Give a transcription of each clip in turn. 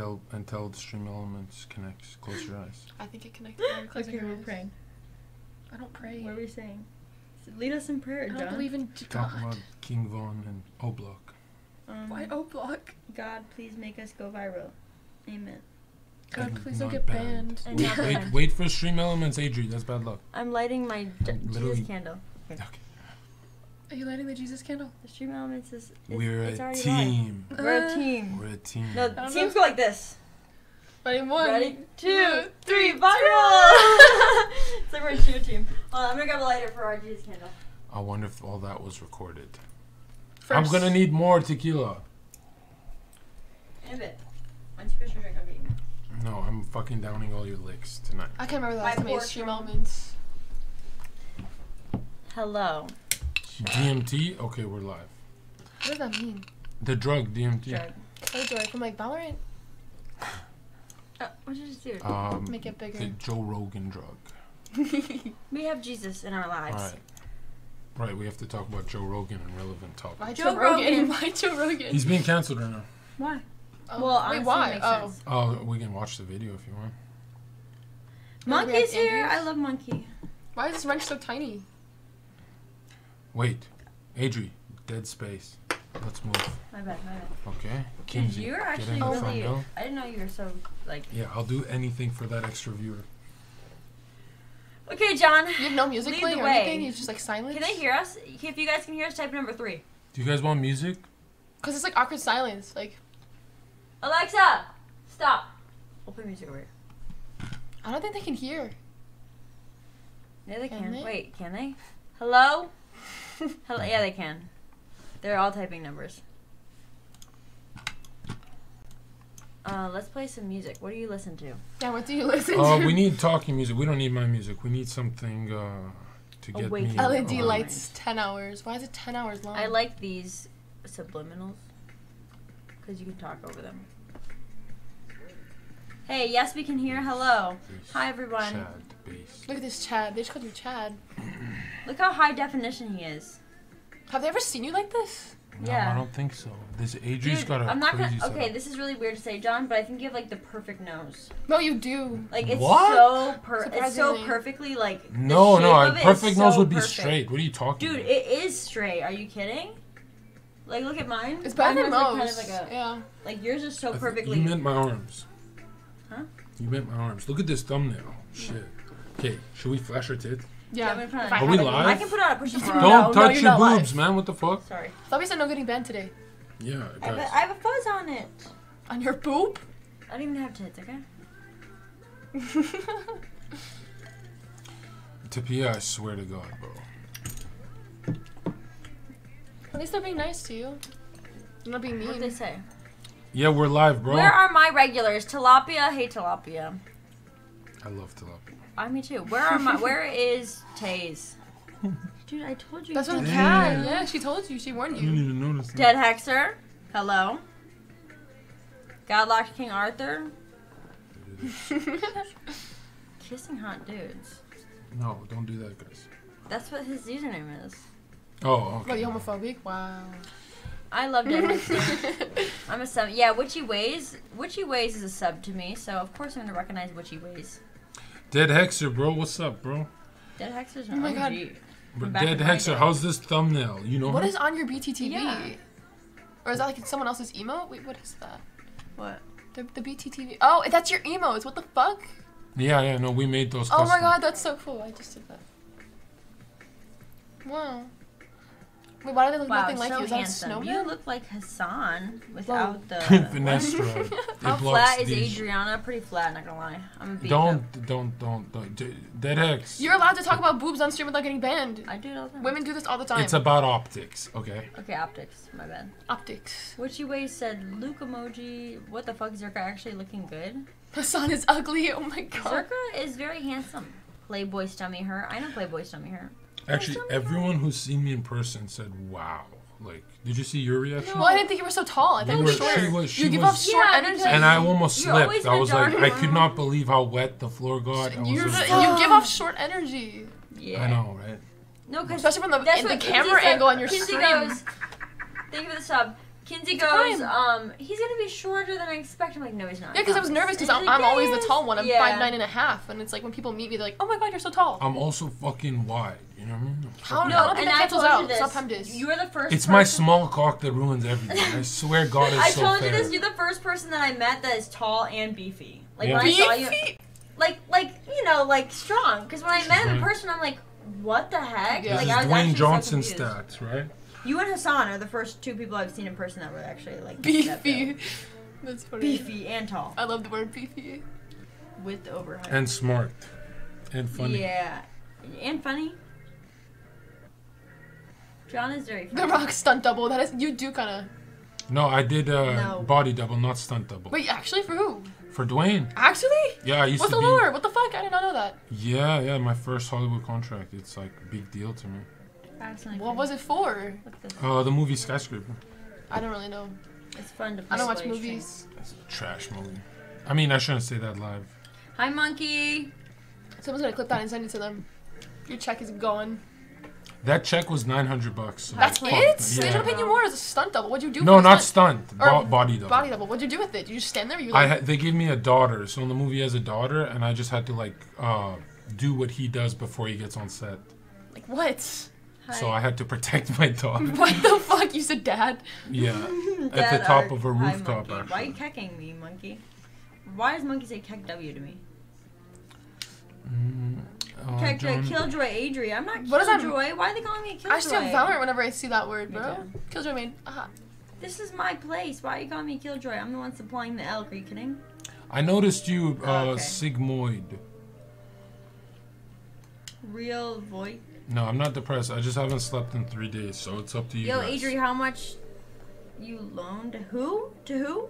tell until the stream elements connects. Close your eyes. I think it connected. I'm Okay, your we're eyes. praying. I don't pray. What are we saying? Lead us in prayer, I don't believe in G- Talk about King Von and Oblock. um, Why O block? God, please make us go viral. Amen. God, And please don't get banned. banned. Wait, wait, banned. wait for stream elements, Adri. That's bad luck. I'm lighting my d- Jesus candle. Okay. Are you lighting the Jesus candle? The stream elements is. is We're it's a team. live. We're a Uh, team. We're a team. No, teams know. go like this. Ready? One. Ready? Two, two, three, three, viral! it's like we're a cheer team. Hold on, I'm gonna grab a lighter for our Jesus candle. I wonder if all that was recorded. First. I'm gonna need more tequila. In a bit. Once you finish your drink, I'll get you. No, I'm fucking downing all your licks tonight. I can't remember the My last time I used porch stream room. elements. Hello. DMT? Okay, we're live. What does that mean? The drug, DMT. Drug. Oh, do I from like Valorant? Uh, what did you just do? Um, Make it bigger. the Joe Rogan drug. we have Jesus in our lives. Right. Right, we have to talk about Joe Rogan and relevant topics. Why Joe Joe, Rogan? Rogan. Why Joe Rogan? He's being canceled right now. Why? Oh, well, honestly, wait, why? Oh. Oh, we can watch the video if you want. Monkey's here. I love Monkey. why is this wrench so tiny? Wait, Adri, dead space. Let's move. My bad, my bad. Okay. Dude, Kinsey, you're get actually in the front really. hill. I didn't know you were so like. Yeah, I'll do anything for that extra viewer. Okay, Jon. You have no music Lead playing the or way. anything? It's just like silence? Can they hear us? If you guys can hear us, type number three. Do you guys want music? Because it's like awkward silence. Like, Alexa, stop. Open music over here. I don't think they can hear. Yeah, they Can can. they? Wait, can they? Hello? Hello? Yeah, they can. They're all typing numbers. Uh, let's play some music. What do you listen to? Yeah, what do you listen Uh, to? we need talking music. We don't need my music. We need something uh, to get Awake. me. LED aligned. lights, 10 hours. Why is it 10 hours long? I like these subliminals because you can talk over them. Hey, yes, we can hear. Hello. Hi, everyone. Chad, bass. Look at this Chad. They just called you Chad. Look how high definition he is. Have they ever seen you like this? No, Yeah. I don't think so. This Adri's Dude, got a I'm not crazy gonna. Okay, setup. this is really weird to say, Jon, but I think you have like the perfect nose. No, you do. Like it's What? so per. It's so perfectly like. the No, no, a of it is perfect nose so would be perfect. straight. What are you talking Dude, about? it is straight. Are you kidding? Like, look at mine. It's better Mine than has, most. Like, kind of like a. yeah. Like yours is so perfectly. You meant my arms. Huh? You meant my arms. Look at this thumbnail. Shit. Okay, should we flash our tits? Yeah. I'm gonna put on If a- I Are we had it- live? I can put on a push up bra. Don't no, touch you're your not live. boobs, man. What the fuck? Sorry. I thought we said no getting banned today. Yeah, I have, guys. a, I have a fuzz on it. On your boob? I don't even have tits. Okay. Tapia, I swear to God, bro. At least they're being nice to you. They're not being What did they mean. say? Yeah, we're live, bro. Where are my regulars? Tilapia. Hey, tilapia. I love tilapia. I me too. Where are my? Where is Taze? Dude, I told you. That's what can't- Cat. Yeah, she told you. She warned I didn't you. even notice that. Dead Hexer. Hello. Godlocked King Arthur. Kissing hot dudes. No, don't do that, guys. That's what his username is. Oh, What, okay. you homophobic? Wow. I love Dead Hexer. I'm a sub. Yeah, Witchy Ways. Witchy Ways is a sub to me, so of course I'm gonna recognize Witchy Ways. Dead Hexer, bro. What's up, bro? Dead Hexer's Oh my God. OG. Bro, back Dead Hexer, how's this thumbnail? You know What her? is on your BTTV? Yeah. Or is that like someone else's emo? Wait, what is that? What? The, the BTTV. Oh, that's your emos. What the fuck? Yeah, yeah, no, we made those. Oh my god, that's so cool. I just did that. Wow. Wait, why do they look Wow, nothing like you? Is handsome. snowman? You look like Hasan without the. Finestra. It How blocks flat is these. Adriana? Pretty flat, not gonna lie. I'm a beat Don't, don't, don't, don't. D- Dead Hex. You're allowed to talk about boobs on stream without getting banned. I do it all the time. Women do this all the time. It's about optics, okay? Okay, optics. My bad. optics. Witchy Ways said Luke emoji. What the fuck? Zherka actually looking good. Hasan is ugly. Oh my god. Zherka is very handsome. Playboy stummy her. I know Playboy stummy her. Actually, tell everyone who's seen me in person said, "Wow!" Like, did you see your reaction? Well, I didn't think you were so tall. I thought You you were were- short. she was- she you give was- off short Yeah, energy. because- And I almost You're always slipped. in I a was like, dark I could room. not believe how wet the floor got. I was You're, like, you give off short energy. Yeah. I know, right? No, because Especially from the, that's in the what camera said. angle on your Kinsey stream. goes. Thank you for the sub. Kinsey It's goes, crime. um, he's gonna be shorter than I expect. I'm like, no, he's not. Yeah, because I was nervous because I'm, And I'm always the tall one. I'm Yeah. five nine and a half, and it's like when people meet me, they're like, "Oh my god, you're so tall." I'm also fucking wide. You know what I mean? I'm How- No, I don't wide. think and I told out. you this. Stop Hemdis. You were the first. It's my small cock that ruins everything. I swear God is I so told fair. you this. You're the first person that I met that is tall and beefy. Like Yeah. when I saw you, like like you know like strong. Because when I met him in person, I'm like, what the heck? Yeah. Like this I is was Dwayne Johnson confused. stats, right? You and Hasan are the first two people I've seen in person that were actually like Beefy. That's funny. beefy and tall I love the word beefy. with the overhang. And smart. And funny. Yeah, and funny. Jon is very The. Rock stunt double. That is, you do kind of. No, I did uh, No. body double, not stunt double. Wait, actually, for who? For Dwayne. Actually? Yeah, I used What's to the be. lore? What the fuck? I did not know that. Yeah, yeah, my first Hollywood contract. It's like a big deal to me. Fascinating. What was it for? Oh. Uh, the movie Skyscraper. I don't really know. It's fun to. I don't watch movies. It's a trash movie. I mean, I shouldn't say that live. Hi, monkey. Someone's gonna clip that and send it to them. Your check is gone. That check was 900 bucks. so That's fuck it? that. They should Yeah. have paid you more as a stunt double. What'd you do? No, for not stunt? stunt. Or Bo- body double. Body double. What'd you do with it? Did you just stand there? Or you I like, ha- they gave me a daughter, so in the movie he has a daughter, and I just had to like uh, do what he does before he gets on set. like what? Hi. So I had to protect my daughter. What the fuck? You said dad? Yeah, at the top of a Hi, rooftop. monkey. Why are you Actually, kecking me, monkey? Why does monkey say keck W to me? mm, uh, Jon- Killjoy Adri. I'm not What does that- Killjoy. Why are they calling me Killjoy? I just have Valorant whenever I see that word, bro. Killjoy main. Aha. This is my place. Why are you calling me Killjoy? I'm the one supplying the elk. Are you kidding? I noticed you, uh, Oh, okay. sigmoid. Real voice. No, I'm not depressed. I just haven't slept in three days, so it's up to you. Yo, guys. Adri, how much you loaned? Who? To who?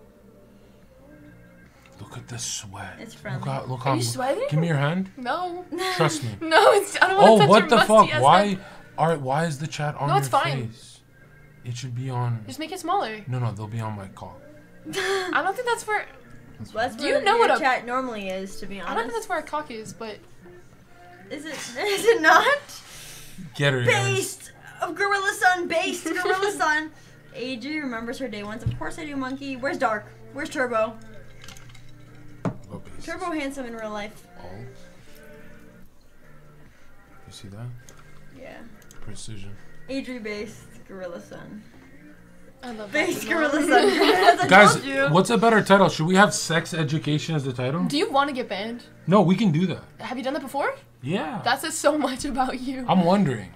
Look at this sweat. It's Look friendly. how, look Are how. you sweating? Give me your hand. No. Trust me. No, it's. I don't want Oh, to touch what your the musty fuck? Why? hand. Alright, why is the chat on No, your it's fine. face? It should be on. Just make it smaller. No, no, they'll be on my call. I don't think that's for. That's Well, that's Do you where know what a- chat normally is, to be honest, I don't think that's where a cock is, but Is it? Is it not? Get her. Based of Gorilla Sun. Based Gorilla Sun. Adri remembers her day ones. Of course I do, monkey. Where's Dark? Where's Turbo? What base? Turbo handsome in real life. Oh. You see that? Yeah. Precision. Adri based Gorilla Sun. I love that. Based email. Gorilla Sun. Guys, what's a better title? Should we have sex education as the title? Do you want to get banned? No, we can do that. Have you done that before? Yeah. That says so much about you. I'm wondering.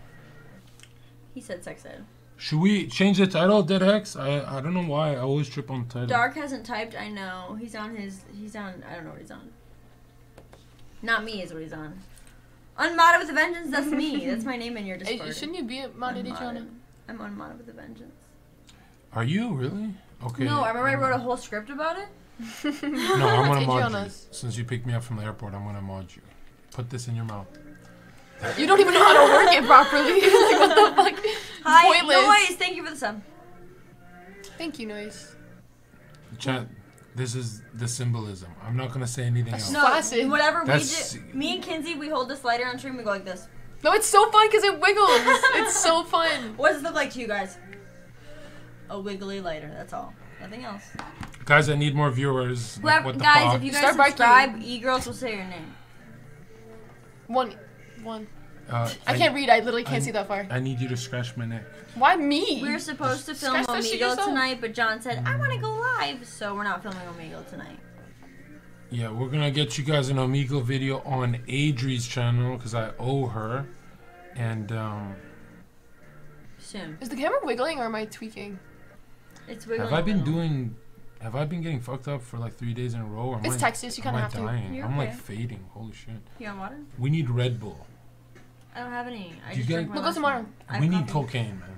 He said sex ed. Should we change the title, Dead Hex? I I don't know why I always trip on the title. Dark hasn't typed. I know. He's on his. He's on. I don't know what he's on. Not me is what he's on. Unmodded with a vengeance. That's me. That's my name in your Hey, Discord. shouldn't you be modded, Adriana? Unmodded. I'm unmodded with a vengeance. Are you really? Okay. No, I remember I wrote a whole script about it. No, I'm gonna mod you. Since you picked me up from the airport, I'm gonna mod you. Put this in your mouth. You don't even know how to work it properly. like, what the fuck? Hi, Pointless. noise. Thank you for the sub. Thank you, Noise. Chat. This is the symbolism. I'm not gonna say anything That's else. No, Flaccid. whatever That's- we do. Me and Kinsey, we hold this lighter on stream. We go like this. No, it's so fun because it wiggles. it's so fun. What does it look like to you guys? A wiggly lighter. That's all. Nothing else. Guys, I need more viewers. Like, Whoever, what the guys, fuck? if you guys Start subscribe, e-girls will say your name. One, one. Uh, I can't read. I literally can't I- see that far. I need you to scratch my neck. Why me? We were supposed to film Scratch Omegle tonight, but Jon said, I want to go live, so we're not filming Omegle tonight. Yeah, we're gonna get you guys an Omegle video on Adri's channel because I owe her. And um, Soon. Is the camera wiggling or am I tweaking? It's wiggling. have I been doing? Have I been getting fucked up for like three days in a row? Or am It's I, Texas. You kind of I have to. dying? You're I'm like fading. Holy shit. You want water? We need Red Bull. I don't have any. I Do you just get- drank my We'll go last tomorrow. one. I have we need coffee. cocaine, man.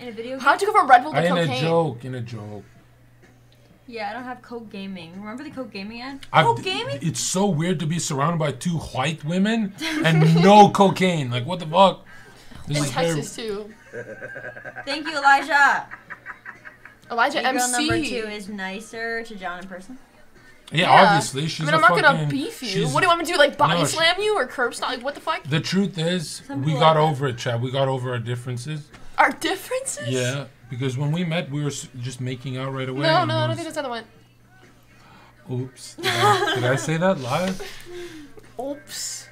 In a video game? How'd you go from Red Bull to I, in cocaine? a joke, in a joke. Yeah, I don't have Coke Gaming. Remember the Coke Gaming ad? I've- Coke Gaming? It's so weird to be surrounded by two white women and no cocaine. Like what the fuck? This In is very- Texas too. Thank you, Elijah. Elijah Girl MC. number two is nicer to Jon in person. Yeah, Yeah. obviously she's. I mean, I'm not gonna fucking- beef you. she's- What do you want me to do? Like body No, she- slam you or curb stomp? Like what the fuck? The truth is, we people got like over it, Chad. We got over our differences. Our differences? Yeah, Because when we met, we were s- just making out right away. No, and no, it I don't was- think that's how that went. Oops. Did I, did I say that live? Oops.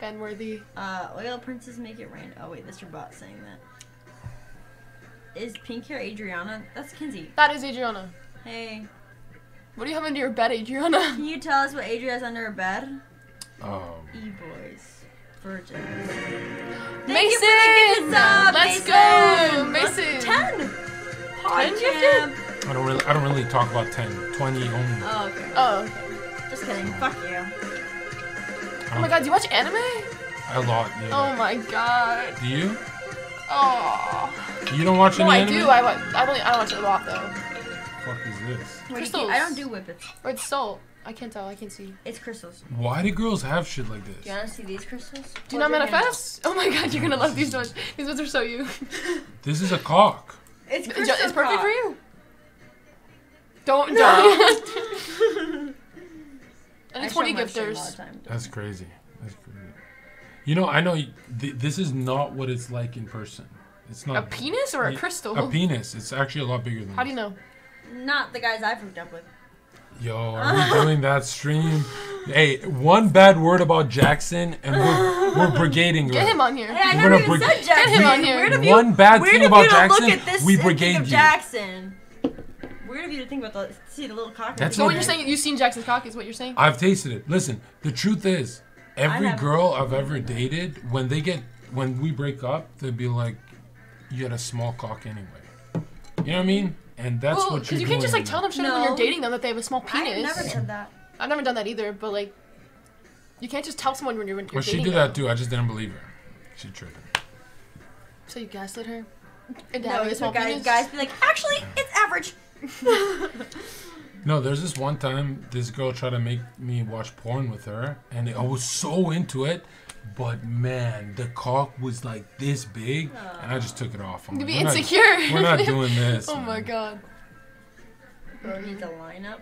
Ben Worthy. Uh, oil princes make it rain. Oh wait, that's your bot saying that. Is pink hair Adriana? That's Kinsey. That is Adriana. Hey, What do you have under your bed, Adriana? can you tell us what Adria has under her bed? Um, E boys, virgins. Mason! gifted sub, Let's Mason! go! Mason! Ten. Ten gifted? Jam. I don't really, I don't really talk about 10, 20 only. Oh okay. Oh, okay. Just kidding. Fuck you. Oh my god, do you watch anime? A lot, yeah. Oh my god. Do you? Oh. You don't watch No, any I anime? do. I watch. I don't. I don't watch it a lot though. Fuck this? What do Crystals. keep- I don't do whippets. Or it's salt. I can't tell. I can't see. It's crystals. Why do girls have shit like this? Do you want to see these crystals? Do you not manifest? Oh my god, you're gonna love these ones. These ones are so you. This is a cock. It's It's crystal. it's perfect cock. for you. Don't. No. don't. and I it's show 40 my shit a lot gifters. That's crazy. That's crazy. You know, I know th- this is not what it's like in person. It's not A penis or a Ye- crystal? a penis. It's actually a lot bigger than How do you know? Not the guys I've hooked up with. Yo, are we doing that stream? Hey, one bad word about Jackson, and we're, we're brigading her. Get him on here. Hey, I We're never even brig- said Jackson. Get him on here. Weird of you. One bad thing about Jackson, look at this we brigade of you. Jackson. Weird of you to think about the see the little cock. That's So what you're saying? You've seen Jackson's cock? Is what you're saying? I've tasted it. Listen, the truth is, every girl I've ever dated, when they get, when we break up, they'd be like, "You had a small cock anyway." You know what I mean? And that's well, what you're you can't just like doing. tell them straight up when you're No. dating them that they have a small I penis. never said that. I've never done that either, but like, you can't just tell someone when you're when you're Well, she dating did them. that too. I just didn't believe her. She tripping. So you gaslit her? And No, a small guys penis? guys be like. Actually, it's average. No, there's this one time this girl tried to make me watch porn with her, and I was so into it. But man, the cock was like this big, and I just took it off. I'm You'd like, be we're not- insecure. we're not doing this. oh my god. Bro needs a lineup.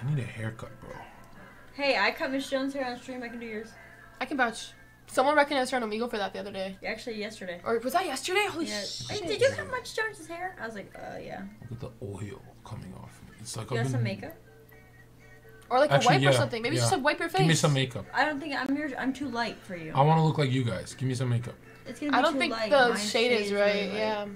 I need a haircut, bro. Hey, I cut Miss Jones' hair on stream. I can do yours. I can vouch. Someone recognized her on Omegle for that the other day. Actually, yesterday. Or was that yesterday? Holy Yeah. shit. Hey, did you cut Miss Jones' hair? I was like, uh, yeah. Look at the oil coming off. It's like You I've want some makeup? Or like Actually, a wipe or something. Maybe yeah. just like wipe your face. Give me some makeup. I don't think I'm your, I'm too light for you. I want to look like you guys. Give me some makeup. It's gonna be I don't too think light. the Mine's shade is right. light. Yeah.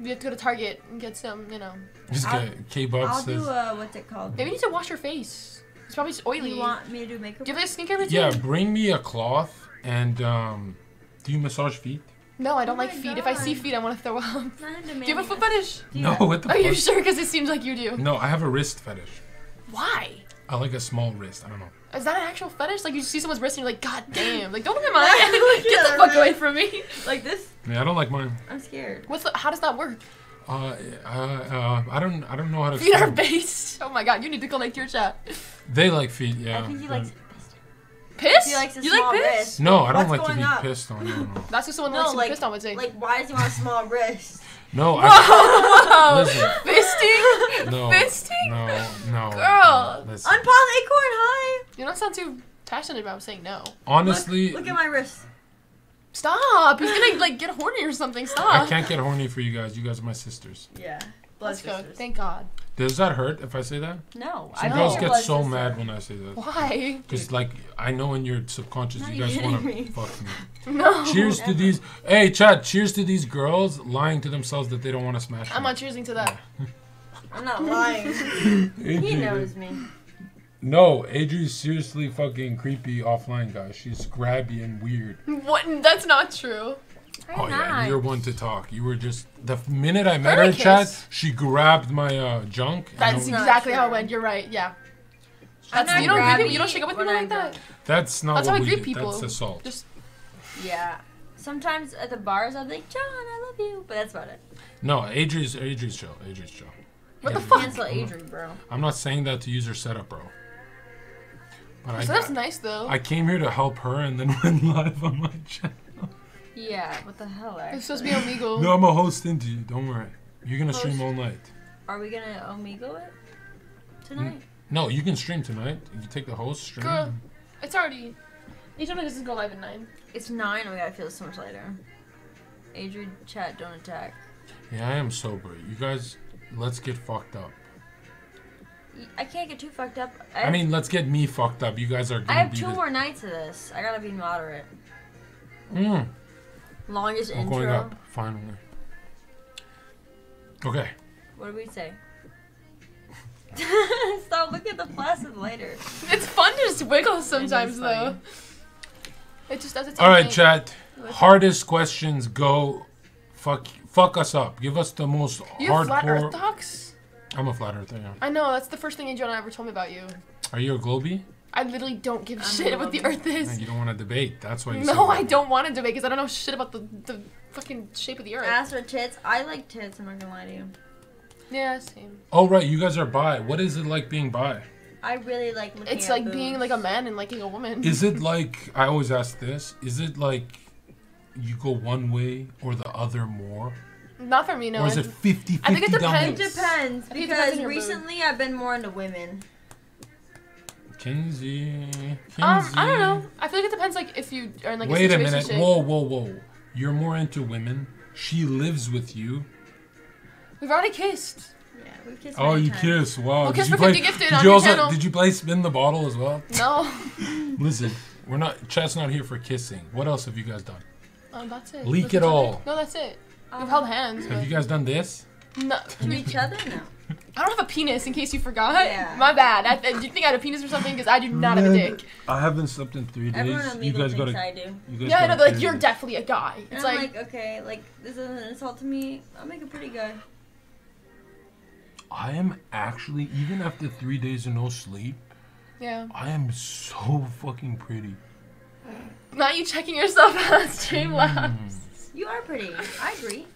We have to go to Target and get some, you know. Just I'll- get K-Bob I'll do uh, what's it called? Maybe you need to wash your face. It's probably just oily. You want me to do makeup? Do you have a skincare routine? yeah, bring me a cloth and um. Do you massage feet? No, I don't Oh like my feet. If I see feet, I want to throw up. Not into Do you have a foot fetish? Do No, have- what the Are you sure? Because it seems like you do. No, I have a wrist fetish. Why? I like a small wrist. I don't know. Is that an actual fetish? Like you see someone's wrist and you're like, God damn! Like don't look at mine. Get at the her fuck away from me. Like this? Yeah, I don't like mine. I'm scared. What's the? How does that work? Uh, uh, uh, I don't, I don't know how to. Feet are explain. based. Oh my God! You need to connect your chat. They like feet, yeah. I think he likes. Piss? He likes a you small like piss? wrist. No, I don't What's like to be up? pissed on. No, no. That's what someone No, likes to be pissed on would say. Like, why does he want a small wrist? No, I, Whoa! listen. Fisting? No, Fisting? no, no. Girl. no. Unpause acorn high. You don't sound too passionate about saying no. Honestly, Look at my wrist. Stop! He's gonna like get horny or something. Stop. I can't get horny for you guys. You guys are my sisters. Yeah. Blood Let's go. sisters. Thank God. Does that hurt if I say that? No. Some I girls get so sister. mad when I say that. Why? Because, like, I know in your subconscious Now you guys want to me. fuck me. No. Cheers to these. Hey, Chad, cheers to these girls lying to themselves that they don't want to smash I'm me. not choosing to that. I'm not lying. he Adri- knows me. No, Adri's seriously fucking creepy offline, guys. She's grabby and weird. What? That's not true. Oh I'm yeah, not. you're one to talk. You were just the minute I met Her her, Chad, kiss. she grabbed my uh, junk. That's exactly how it went. You're right. Yeah. That's, not you don't greet people. You don't shake up with when people like that. that's not That's what how I we greet people. That's assault. Just Yeah. Sometimes at the bars, I'm like, Jon, I love you. But that's about it. No, Adri's Adri's chill. Adri's chill. What the Adri- fuck? Cancel Adri, bro. I'm not saying that to use her setup, bro. But so I, that's nice though. I came here to help her and then went live on my channel. Yeah, what the hell, It's actually? supposed to be illegal. No, I'm a host into you. Don't worry. You're gonna stream all night. Are we gonna Omegle it? Tonight? No, you can stream tonight. You take the host stream. Girl. It's already. Each one doesn't go live at nine. It's nine, we gotta feel so much later. Adrian, chat, don't attack. Yeah, I am sober. You guys, let's get fucked up. I can't get too fucked up. I, I mean, let's get me fucked up. You guys are good. I gonna have be two the- more nights of this. I gotta be moderate. Mm, Longest I'm going intro. up finally. Okay. What did we say? Stop looking at the placid later. It's fun to just wiggle sometimes funny. though. It just does its All right, own chat. Listen. Hardest questions go. Fuck, fuck us up. Give us the most You have flat Earth talks? I'm a flat earther. Yeah. I know, that's the first thing Adriana ever told me about you. Are you a globey? I literally don't give a I'm shit what the Earth is. Man, you don't want to debate. That's why you. say No, I don't want to debate because I don't know shit about the, the fucking shape of the Earth. Ass or tits? I like tits. I'm not gonna lie to you. yeah, same. Oh right, you guys are bi. What is it like being bi? I really like looking It's at like being like a man and liking a woman. Is it like I always ask this? Is it like you go one way or the other more, Not for me, no. or is it it's- 50 I think it 50 down It depends. depends I it depends because on your mood. recently I've been more into women. Kinsey, Kinsey. Um, I don't know. I feel like it depends, like if you are in like Wait a a minute. Whoa, whoa, whoa. You're more into women. She lives with you. We've already kissed. Yeah, we've kissed. Oh, many you times. kiss. Wow. We'll did kiss you for play? gifted did you also? channel. Did you play spin the bottle as well? No. Listen, we're not. Chat's not here for kissing. What else have you guys done? Oh, that's it. Leak With it each other? all. No, that's it. We've Um, held hands. Have but- you guys done this? No. to each other? No. I don't have a penis, in case you forgot. Yeah. My bad. I, do you think I had a penis or something? Because I do not have a dick. I haven't slept in three days. Everyone you guys gotta. I do. You guys Yeah, I know. gotta Like you're this. definitely a guy. And It's I'm like, like, okay, like this isn't an insult to me. I'll make a pretty guy. I am actually even after three days of no sleep. yeah. I am so fucking pretty. Not you checking yourself out on Streamlabs. Mm. You are pretty. I agree.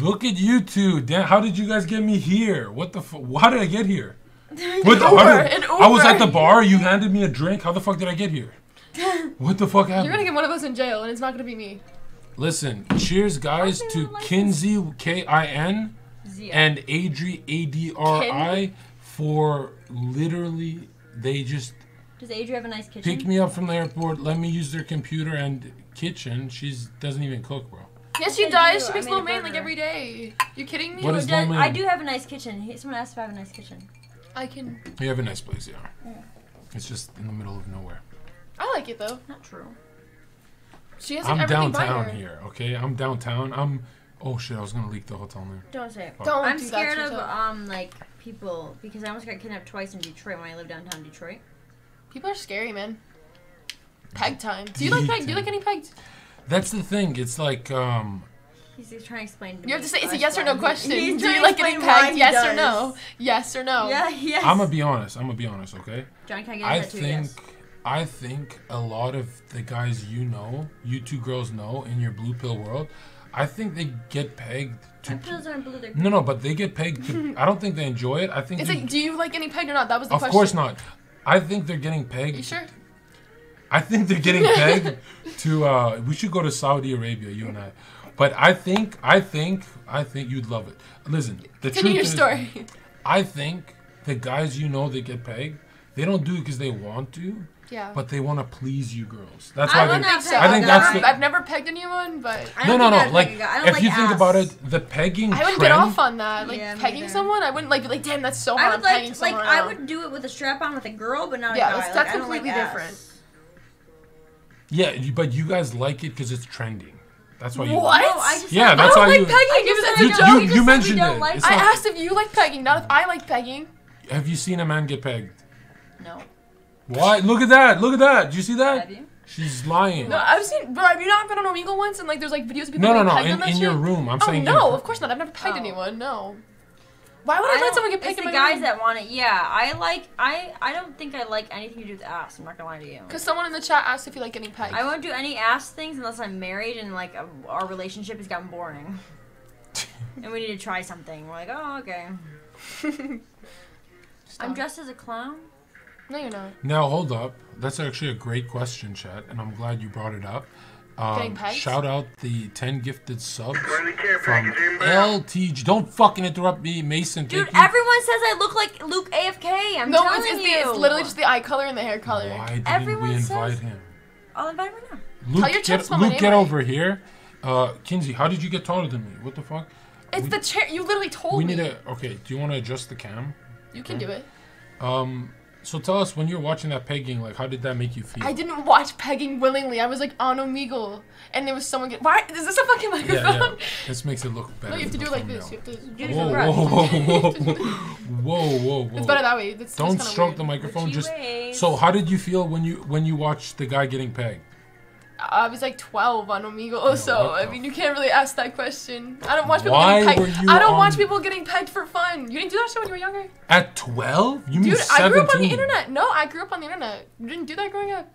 Look at you two. Damn, how did you guys get me here? What the fuck? How did I get here? An What the, Uber, did- I was at the bar. You handed me a drink. How the fuck did I get here? What the fuck happened? You're gonna get one of us in jail, and it's not gonna be me. Listen, cheers, guys, to can't like Kinsey K I N and Adri A D R I for literally they just Does Adria have a nice kitchen? picked me up from the airport, let me use their computer and kitchen. She's doesn't even cook, bro. Yes, she I does. do. She makes made lo mein like every day. You kidding me? What Who is does- lo I do have a nice kitchen. Someone asked if I have a nice kitchen. I can. You have a nice place, yeah. It's just in the middle of nowhere. I like it though. Not true. She has like I'm everything by downtown her. here, okay? I'm downtown. I'm. Oh shit! I was gonna leak the hotel name. Don't say it. Don't I'm do scared that of to um like people because I almost got kidnapped twice in Detroit when I lived downtown Detroit. People are scary, man. Peg time. Do you like peg? Do you like any pegs? That's the thing. It's like um. He's just trying to explain. To You have to say it's a yes or no question. he's Do you like getting explain why pegged? Yes or no? Yes or no? Yeah. Yes. I'm gonna be honest. I'm gonna be honest, okay? Jon, can I get I a tattoo? think Yes. I think a lot of the guys you know, you two girls know in your blue pill world, I think they get pegged My to pills aren't blue. They're No, no, but they get pegged to I don't think they enjoy it. I think It's they- like, do you like any pegged or not? That was the Of question. Of course not. I think they're getting pegged. You sure? I think they're getting pegged to uh we should go to Saudi Arabia, you and I. But I think I think I think you'd love it. Listen, the Continue truth your is story. I think the guys you know that get pegged, they don't do it because they want to, yeah. but they want to please you girls. That's I why don't they. think so. I think I've that's never, the- I've never pegged anyone, but I No, don't no, think no. I'd Like, like a guy. I don't if like you think about it, the pegging I wouldn't trend. get off on that. Like Yeah, pegging neither. someone, I wouldn't like be like, damn, that's so I would like pegging like I would do it with a strap on with a girl, but not Yeah, a guy. that's- like, that's I don't like completely ass. Different. Yeah, you, but you guys like it because it's trending. That's why you. What? No, I just Yeah, said- that's I don't why like you- pegging. I Give just it said You, joke. don't- you, just you mentioned we it. like It's I not- asked if you like pegging, not if I like pegging. have you seen a man get pegged? No. Why? Look at that! Look at that! Do you see that? Have? She's lying. No, I've seen. Bro, have you not been on Omegle once and like there's like videos of people No, no, getting no. pegged In, on that in your room, I'm oh saying. no, of course not. I've never pegged Oh. anyone. No. Why would I, I let someone get pegged it's the guys that want it. Yeah, I like. I I don't think I like anything to do with ass. I'm not gonna lie to you. Because someone in the chat asked if you like getting pegged. I won't do any ass things unless I'm married and like uh, our relationship has gotten boring. and we need to try something. We're like, oh okay. I'm dressed as a clown. No, you're not. Now hold up. That's actually a great question, chat, and I'm glad you brought it up. Getting Um, shout out the 10 gifted subs from. LTG. Don't fucking interrupt me, Mason. Dude, you. everyone says I look like Luke AFK. I'm no, telling it's, it's, the, you. it's literally just the eye color and the hair color. Why didn't Everyone we invite says- him? I'll invite him right now. Luke, your get, Luke, get right. over here. Uh, Kinsey, how did you get taller than me? What the fuck? It's We- the chair. You literally told we me. We need to. Okay, do you want to adjust the cam? You can do it. Um, so tell us when you're watching that pegging, like, how did that make you feel? I didn't watch pegging willingly. I was like on Omegle, and there was someone get. Why is this a fucking microphone? yeah. This makes it look better. No, you have to do it like this. You have to. Do it Whoa, whoa, whoa, whoa, whoa, whoa, whoa! It's better that way. It's, it's Don't stroke weird. the microphone. Richie Just waves. so. How did you feel when you when you watched the guy getting pegged? I was like 12 on Omegle, so I mean, you can't really ask that question. I don't watch people Why getting were pegged. you I don't on- watch people getting pegged for fun. You didn't do that shit when you were younger, At twelve? You mean dude. seventeen? I grew up on the internet. No, I grew up on the internet. You didn't do that growing up.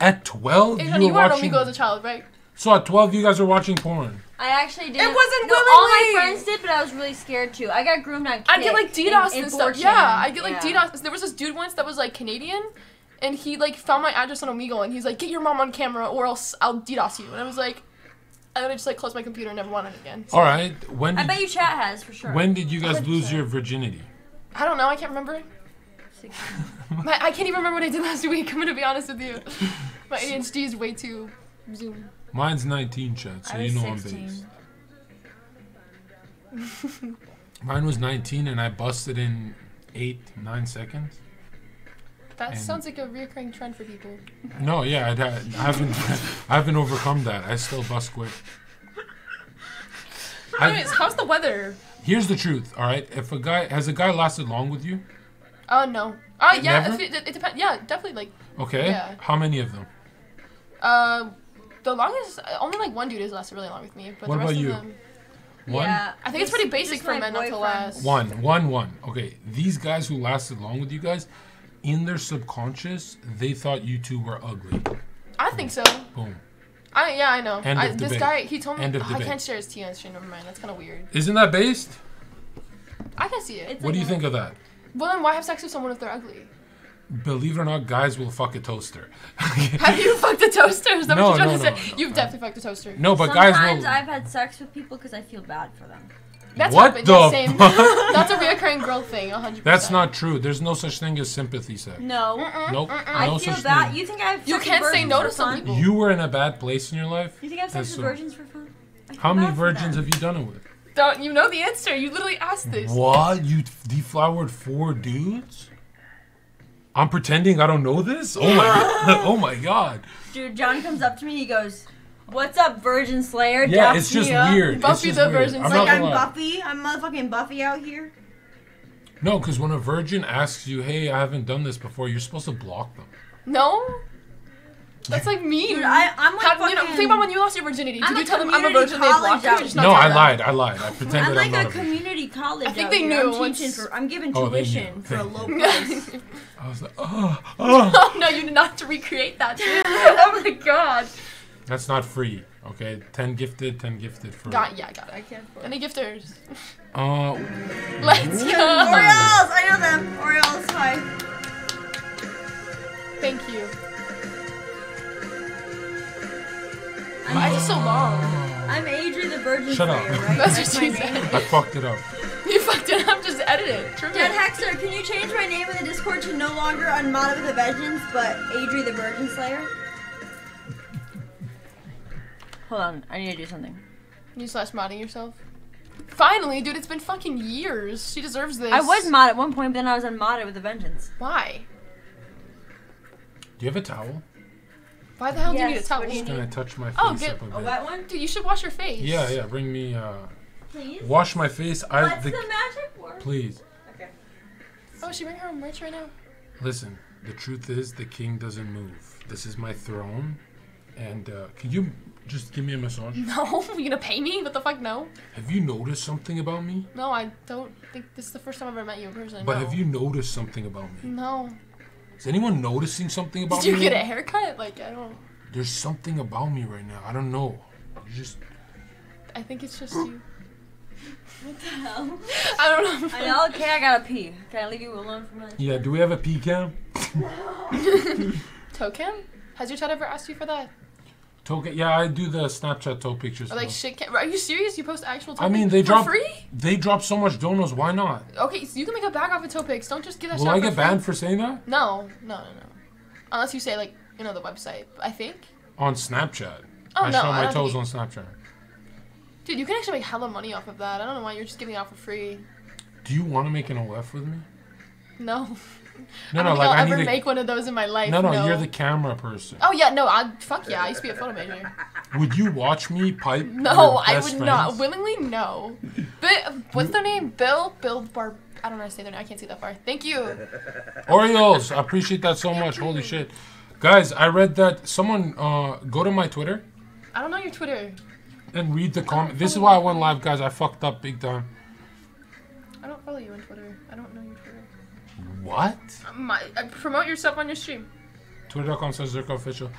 At twelve, Hey, you honey, were you were on watching. Omegle as a child, right? So at twelve, you guys were watching porn. I actually did. It wasn't no, All my friends did, but I was really scared too. I got groomed on. I get like Kik DDoS in- in and stuff. Yeah, I get like Yeah. DDoS. There was this dude once that was like Canadian, and he like found my address on Omegle, and he's like, "Get your mom on camera, or else I'll DDoS you." And I was like, and then I just like closed my computer and never wanted it again. So, All right. When I bet you chat has for sure. when did you guys lose 100%. your virginity? I don't know. I can't remember. My, I can't even remember what I did last week. I'm gonna be honest with you. My ADHD is way too zoom. Mine's 19, chat. so I you was know I'm 16. based. Mine was 19 and I busted in 8, 9 seconds. That And- sounds like a recurring trend for people. No, yeah, I'd ha- I haven't I haven't overcome that. I still bust quick. I, Anyways, how's the weather? here's the truth, all right? If a guy has a guy lasted long with you, Oh no. Oh yeah, Never? if it, it, depends. Yeah, definitely. Like, okay? Yeah. How many of them? uh, the longest, only like one dude has lasted really long with me. But What the rest about of you? them, One? Yeah, I think it's just- pretty basic for my men not to boyfriend. last. One, one, one. Okay, these guys who lasted long with you guys, in their subconscious, they thought you two were ugly. I think so. Boom. I yeah, I know. End I, of this debate. guy, he told me End of I debate. can't share his tea on stream. Never mind. That's kind of weird. Isn't that based? I can see it. It's What do you like think of that? well, then why have sex with someone if they're ugly? Believe it or not, guys will fuck a toaster. Have you fucked a toaster? Is that No, what you're trying no, to say? no, no, You've no. definitely fucked a toaster. no, but Sometimes guys will. I've had sex with people because I feel bad for them. That's What happened. the same. fuck? That's a reoccurring girl thing. hundred. That's not true. There's no such thing as sympathy sex. No, Nope. I no feel such bad. thing. You think I have? You can't say no to some people. You were in a bad place in your life. You think I have sex with virgins for fun? How many virgins have you done it with? Don't you know the answer? You literally asked this. What? You deflowered four dudes? I'm pretending I don't know this? Oh my. Oh my god. Dude, Jon comes up to me. He goes, "What's up, Virgin Slayer?" Yeah, Daps it's just up. weird. It's Buffy just the weird. Virgin I'm Slayer. not Like I'm lie. Buffy. I'm motherfucking Buffy out here. No, because when a virgin asks you, hey, I haven't done this before, you're supposed to block them. No. That's like me. Dude, I, I'm like How, fucking. you know, think about when you lost your virginity. I'm Did you tell them I'm a community virgin? They blocked you. or college just No, I lied. I lied. I pretended I'm I'm, like not a a virgin. community college. I think they knew. I'm, once- teaching for. I'm giving Oh, tuition knew. for a They low price. I was like, oh, oh. no, you did not to recreate that. Oh my god. That's not free, okay? 10 gifted, 10 gifted for. Got yeah, got it. I can't. afford. Any gifters? Uh, Let's go. Orioles, I know them. Orioles, hi. Thank you. Why is it so long? I'm Adri the Virgin Shut up. Slayer, right? That's what she said. I fucked it up. You fucked it up. Just edit it. True. Dead Hexer, can you change my name in the Discord to no longer Unmodded with a Vengeance, but Adri the Virgin Slayer? Hold on, I need to do something. You slash modding yourself. Finally, dude, it's been fucking years. She deserves this. I was mod at one point, but then I was unmodded with a vengeance. Why? Do you have a towel? Why the hell do you need a towel? what do you Can I touch my face Oh, get up a A bit? wet one? Dude, you should wash your face. Yeah, yeah. Bring me. Uh, Please? wash my face. I. What's The, the magic word? please Okay. Oh, she bring her merch right now. listen. The truth is, the king doesn't move. This is my throne, and uh, can you just give me a massage? No, you gonna pay me? What the fuck? No, Have you noticed something about me? no, I don't think this is the first time I've ever met you in person. But no. have you noticed something about me? No. Is anyone noticing something about me? Did you me? get a haircut? Like I don't. There's something about me right now. I don't know. You just I think it's just you. What the hell? I don't know. I know, okay, I gotta pee. Can I leave you alone for a minute? yeah. Do we have a P cam? Token? Has your chat ever asked you for that? Token. Yeah, I do the Snapchat toe pictures. Or like shit? Can- are you serious? You post actual? I mean, they for drop free. They drop so much donos. Why not? Okay, so you can make a bag off of toe pics. Don't just give that Will I get banned for saying that No, no, no, no. Unless you say like you know the website. I think. on Snapchat? Oh I no, show my toes on Snapchat. Dude, you can actually make hella money off of that. I don't know why you're just giving it out for free. Do you want to make an OF with me? No. No, I no, think like I'll I ever to. make one of those in my life. No, No, no, you're the camera person. Oh yeah, no, I fuck yeah. I used to be a photo major. Would you watch me pipe? No, your I best would not friends? willingly. No. But what's their name? Bill. Bill Bar. I don't know how to say their name. I can't see that far. Thank you. Orioles, I appreciate that so much. Holy shit, guys! I read that someone uh, go to my Twitter I don't know your Twitter. and read the comment. This is why I went live, guys. I fucked up big time. I don't follow you on Twitter. I don't know your Twitter. What? My, uh, promote yourself on your stream. Twitter.com says Zherka official.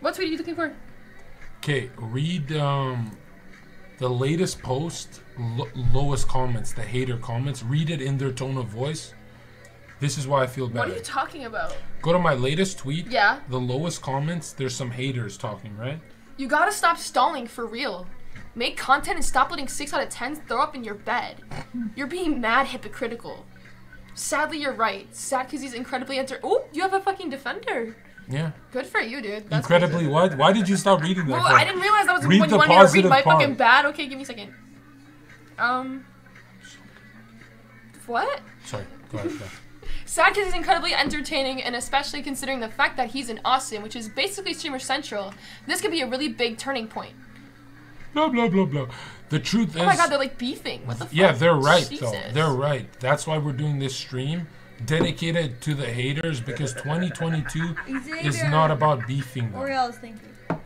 What tweet are you looking for? Okay, read um, the latest post, lo- lowest comments, the hater comments. Read it in their tone of voice. This is why I feel bad. What are you talking about? Go to my latest tweet. Yeah. The lowest comments. There's some haters talking, right? You gotta stop stalling for real. Make content and stop letting 6 out of 10s throw up in your bed. You're being mad hypocritical. Sadly, you're right. Sad because he's incredibly enter- Oh, you have a fucking defender. Yeah. Good for you, dude. That's Incredibly what? Why did you stop reading that? Well? I didn't realize that was Read when you wanted to read my part. fucking bad. Okay, give me a second. Um. What? Sorry. Go ahead. Go ahead. Sad because he's incredibly entertaining, and especially considering the fact that he's in Austin, which is basically Streamer Central, this could be a really big turning point. Blah blah blah blah. The truth is. Oh my god, they're like beefing. What the fuck? Yeah, they're right Jesus. though. They're right. That's why we're doing this stream dedicated to the haters because 2022 is not about beefing them. Orioles, thank you.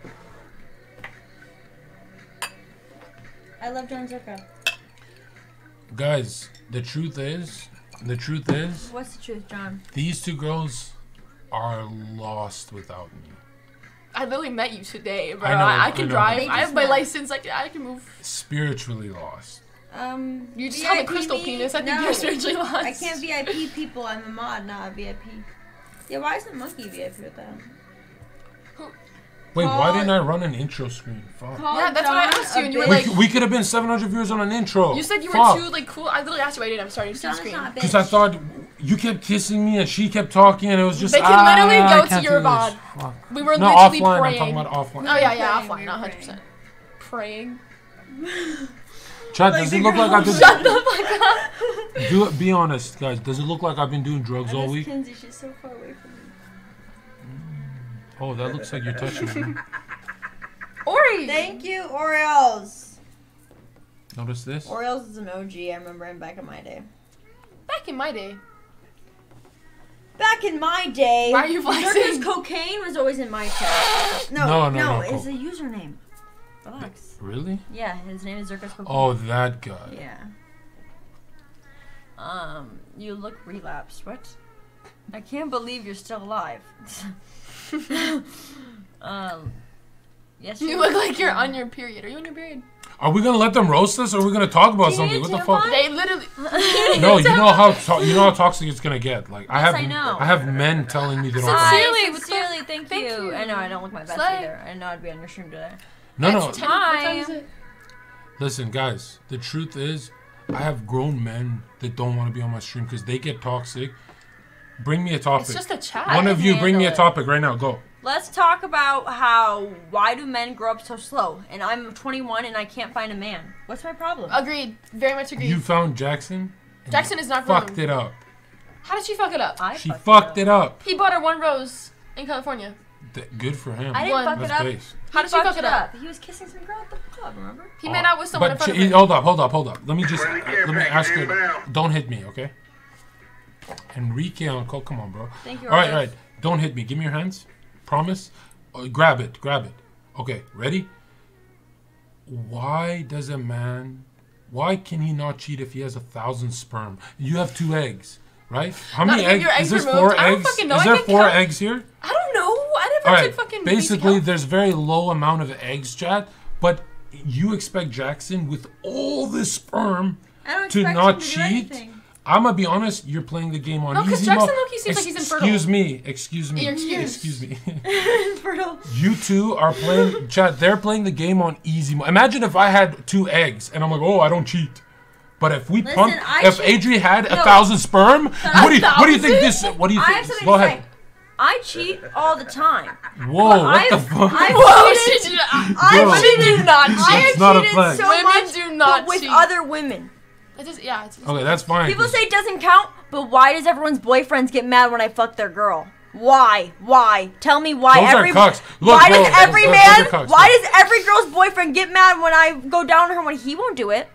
I love Jon Zherka. Guys, the truth is, the truth is, What's the truth, Jon? these two girls are lost without me. I literally met you today, bro. I I, know, I, I can know. drive. They I have my met. license. I can, I can move. Spiritually lost. Um, You just have a crystal me? penis. I think you're spiritually lost. I can't VIP people. I'm a mod, not a VIP. Yeah, why isn't Monkey VIP with that? Wait, why didn't I run an intro screen? Fuck. Call Yeah, that's what I asked you, and you were We, like- c- we could have been 700 viewers on an intro. You said you were too like cool. I literally asked you. I did. I'm sorry. You see Jon screen. not a bitch. Because I thought you kept kissing me and she kept talking and it was just. They can ah, literally I go to can't your do this. VOD. Fuck. We were No, literally offline. praying. I'm talking about offline. Oh yeah, yeah, Praying, offline, we not 100. percent Praying. Chad, Like does it look like I've been? Shut the fuck up. Do it. Be honest, guys. Does it look like I've been doing drugs I all week? Kinsey, she's so far away from me. Oh, that looks like you're touching me. Ori. Thank you, Orioles. Notice this. Orioles is an OG. I remember him back in my day. Back in my day. Back in my day, Why are you flexing? Zherka's cocaine was always in my chat. No, No, no, no, no, it's a username. Relax. Really? Yeah, his name is Zherka's cocaine. Oh, that guy. Yeah. Um, you look relapsed. What? I can't believe you're still alive. um, yes. You look like you're on your period. Are you on your period? Are we gonna let them roast us, or are we gonna talk about something? What the fuck? They literally. No, you know how to- you know how toxic it's gonna get. Like I Yes, have, I know. I have men telling me they don't. Hi, like- Sincerely, what the- sincerely, thank, thank you. you. I know I don't look my best Slay. either. I know I'd be on your stream today. No, no. It's 10 what time is it? Listen, guys. The truth is, I have grown men that don't want to be on my stream because they get toxic. Bring me a topic. It's just a chat. One of you, bring me a topic right now. Go. Let's talk about how why do men grow up so slow? And I'm 21 and I can't find a man. What's my problem? Agreed. Very much agreed. You found Jackson. and Jackson is not fucked it up. How did she fuck it up? I She fucked fucked it up. He bought her one rose in California. Th- Good for him. I didn't One. fuck That's it up. base. How did she fuck it up? He was kissing some girl at the club, remember? He made out with someone in But front ch- of her. hold up, hold up, hold up. Let me just Friendly care let me ask you. Don't hit me, okay? Enrique Uncle, come on, bro. Thank you. All right, all right. Don't hit me. Give me your hands. Promise. Uh, grab it. Grab it. Okay, ready? Why does a man? Why can he not cheat if he has a thousand sperm? You have two eggs, right? How Not many getting eggs? Is there four I don't eggs? fucking know. Is there four count- eggs here? I don't know. I never All right. fucking Basically, there's very low amount of eggs, chat. But you expect Jackson with all this sperm to not to cheat? Anything. I'm gonna be honest. You're playing the game on No, 'cause easy Jackson mode. low-key seems like he's infertile. Excuse me. Excuse me. You're. Excuse me. Fertile. you two are playing. Chat. They're playing the game on easy mode. Imagine if I had two eggs and I'm like, oh, I don't cheat. But if we Listen, pump, I if cheat- Adri had a thousand sperm, what do you what do you think this? What do you I have think? something Go to ahead. say. I cheat all the time. Whoa, Well, what the I've- fuck? I've Whoa, cheated- she did. I've cheated. She do not I have not cheated flex. so Women much, do not but with cheat. other women. It just, yeah. It's, Okay, that's fine. People 'cause- say it doesn't count, but why does everyone's boyfriends get mad when I fuck their girl? Why? Why? Tell me why Those are every cucks. Look, why bro, does every those- man? those cucks, why bro. does every girl's boyfriend get mad when I go down on her when he won't do it?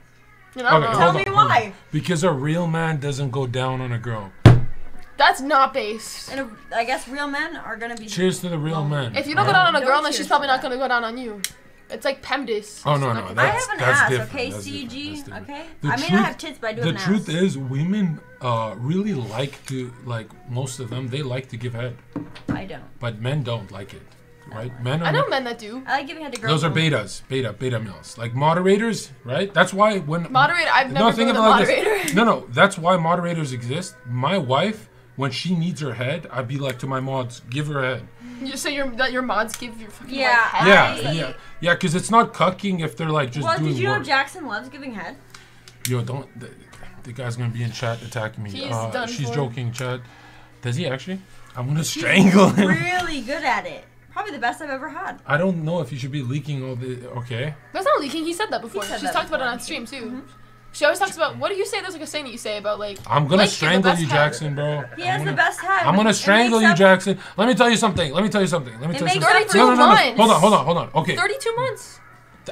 you know, Okay, Tell on, me on. why. Because a real man doesn't go down on a girl. That's not based. And uh, I guess real men are gonna be. Cheers to the real man. If you don't go down on a Don't girl, then she's probably not gonna go down on you. It's like PEMDAS. Oh no, no, It's I that's have an that's ass, different. okay, That's. CG, different. okay. The I mean, truth- I have tits, but I do The an truth ass. is, women uh, really like to like most of them. They like to give head, I don't. but men don't like it, right? Men are I know men that do. I like giving head to girls. those are betas, beta, beta males, like moderators, right? That's why when Moderator. I've never no, been think with of a it like this. moderator. No, no, that's why moderators exist. My wife, when she needs her head, I'd be like to my mods, give her head. You say your that your mods give your fucking Yeah, wife head? Yeah, I- yeah, yeah, because it's not cucking if they're like just Well, doing did you know. Jackson loves giving head? Yo, don't. The, the guy's gonna be in chat attacking me. He's uh, done she's for. joking, chat. Does he actually? I'm gonna strangle him. really good at it. Probably the best I've ever had. I don't know if you should be leaking all the. Okay. That's not leaking. He said that before. said She's that talked about it on stream too. She always talks about what do you say? There's like a saying that you say about like I'm gonna Like, strangle best you, head. Jackson, bro. He I'm has gonna, the best head. I'm gonna strangle you, up- Jackson. Let me tell you something. Let me tell you something. Let me It tell you something. 32 no, no, no, no. months. Hold on, hold on, hold on. Okay. 32 months.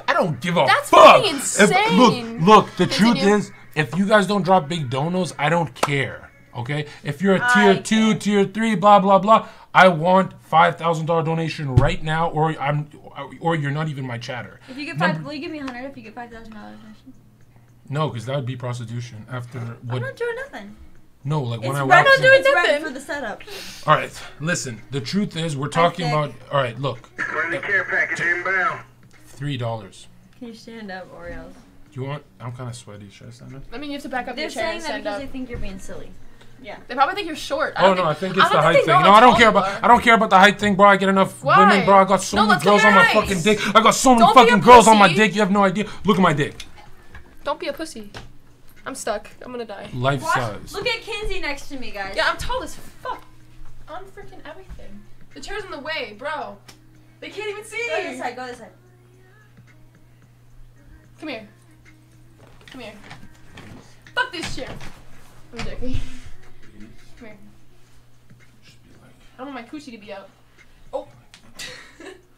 I don't give a That's fuck. fucking If- insane. look, look. The truth is, if you guys don't drop big donos, I don't care. Okay. If you're a tier I two, tier three, blah blah blah, I want five thousand dollar donation right now, or I'm, or you're not even my chatter. If you get five, Number- will you give me a hundred if you get five thousand dollars? No, because that would be prostitution. After what? I'm what? not doing nothing. No, like when It's I rent, walk in. doing it's rent nothing. for the setup. All right, listen. The truth is, we're talking about. All right, look, Run uh, the care package inbound. three dollars. Can you stand up, Oreos? Do you want? I'm kind of sweaty. Should I stand up? I mean, you have to back up They're your chair saying and that stand because up. they think you're being silly. Yeah. They probably think you're short. Oh don't no, I think it's I the height thing. No, I don't care about. are. I don't care about the height thing, bro. I get enough Why? women, bro. I got so No, many girls on my eyes. fucking dick. I got so many Don't fucking girls on my dick. You have no idea. Look at my dick. Don't be a pussy. I'm stuck. I'm gonna die. Life Watch, size. look at Kinsey next to me, guys. Yeah, I'm tall as fuck. On freaking everything. The chair's in the way, bro. They can't even see. Go this side. Go this side. Come here. Come here. Fuck this chair. I'm joking. Come here. I don't want my coochie to be out. Oh.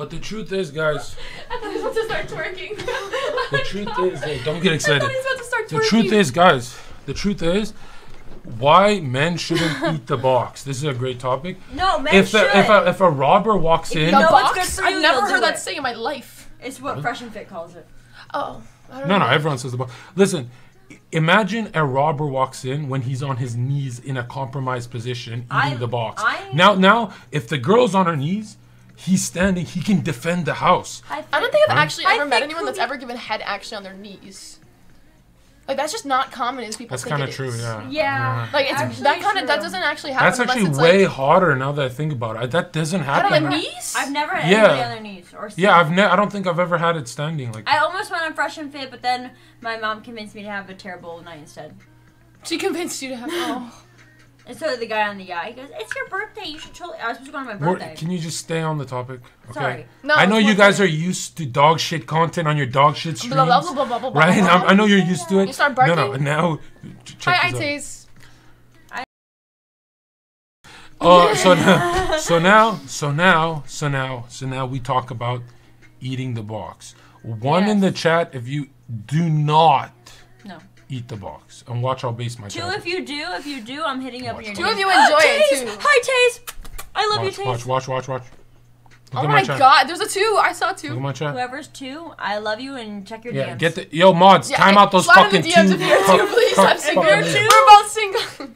But the truth is, guys. I thought he was about to start twerking. The truth is, hey, don't get I excited. thought he was about to start The truth is, guys. The truth is, why men shouldn't eat the box. This is a great topic. No, men If should. a, if a if a robber walks in, The box? good I've never heard do that saying in my life. it's what Fresh and Fit calls it. Oh. I don't No, know. no, everyone says the box. Listen, imagine a robber walks in when he's on his knees in a compromised position eating I- the box. I- now, now, if the girl's on her knees, he's standing. He can defend the house. I, I don't think I've Huh? actually I ever met anyone that's Cootie- ever given head actually on their knees. Like that's just not common as people That's kind of true. is. Yeah. Yeah. Like it's Actually that kind of that doesn't actually happen. That's actually way like, hotter now that I think about it. That doesn't head happen. on the knees. I've never had Yeah. anybody on their knees or. yeah, I've ne- I don't think I've ever had it standing like. I almost went on Fresh and Fit, but then my mom convinced me to have a terrible night instead. She convinced you to have. Oh. And so the guy on the yacht. He goes, "It's your birthday. You should totally." I was supposed to go on my More- birthday. can you just stay on the topic? Okay. Sorry. No, I know you guys are used to dog shit content on your dog shit streams. Blah, blah, blah, blah, blah, blah, blah, Right? I'm. I know you're used to it. You start No, no. barking? Now, ch- check Hi, this out. Ites. Uh, so now, so now, so now, so now, so now we talk about eating the box. One in the chat if you do not No. Eat the box, and watch I'll base my Two chat. if you do. If you do, I'm hitting up Watch. your Two of DMs. you enjoy it, ah, too. Hi, Taze. I love watch, you, watch, Taze. watch, watch, watch. Look Oh at my chat. god, there's a two. I saw Look at two. my chat. Whoever's two, I love you and check your Yeah, DMs. get the yo mods. Yeah, time out those slide in fucking the DMs two. if you're two, please. I'm single. fucking- If you're two- We're both single.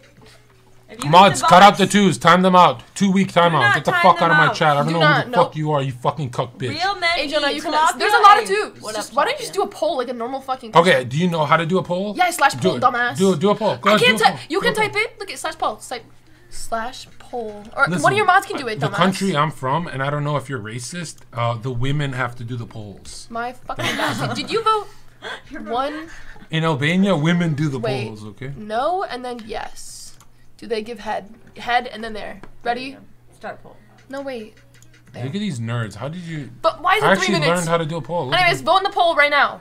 If you Mods, cut out the twos. Time them out. Two week timeout. not Get the fuck out of my out. chat. I don't Do know not, who the nope. fuck you are. You fucking cuck bitch. Real men Hey, Jonah, eat you can. tilapia There's a lot of twos. Just, why don't you just do a poll like a normal fucking? person? Okay, do you know how to do a poll? Yeah, slash poll, it. dumbass. Do do a poll. Go I ahead, can't type. poll. You Do can type it. Look at slash poll. It's like slash poll. Or Listen, one of your mods can do it. The Dumbass. country I'm from, and I don't know if you're racist. Uh, the women have to do the polls. My fucking bastard. Did you vote one In Albania, women do the polls. Okay. no and then yes? Do they give head? Head and then there. Ready? Start poll. No, wait. Look at these nerds. How did you? But why is I it three actually minutes? learned how to do a poll. Look at Anyways, vote in the poll right now.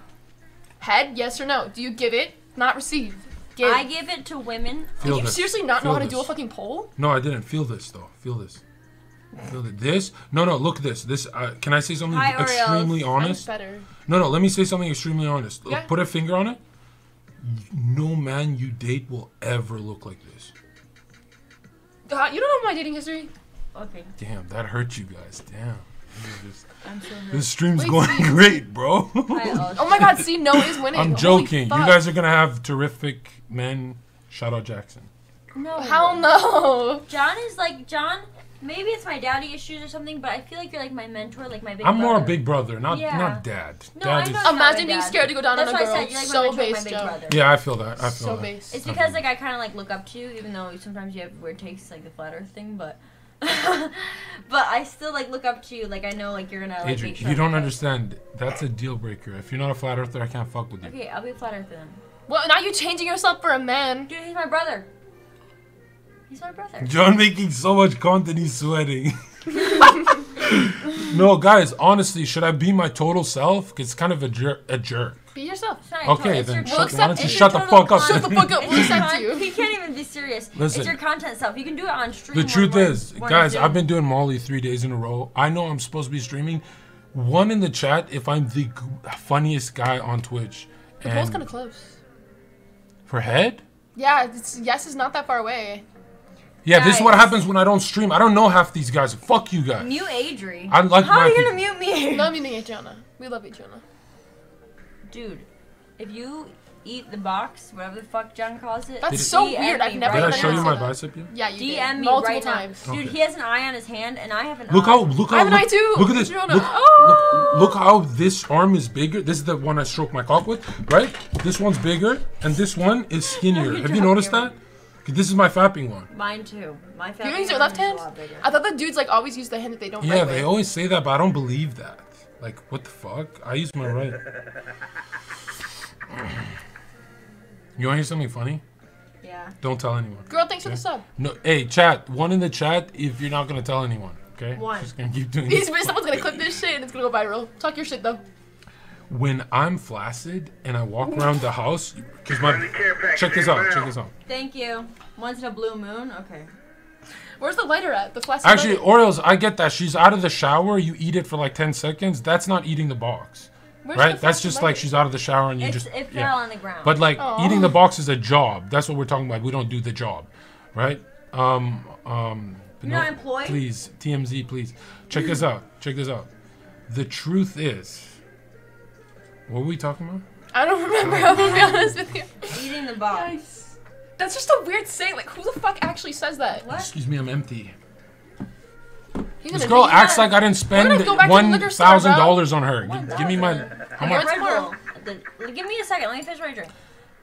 Head, yes or no? Do you give it? Not receive. Give. I give it to women. Feel you this. seriously not know Feel how to do a fucking poll? No, I didn't feel this though. Feel this. Feel this. This? No, no. Look at this. This. Uh, can I say something Hi, Oreos. extremely I'm honest? better. No, no. Let me say something extremely honest. Yeah. Put a finger on it. No man you date will ever look like this. Uh, you don't know my dating history? Okay. Damn, that hurt you guys. Damn. Just- I'm so hurt. This stream's Wait, going see. great, bro. Oh my god, see, no is winning. I'm joking. You guys are gonna have terrific men. Shout out Jackson. No. Hell no. John is like John. Maybe it's my daddy issues or something, but I feel like you're like my mentor, like my big. I'm more a big brother, not Yeah. not dad. No, dad I is. know. you're not Imagine my being dad. scared to go down That's on a why girl. I said you're like so my mentor, base, my big brother. Yeah, I feel that. I feel So that. base. It's because like I kind of like look up to you, even though sometimes you have weird takes, like the flat Earth thing. But, but I still like look up to you. Like I know like you're gonna like. Adrian, you don't understand. That's a deal breaker. If you're not a flat earther, I can't fuck with you. Okay, I'll be a flat Earther then. Well, now you're changing yourself for a man. Dude, he's my brother. He's my brother. John making so much content, he's sweating. no, guys, honestly, should I be my total self? 'Cause it's kind of a jerk. A jerk. Be yourself. It's Okay, it's then your- shut, Well, why don't you shut the total fuck up? Shut the fuck up. It's What your is that con- to you? He can't even be serious. Listen. It's your content self. You can do it on stream. The truth we're- is, when guys, it's I've been doing Molly three days in a row. I know I'm supposed to be streaming. One in the chat if I'm the g- funniest guy on Twitch. The poll's And kind of close. for head? Yeah, it's, yes is not that far away. Yeah, this is what happens when I don't stream. I don't know half these guys. Fuck you guys. Mute Adri. I like How are you people. gonna mute me? No, I'm meaning Adriana. We love Adriana. Dude, if you eat the box, whatever the fuck John calls it. That's so DM weird. I've never Did I show you anyone my say bicep yet? Yeah, you DM did. me multiple right times. now. Dude, Okay. he has an eye on his hand, and I have an Look eye. how look how I have an look, eye too. look at this. Adriana. Look, Oh. look, look how this arm is bigger. This is the one I stroke my cock with, right? This one's bigger, and this one is skinnier. Have you noticed Cameron. that? 'Cause This is my fapping one. Mine too. My fapping. You family use your left hand? I thought the dudes like always use the hand that they don't Yeah, write they with. always say that, but I don't believe that. Like, what the fuck? I use my right. You want to hear something funny? Yeah. Don't tell anyone. Girl, thanks for the sub. No, hey, chat. One in the chat if you're not gonna tell anyone. Okay. One. Just gonna keep doing These this. someone's gonna clip this shit and it's gonna go viral. Talk your shit though. When I'm flaccid and I walk around the house, because my Friendly care package check this out. Check this out. Thank you. Once in a blue moon. Okay. Where's the lighter at? The flaccid Actually, lighter. Oreos, I get that. She's out of the shower. You eat it for like 10 seconds. That's not eating the box, Where's right? That's just lighter? like she's out of the shower and you It's, just it fell yeah. on the ground. But like Aw. eating the box is a job. That's what we're talking about. We don't do the job, right? Um, um, You're not employed? Please, TMZ, please check this out. Check this out. The truth is, what were we talking about? I don't remember. I'm gonna be honest with you. eating the box. Nice. That's just a weird saying. Like, who the fuck actually says that? What? Excuse me, I'm empty. This girl be- acts like I didn't spend gonna go back to the one liquor store, thousand bro. dollars on her. One Give me my how much? What's Red more? Bull. The- give me a second. Let me finish my drink.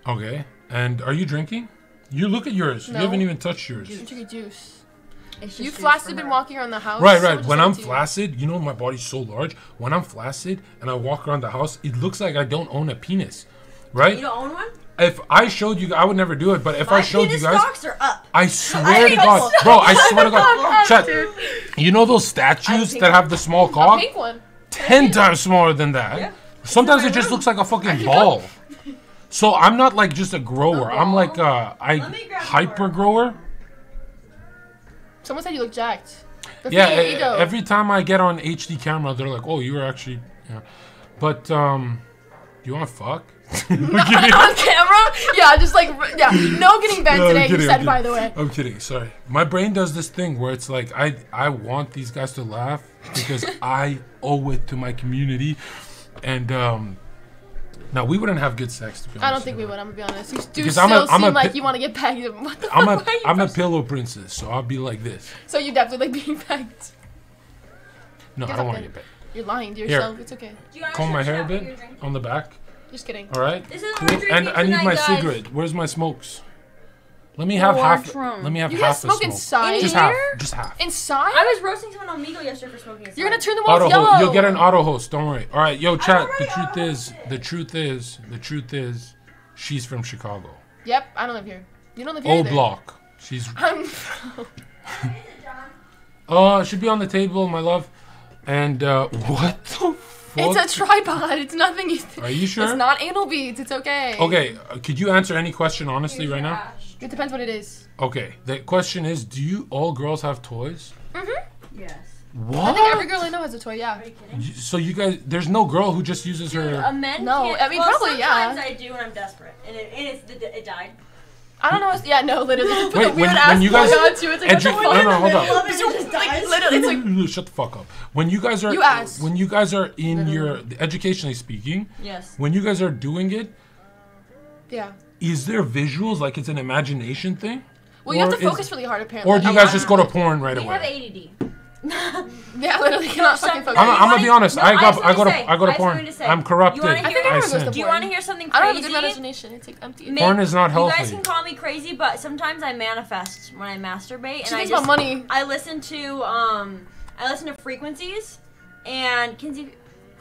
Okay. And are you drinking? You look at yours. You haven't even touched yours. I'm juice. It's You just juice flaccid been walking around the house. Right, right. just When I'm it you. flaccid, you know my body's so large. When I'm flaccid and I walk around the house, it looks like I don't own a penis. Right? You don't own one? if I showed you, I would never do it. But if I My showed you penis guys, stocks are up. I swear to God, this. bro, I swear to God, Fuck, chat. dude. You know those statues that have the small cock? pink one. ten times smaller than that. Yeah. Sometimes it just room. looks like a fucking ball. So I'm not like just a grower. I'm like uh, I Let me grab hyper more. grower. Someone said you look jacked. They're Yeah, ego. every time I get on HD camera, they're like, "Oh, you were actually." Yeah. But um, do you want to fuck? on camera? Yeah, just like yeah. No getting bent No, today. kidding, you said by the way. I'm kidding. Sorry. My brain does this thing where it's like I I want these guys to laugh because I owe it to my community, and um, now we wouldn't have good sex to be honest. I don't think we would. I'm gonna be honest. You do Because still I'm a- I'm seem a like you want to get pegged. What the I'm fuck? a Why are you I'm a pillow princess, so I'll be like this. So you definitely like being pegged. No, I don't want to good. get bit. You're lying to Here. yourself. It's okay. Do you Comb my hair a bit on the back. Just kidding. All right. This is what Cool. And I need my guys. cigarette. Where's my smokes? Let me have half. Patron. Let me have You half guys smoke smoke. inside? Just In half. Just half. Inside? I was roasting someone on Migo yesterday for smoking. You're gonna turn the walls Auto yellow. host. You'll get an auto host. Don't worry. All right, yo, chat. The truth on. is, the truth is, the truth is, she's from Chicago. Yep, I don't live here. You don't live here Old either. Block. She's I'm. Uh, should be on the table, my love. And uh, what the fuck? It's a tripod. It's nothing. You Are you sure? It's not anal beads. It's okay. Okay, uh, could you answer any question honestly right now? It depends what it is. Okay, the question is, do you all girls have toys? Mm-hmm. Yes. What? I think every girl I know has a toy. Yeah. Are you kidding? So you guys, there's no girl who just uses Dude, her. a men No, can't- I mean, well, probably, yeah. sometimes I do when I'm desperate, and it, and it's the, it died. I don't know. What's, yeah. No. Literally. Put Wait, the when- weird when ass you guys- plug onto it. It's like, Edu- what the no, no, hold I up. it, it Like, literally, it's like Shut the fuck up. When you guys are, You asked. when you guys are in your educationally speaking, Yes. when you guys are doing it, yeah. Is there visuals like it's an imagination thing, Well, you have Or to is- focus really hard apparently. or do you guys just go to porn right We have away? ADD. Yeah, literally cannot So- fucking no, focus. I'm, you I'm gonna wanna- be honest. no, I I got, have I go something to, to say. I go to I have porn. something to say. I'm corrupted. You wanna hear- I think everyone goes to sin. porn. Do you want to hear something I don't have a crazy? good imagination. It's like empty. Ma- Porn is not You healthy. guys can call me crazy, but sometimes I manifest when I masturbate, and She I thinks just about money. I listen to um I listen to frequencies, and Kinsey,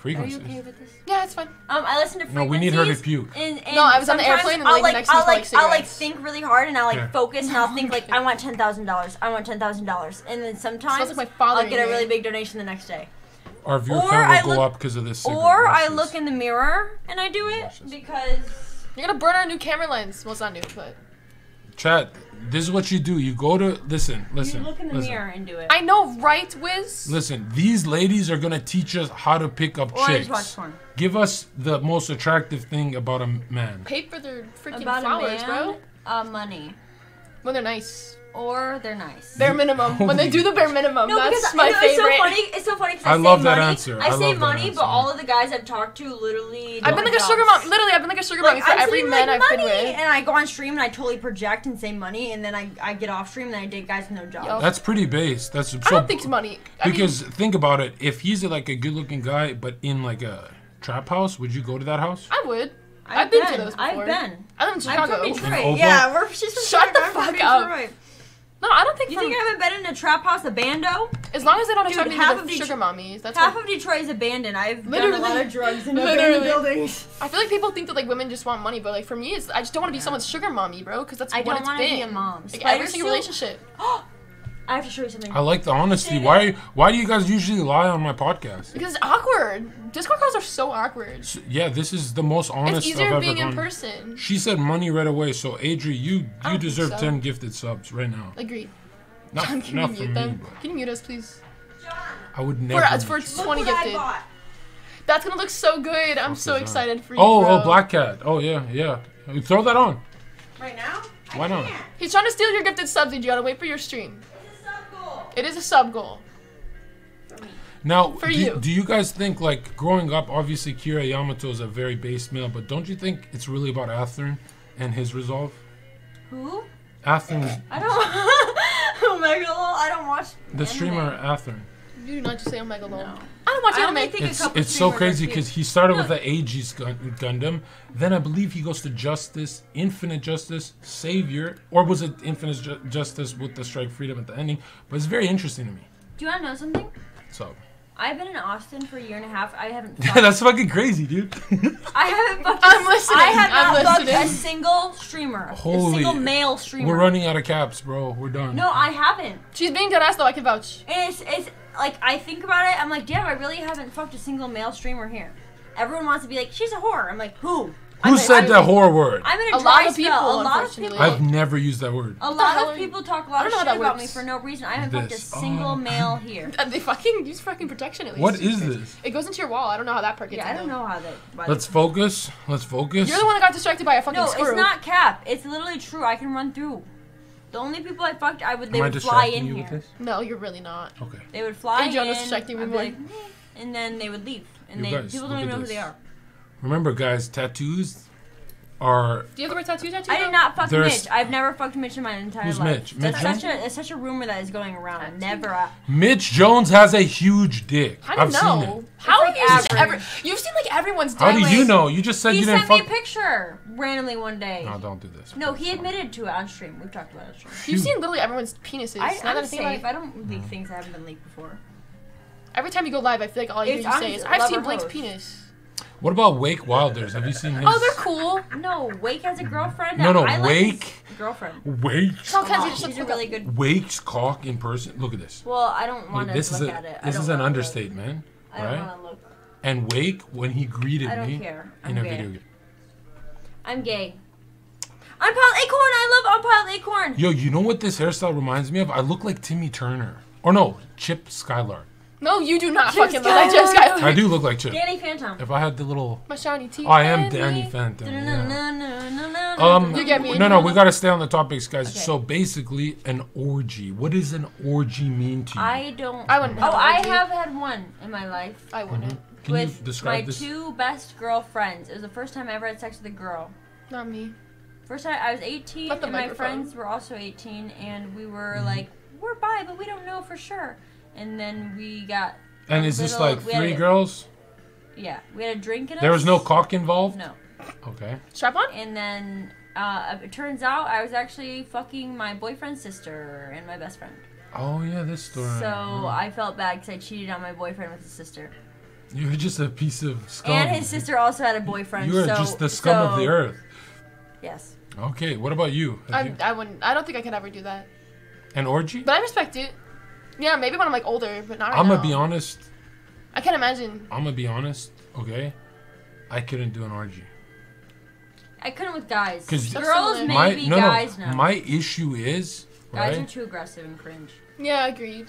are you okay with this? Yeah, it's fine. Um, I listen to frequencies. No, we need her to puke. And, and No, I was on the airplane and I'll like, next I'll like, like I'll like think really hard and I'll like Okay. focus and I'll think like I want ten thousand dollars. I want ten thousand dollars, and then sometimes like my father I'll get a really big donation the next day. Our viewer Or count will I go look- up because of this. Or Watch I look in the mirror and I do it Watch because You're gonna burn our new camera lens. Well, it's not new, but Chat. This is what you do. You go to listen. Listen. you look in the listen. mirror and do it. I know, right, Wiz? Listen, these ladies are gonna teach us how to pick up or chicks. just watch porn. Give us the most attractive thing about a man. Pay for their freaking About flowers, a bro. man, uh, money, When they're nice. Or they're nice. Bare minimum. When they do the bare minimum, No, that's because my you know, favorite. It's so funny. It's so funny because I, I say love that money. answer. I, I say money, answer. but all of the guys I've talked to literally. I've been don't like a sugar mom. Literally, I've been like a sugar mommy Like, for I every say, man like, I've been with. and I go on stream and I totally project and say money, and then I, I get off stream and I date guys with no jobs. Yo. That's pretty base. That's so I don't think it's money. I mean, because think about it. If he's like a good-looking guy, but in like a trap house, would you go to that house? I would. I've, I've been to those I've been. I live in I'm Chicago. from Detroit. Yeah, we're she's from Shut the Chicago, I'm fuck up. No, I don't think. You think I haven't been in a trap house abandoned? as long as they don't Dude, expect me half to of sugar mommies. That's Half what, of Detroit is abandoned. I've done a lot of drugs in Literally. abandoned buildings. I feel like people think that like women just want money, but like for me, it's I just don't want to be someone's sugar mommy, bro. Because that's I what don't it's want to been. be a mom. Like every single relationship. I have to show you something. I like the honesty. Why? Why do you guys usually lie on my podcast? Because it's awkward. Discord calls are so awkward. S- Yeah, this is the most honest It's I've easier ever being in gone. person. She said money right away. So Adri, you you deserve so. ten gifted subs right now. Agreed. Not, John, can not you for mute me. them? but Can you mute us, please? I would For never. us, for mute you. 20 gifted. That's gonna look so good. I'm so is that? excited for you. Oh, oh bro. oh, Black Cat. Oh yeah, yeah. Throw that on. Right now? Why not? He's trying to steal your gifted subs. You gotta wait for your stream. This is so cool. It is a sub goal. Now, For do, you. do you guys think like growing up? Obviously, Kira Yamato is a very base male, but don't you think it's really about Athrun and his resolve? Who? Athrun, I don't. oh my god! I don't watch. the anime. streamer Athrun. You do not just say OMEGALUL. No. I don't watch I anime. only think It's it's so crazy because he started No. with the Aegis Gun- Gundam, then I believe he goes to Justice, Infinite Justice, Savior, or was it Infinite Ju- Justice with the Strike Freedom at the ending? But it's very interesting to me. Do you want to know something? So I've been in Austin for a year and a half. I haven't. yeah, that's fucking crazy, dude. I haven't fucked. I'm a- listening, I have I'm not fucked a single streamer. Holy- a single male streamer. We're running out of caps, bro. We're done. No, I haven't. She's being dead ass though. I can vouch. And it's it's like I think about it. I'm like, damn, I really haven't fucked a single male streamer here. Everyone wants to be like, she's a whore. I'm like, who? Who I'm said I'm, the whore word? I'm in a, A dry lot of spell. people, A lot of people. I've never used that word. A lot of people talk a lot of shit that about me for no reason. I haven't fucked a single Oh. male here. They fucking use fucking protection at least. What is this? It goes into your wall. I don't know how that part gets Yeah, I don't though. know how that. why Let's that- focus. Let's focus. You're the one that got distracted by a fucking No, screw. it's not cap. It's literally true. I can run through. The only people I fucked, I would they Am I would fly in you here. with this? No, you're really not. Okay. They would fly Hey, Jonas, in, distracting me more. like, and then they would leave, and You they guys, people don't even at know who they are. Remember, guys, tattoos are. Do you have the word tattoo tattoo? I did not fuck There's- Mitch. I've never fucked Mitch in my entire Who's life. Mitch? That's Mitch such a it's such a rumor that is going around. Tattoo. Never. Uh, Mitch Jones has a huge dick. How do I've you know? seen it. How It's have like you seen average. You've seen like everyone's dick. How do like- you know? You just said he you didn't sent me fuck. a picture randomly one day. No, don't do this. No, he admitted to it on stream. We've talked about it on stream. You've seen literally everyone's penises. I, now that I I'm think about safe. it, I don't leak things that haven't been leaked before. every time you go live, I feel like all you It's hear you say on is, "I've seen Lover Blake's Host. penis." What about Wake Wilders? Have you seen his? Oh, they're cool. No, Wake has a girlfriend. No, no, I Wake. his girlfriend. Wake's Tell Kenzie Oh, to shut she's a really good. Wake's cock in person. Look at this. Well, I don't want to this is look a at it. This is an wanna look. understatement, I don't right? want to look. And Wake, when he greeted I don't me care. in I'm a gay. video game. I'm gay. Unpiled acorn. I love unpiled acorn. Yo, you know what this hairstyle reminds me of? I look like Timmy Turner. Or no, Chip Skylark. No, you do not Chip fucking look like Chip Skylark. Skylar. I do look like Chip. Danny Phantom. If I had the little. My shiny teeth. Oh, I am Danny. Phantom. Yeah. Um, Um, You get me. no, no, we gotta stay on the topics, guys. Okay. So basically, an orgy. What does an orgy mean to you? I don't. I wouldn't Oh, I have had one in my life I wouldn't. Can with you describe my this? two best girlfriends. It was the first time I ever had sex with a girl. Not me. First time I was 18, Let the and my friends were also 18, and we were Mm-hmm. like, we're bi, but we don't know for sure. And then we got, and is this like we had three a- girls? yeah, we had a drink in us. There was no cock involved. No. Okay. Strap on? And then uh, it turns out I was actually fucking my boyfriend's sister and my best friend. Oh yeah, this story. So Oh. I felt bad because I cheated on my boyfriend with his sister. You're just a piece of scum. And his sister also had a boyfriend. You are so, just the scum of the earth. Yes. Okay, what about you? I, you- I wouldn't. I don't think I could ever do that. An orgy? But I respect it. Yeah, maybe when I'm like older, but not right I'm gonna be honest. I can't imagine. I'm gonna be honest. Okay, I couldn't do an orgy. I couldn't with guys. 'Cause Girls similar. My maybe, no, guys no. no. My issue is guys right. are too aggressive and cringe. Yeah, agreed.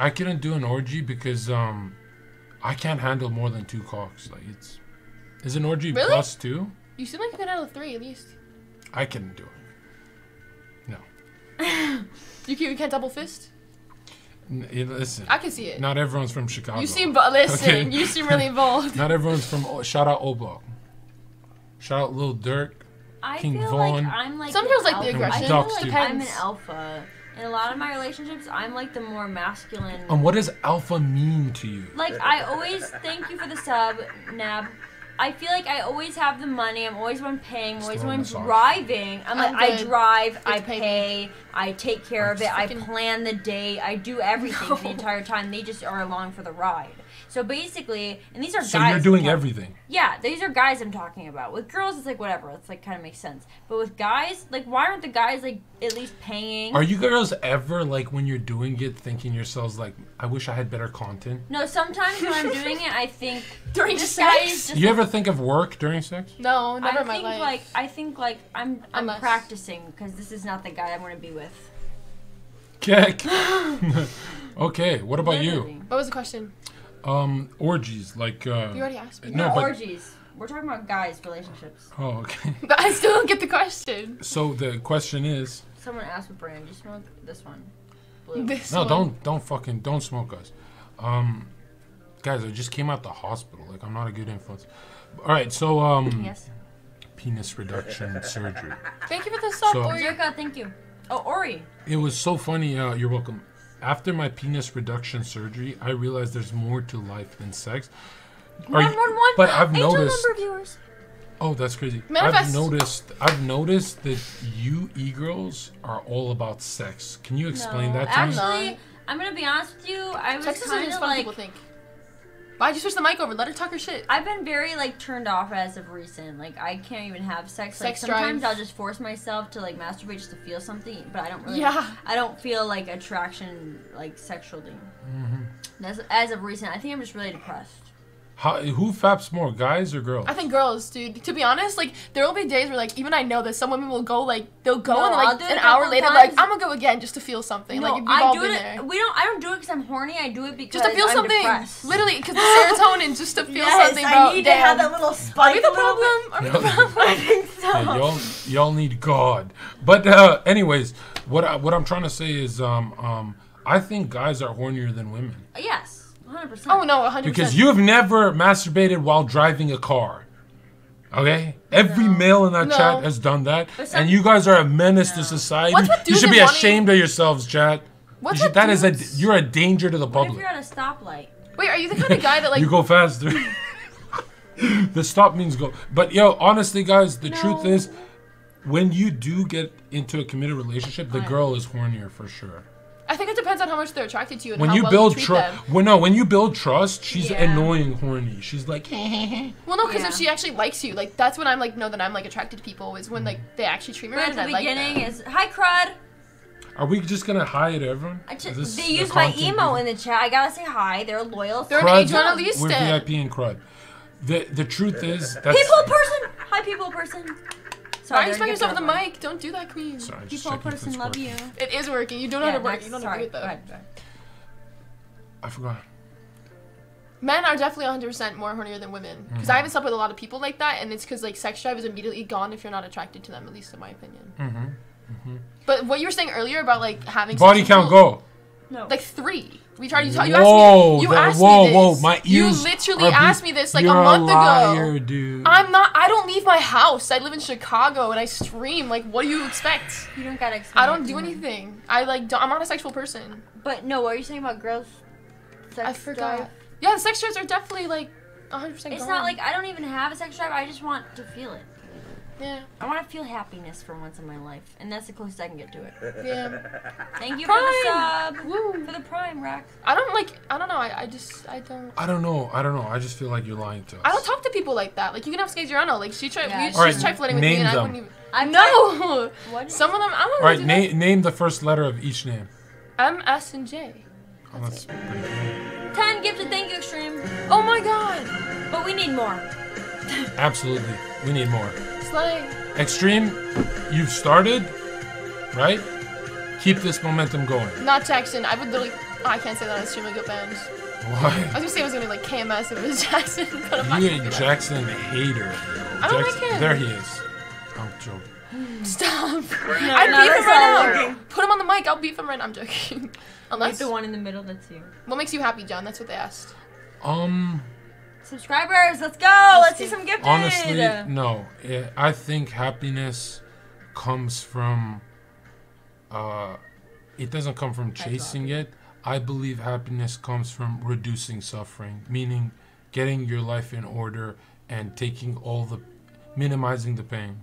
I couldn't do an orgy because um, I can't handle more than two cocks. Like it's, is an orgy Really? plus two? You seem like you could handle three at least. I couldn't do it. You, can, you can't double fist? N- listen, I can see it. not everyone's from Chicago. You seem, but listen, Okay. you seem really involved. Not everyone's from. O- Shout out O Block. Shout out Lil Durk. I King feel Von. like I'm like Some an girls like the alpha. aggression. I feel Ducks, like dude. I'm an alpha. In a lot of my relationships, I'm like the more masculine. And what does alpha mean to you? Like I always thank you for the sub, Nab. I feel like I always have the money. I'm always one paying. I'm always one driving. I'm I'm like I good. drive. I pay pay. I take care of it. I plan the day. I do everything No. the entire time. They just are along for the ride. So basically, and these are So guys. you're doing talking- everything. Yeah, these are guys I'm talking about. With girls, it's like whatever. It's like kind of makes sense. But with guys, like why aren't the guys like at least paying? Are you girls ever like when you're doing it thinking yourselves like, I wish I had better content? no, sometimes when I'm doing it, I think During this sex? guy is just You ever think of work during sex? No, never I in my think life. like I think like I'm I'm Unless- practicing because this is not the guy I want to be with. Kick. okay, what about you? What was the question? Um, orgies like. Uh, You already asked me. No, No, but- orgies. We're talking about guys relationships. Oh, okay. But I still don't get the question. So the question is, Someone asked what brand. You smoke this one. Blue. This no, one. don't don't fucking don't smoke us. Um, guys, I just came out the hospital. Like I'm not a good influence. All right, so um, Yes. penis reduction surgery. Thank you for the sub, So- Ori. Zherka, thank you. Oh, Ori. It was so funny. Uh, you're welcome. After my penis reduction surgery, I realized there's more to life than sex. Are One, you- one, one. But I've Angel noticed. number viewers. Oh, that's crazy. Manifest. I've noticed. I've noticed that you e-girls are all about sex. Can you explain no, that to me? actually, I'm gonna be honest with you. I was Sex isn't kind of like people think. Why'd you switch the mic over? Let her talk her shit. I've been very like turned off as of recent. Like I can't even have sex. Like Sex sometimes drive. I'll just force myself to like masturbate just to feel something, but I don't really. Yeah. I don't feel like attraction like sexually. Mm-hmm. That's as of recent. I think I'm just really depressed. How, who faps more, guys or girls? I think girls, dude. To be honest, like there will be days where like even I know that some women will go like they'll go No, and like an hour later times. like I'm gonna go again just to feel something. no, like you've I all do been it. there. We don't. I don't do it because I'm horny. I do it because Just to feel I'm something. Depressed. Literally, because the serotonin just to feel something, bro. Damn. little Are spike. we the problem? Are we the Yeah. problem? I think so. Yeah, y'all, y'all need God. But uh, anyways, what I, what I'm trying to say is, um, um, I think guys are hornier than women Yes, 100. percent Oh no, 100. because you have never masturbated while driving a car. Okay, every male in that No. chat has done that, some- and you guys are a menace to society. What's with you should be and wanting- ashamed of yourselves, chat. What's You should- that is a you're a danger to the What if public. you're at a stoplight? Wait, are you the kind of guy that like? you go faster. the stop means go. But yo, honestly, guys, the truth is, when you do get into a committed relationship, the girl is hornier for sure. I think it depends depends on how much they're attracted to you and When how you well build you treat trust, them. when no, when you build trust, she's Yeah. annoying, horny. She's like, Well, no, because Yeah. if she actually likes you, like that's when I'm like, no, that I'm like attracted to people is when like they actually treat me But right at and I the like beginning them. is hi crud. are we just gonna hide everyone? I Is just, this they the use my content emo in the chat. I gotta say hi. They're loyal. They're an Crud, age journalist. We're VIP and crud. The the truth is that's people person. Hi people person. Why are you they're smacking yourself with the mic? Don't do that, queen. Sorry, just People checking if person love working. you. It is working. You don't know how to work. You don't know how to sorry. do it though. Go ahead. I forgot. Men are definitely 100% more hornier than women. Because Mm-hmm. I haven't slept with a lot of people like that, and it's because like sex drive is immediately gone if you're not attracted to them, at least in my opinion. Mm-hmm. But what you were saying earlier about like having Body count, people- go. No. Like three. We tried. You, ta- you Whoa, asked me. You that- asked whoa, me this. whoa, my You literally are asked me this like You're a month liar, ago. dude. I'm not. I don't leave my house. I live in Chicago and I stream. Like, what do you expect? you don't gotta explain I don't do anything. I like. Don't, I'm not a sexual person. But no, what are you saying about girls? Sex I forgot. drive? Yeah, the sex drives are definitely like 100. percent It's not like I don't even have a sex drive. I just want to feel it. Yeah. I want to feel happiness for once in my life, and that's the closest I can get to it. Yeah. Thank you Prime! for the sub. Woo. For the prime rack. I don't like. I don't know. I, I just. I don't. I don't know. I don't know. I just feel like you're lying to us. I don't talk to people like that. Like you can have Adriano. Like she tried. Yeah, we, she's do. Alright, tried flirting with name me, and I wouldn't even. I'm No. What? Some of them. I'm All right, name name the first letter of each name. M, S, and J. Oh, that's pretty good. Ten gifted. Thank you, extreme. Oh my God. But we need more. Absolutely, we need more. Slay. Extreme, you've started, right? Keep this momentum going. Not Jackson. I would literally. Oh, I can't say that. It's extremely good band. I was gonna say it was gonna be like KMS if it was Jackson, but I'm not You're gonna a do that. Jackson hater. I don't Jackson, like him. There he is. I'm joking. Stop. No, I'd no, beef him that's right all now. looking. Put him on the mic. I'll beef him right now. I'm joking. Like Unless. the one in the middle. That's you. What makes you happy, John? That's what they asked. Um, Subscribers, let's go. Let's see some gifted. honestly, no. Eh, I think happiness comes from. Uh, it doesn't come from chasing it. I believe happiness comes from reducing suffering, meaning getting your life in order and taking all the, minimizing the pain.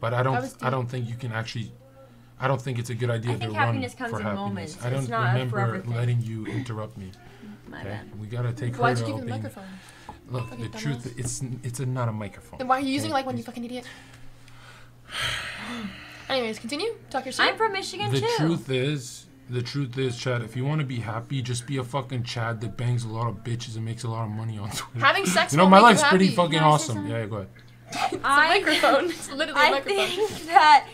But I don't. I don't think you can actually. I don't think it's a good idea I to run comes for in happiness. moments. I don't It's not remember letting you interrupt me. My Okay, bad. we gotta take Why'd her you to give him the opening. microphone? Look, Fucking the truth, dumbass. it's it's a, not a microphone. Then why are you using it Okay, like one, you fucking idiot? Anyways, continue. Talk your shit. I'm from Michigan The too. truth is, the truth is, Chad. If you want to be happy, just be a fucking Chad that bangs a lot of bitches and makes a lot of money on Twitter. Having sex you know, my life's pretty happy. fucking Can I say awesome. Yeah, yeah, go ahead. It's a I- microphone. It's literally a I microphone. think that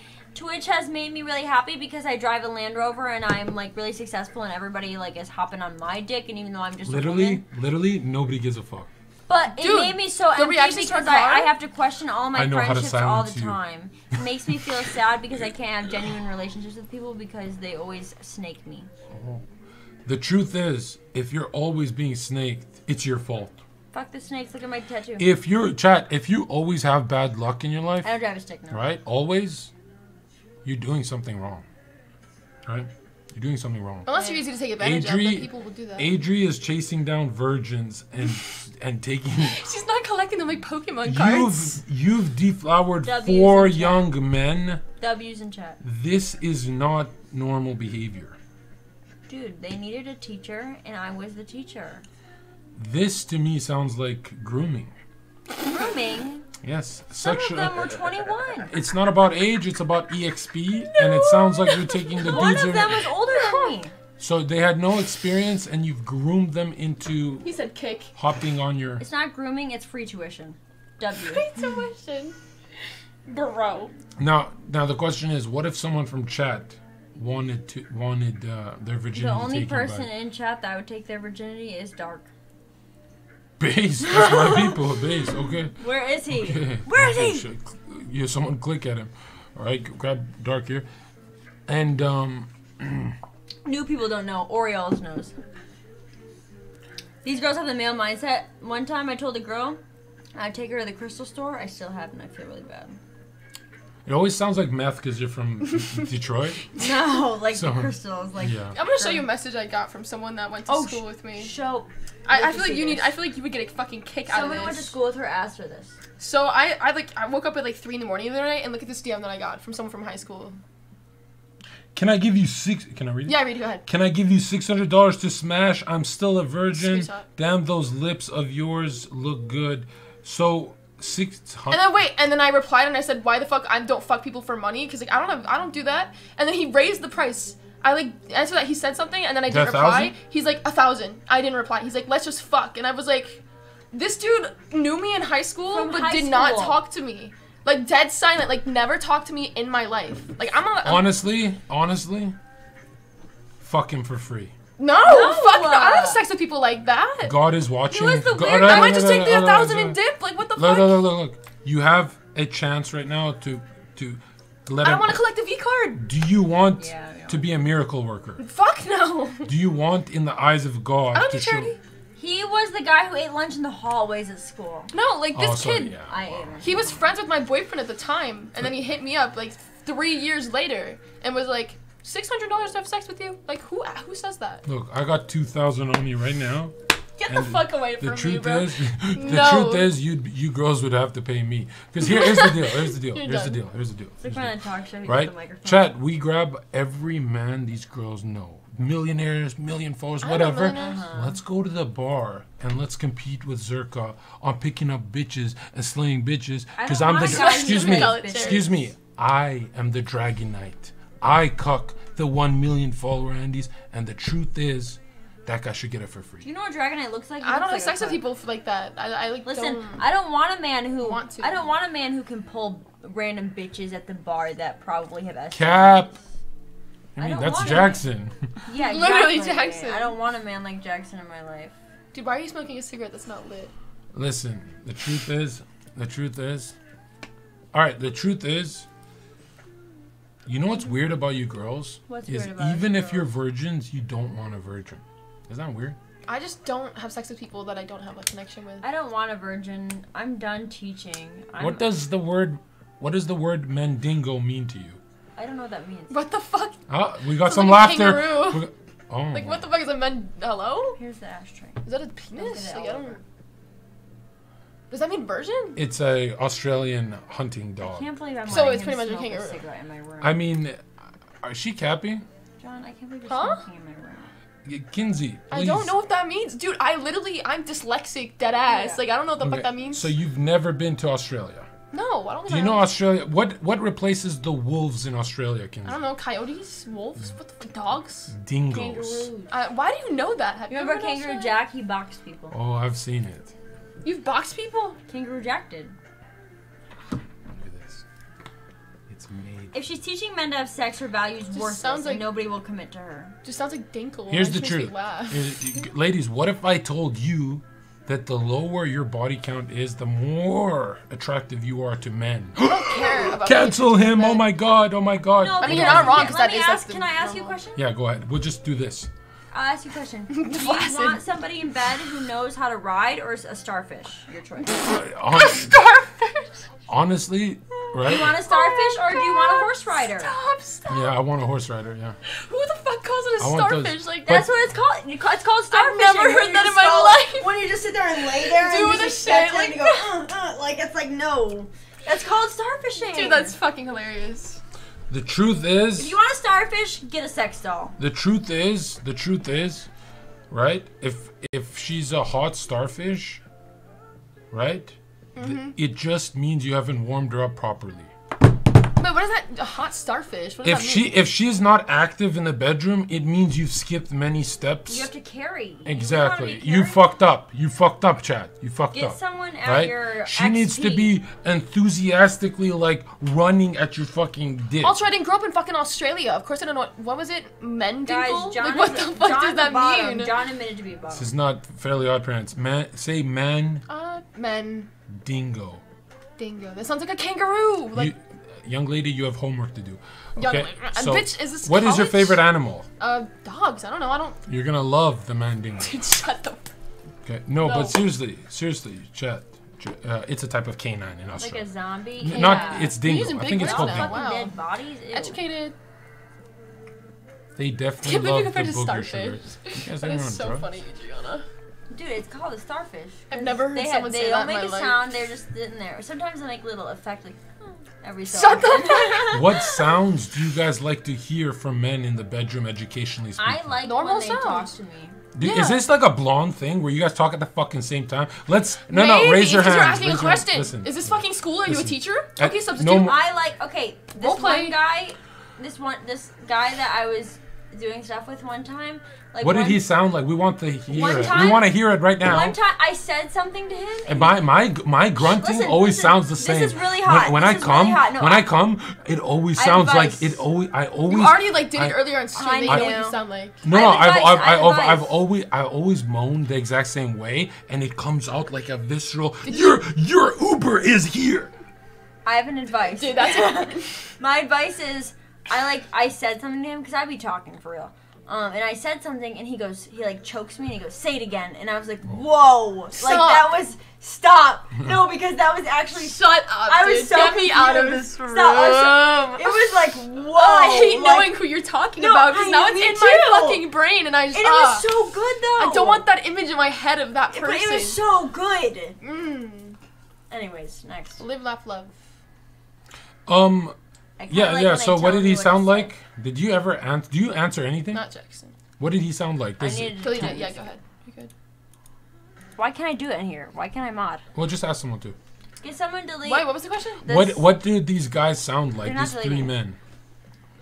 Twitch has made me really happy because I drive a Land Rover and I'm like really successful and everybody like is hopping on my dick and even though I'm just a Literally, woman, literally, nobody gives a fuck. but it made me so the empty reactions to our because I, I have to question all my I know how to friendships all the you. time. It makes me feel sad because I can't have genuine relationships with people because they always snake me. The truth is, if you're always being snaked, it's your fault. Fuck the snakes! Look at my tattoo. If you're chat, if you always have bad luck in your life, I don't drive a stick now. right? Always, you're doing something wrong. Right? You're doing something wrong. Unless you're easy to take advantage of, Adri- then people will do that. Adri is chasing down virgins and and taking. She's not collecting them like Pokemon cards. You've you've deflowered W's four in chat. young men. W's in chat. This is not normal behavior. Dude, they needed a teacher and I was the teacher. This to me sounds like grooming. Grooming. Yes, Some sexual. of them were 21. It's not about age. It's about exp, and it sounds like you're taking the One dudes. of in- them was older than me. so they had no experience, and you've groomed them into He said kick. hopping on your. It's not grooming, it's free tuition. W. Free tuition. Bro. Now, now the question is, what if someone from chat wanted to wanted uh, their virginity The only taken person by in chat that would take their virginity is Dark. Base? That's my people. Base. Okay. Where is he? Okay. Where is he? so cl- Yeah, someone click at him. All right, grab dark here, and um, New people don't know. Orioles knows. These girls have the male mindset. One time I told a girl I'd take her to the crystal store. I still haven't. I feel really bad. it always sounds like meth because you're from Detroit. No, like So- the crystals. Like Yeah. I'm gonna show you a message I got from someone that went to Oh, school with me. show. I, I feel like see you need. I feel like you would get a fucking kick out of this. Someone went to school with her. Asked her this. So I, I like, I woke up at like three in the morning the other night and look at this DM that I got from someone from high school. Can I give you six? Can I read? it? Yeah, read. Go ahead. Can I give you six hundred dollars to smash? I'm still a virgin. Damn, those lips of yours look good. So six hundred. And then wait, and then I replied and I said, "Why the fuck I don't fuck people for money? Because like I don't have, I don't do that." And then he raised the price. I like answered that he said something and then I didn't reply. He's like a thousand. I didn't reply. He's like, "Let's just fuck," and I was like, "This dude knew me in high school, From but high did not talk to me." Like dead silent, like never talked to me in my life. Like I'm not. Honestly, honestly, fuck him for free. no, No. fuck. No, I don't have sex with people like that. God is watching. was the God- weird- no, I might no, just no, take no, the no, no, thousand no. and dip. Like what the Look, fuck? look, look, look, look. You have a chance right now to to let I him. don't want to collect a V card. Do you want Yeah, I know. To be a miracle worker? Fuck no. Do you want, in the eyes of God, I don't to do show? charity. He was the guy who ate lunch in the hallways at school. No, like this oh, sorry, kid. yeah. I ate. He was friends with my boyfriend at the time, and then he hit me up like three years later and was like, six hundred dollars to have sex with you? Like who who says that? Look, I got two thousand on you right now. Get the fuck away The from me, bro. is, the No. truth is, you you girls would have to pay me. Because here, here's the deal. Here's the deal. Here's the deal. Here's the deal. Here's the deal. Talk show, Right? got the microphone. Chat, we grab every man these girls know. Millionaires, million followers, I whatever. know. Uh-huh. Let's go to the bar and let's compete with Zherka on picking up bitches and slaying bitches. Because I'm the. Excuse me. pick up bitches. Excuse me. I am the Dragon Knight. I cuck the one million follower Andes, and the truth is, that guy should get it for free. Do free. you know what Dragonite looks like? He I don't looks have like sex with people like that. I, I like Listen, don't. I don't want a man who Want to. I don't want a man who can pull random bitches at the bar that probably have STDs. Cap. I I mean, don't that's. Jackson. Yeah, Literally exactly. Jackson. I don't want a man like Jackson in my life. Dude, why are you smoking a cigarette that's not lit? Listen, the truth is, the truth is, all right. The truth is, you know what's weird about you girls What's is weird about us even if you're virgins, you don't want a virgin. Is that weird? I just don't have sex with people that I don't have a connection with. I don't want a virgin. I'm done teaching. I'm, what does the word, what does the word mandingo mean to you? I don't know what that means. What the fuck? Ah, we got Sounds some like laughter. got- oh, Like what the fuck is a men? Hello? Here's the ashtray. Is that a penis? Like I don't. over. Does that mean virgin? It's a Australian hunting dog. I dog. can't believe I'm So it's pretty much a smoke kangaroo. cigarette in my room. I mean, uh, is she capping? John, I can't believe you're Huh? smoking in my room. Y- Kinsey, I don't know what that means, dude. I literally, I'm dyslexic, dead ass. Yeah. Like I don't know what the Okay, fuck that means. So you've never been to Australia? no, I don't. Do you know Australia? What what replaces the wolves in Australia, Kinsey? I don't know. Coyotes, wolves, what the fuck, dogs? Dingoes. Uh, why do you know that? Have you Remember ever been to Kangaroo Jack? He boxed people. Oh, I've seen it. You've boxed people? Kangaroo Jack did. If she's teaching men to have sex, her values is worthless, sounds like- and nobody will commit to her. Just sounds like Dinkle. Here's the truth. Here's- ladies, what if I told you that the lower your body count is, the more attractive you are to men? I don't care about Cancel him! Oh my god! Oh my god! No, I mean, you're not wrong, yeah, 'cause let me ask. Can I ask you a question? Yeah, go ahead. We'll just do this. I'll ask you a question. Do you want somebody in bed who knows how to ride, or a starfish? Your choice. Hon- Starfish. honestly, right? Do you want a starfish, or do you want a horse rider? Stop, stop. yeah, I want a horse rider. Yeah. Who the fuck calls it a I want those- starfish? Like That's what it's called. You ca- It's called starfish. I've never heard that in my life. When you just sit there and lay there Do and you the just expect shit, him to go, uh, uh, like it's like no. That's called starfishing. Dude, that's fucking hilarious. The truth is... If you want a starfish, get a sex doll. the truth is, the truth is, right? If if she's a hot starfish, right? Th- Mm-hmm. it just means you haven't warmed her up properly. Wait, what is that? A hot starfish? What does If she mean? if she's not active in the bedroom, it means you've skipped many steps. You have to carry. Exactly. You, You wanna be carried? fucked up. You fucked up, Chad. You fucked Get up. Get someone at right? your. She needs to be enthusiastically like running at your fucking dick. Also, I didn't grow up in fucking Australia. Of course, I don't know what. What was it? Mendinkle? Guys, John, like, what is- the fuck John's does that bottom. mean? John admitted to be a This is not fairly odd parents. Man, say men. Uh, men. Dingo. Dingo. That sounds like a kangaroo. Like, you, young lady, you have homework to do. Okay. lady- uh, so bitch, is this what is your favorite animal? uh, dogs. I don't know. I don't. You're gonna love the man dingo. Dude, shut the. Okay. No, No. but seriously, seriously, Chad. Ch- Uh, it's a type of canine in Like a zombie. N- Yeah. Not it's You're dingo. using I think it's called now. dingo. Fucking Wow. dead bodies. Ew. Educated. They definitely Can't believe you love the compared to booger starfish. sugars. You guys That are is on so drugs? funny, Adriana. Dude, it's called a starfish. I've 'Cause never heard they someone they say don't that in make my a life. sound. They're just sitting there. Sometimes they make little effect like, "Hmm," every so Shut the often. What sounds do you guys like to hear from men in the bedroom, educationally speaking? I like Normal when they talk sounds. to me. Do- Yeah. Is this like a blonde thing where you guys talk at the fucking same time? Let's no no Maybe, raise your because hands. You're asking a raise your- question. Listen. Is this fucking school? Are you a teacher? Uh, Okay, no substitute. more- I like okay. This Role play. one guy, this one this guy that I was doing stuff with one time. Like what did he sound like? We want to hear One it. we want to hear it right now. One time I said something to him. And my my my grunting Listen, always listen, sounds the this same. is really When- hot. When, This I is come, really hot. No, when I- I, come, it always I sounds like it always. I always. You already like did it I- earlier on stream. I They know what know. you sound like. No, I no, have I've, I've, I have I've, I've always, I always moaned the exact same way, and it comes out like a visceral. Your, your Uber is here. I have an advice. Dude, that's My advice is, I like I said something to him because I'd be talking for real. Um, and I said something, and he goes, he like chokes me, and he goes, "Say it again." And I was like, "Whoa!" Like that was stop. No, because that was actually. Shut up. I was dude. so Get me out of this room. Stop, I was It was like, "Whoa!" Oh, I hate like, knowing who you're talking No, about because I- now it's in too. my fucking brain, and I just. And it ah. was so good though. I don't want that image in my head of that person. But it was so good. Mm. Anyways, next. Live, laugh, love. Um, yeah, like yeah. So, what did he sound say. like? Did you ever answer? Do you answer anything? Not Jackson. What did he sound like? I Does- needed Kalina, to- yeah, go ahead. You're good. Why can't I do it in here? Why can't I mod? well, just ask someone to. Get someone delete. Wait, what was the question? this- What What did these guys sound like? They're not These three men.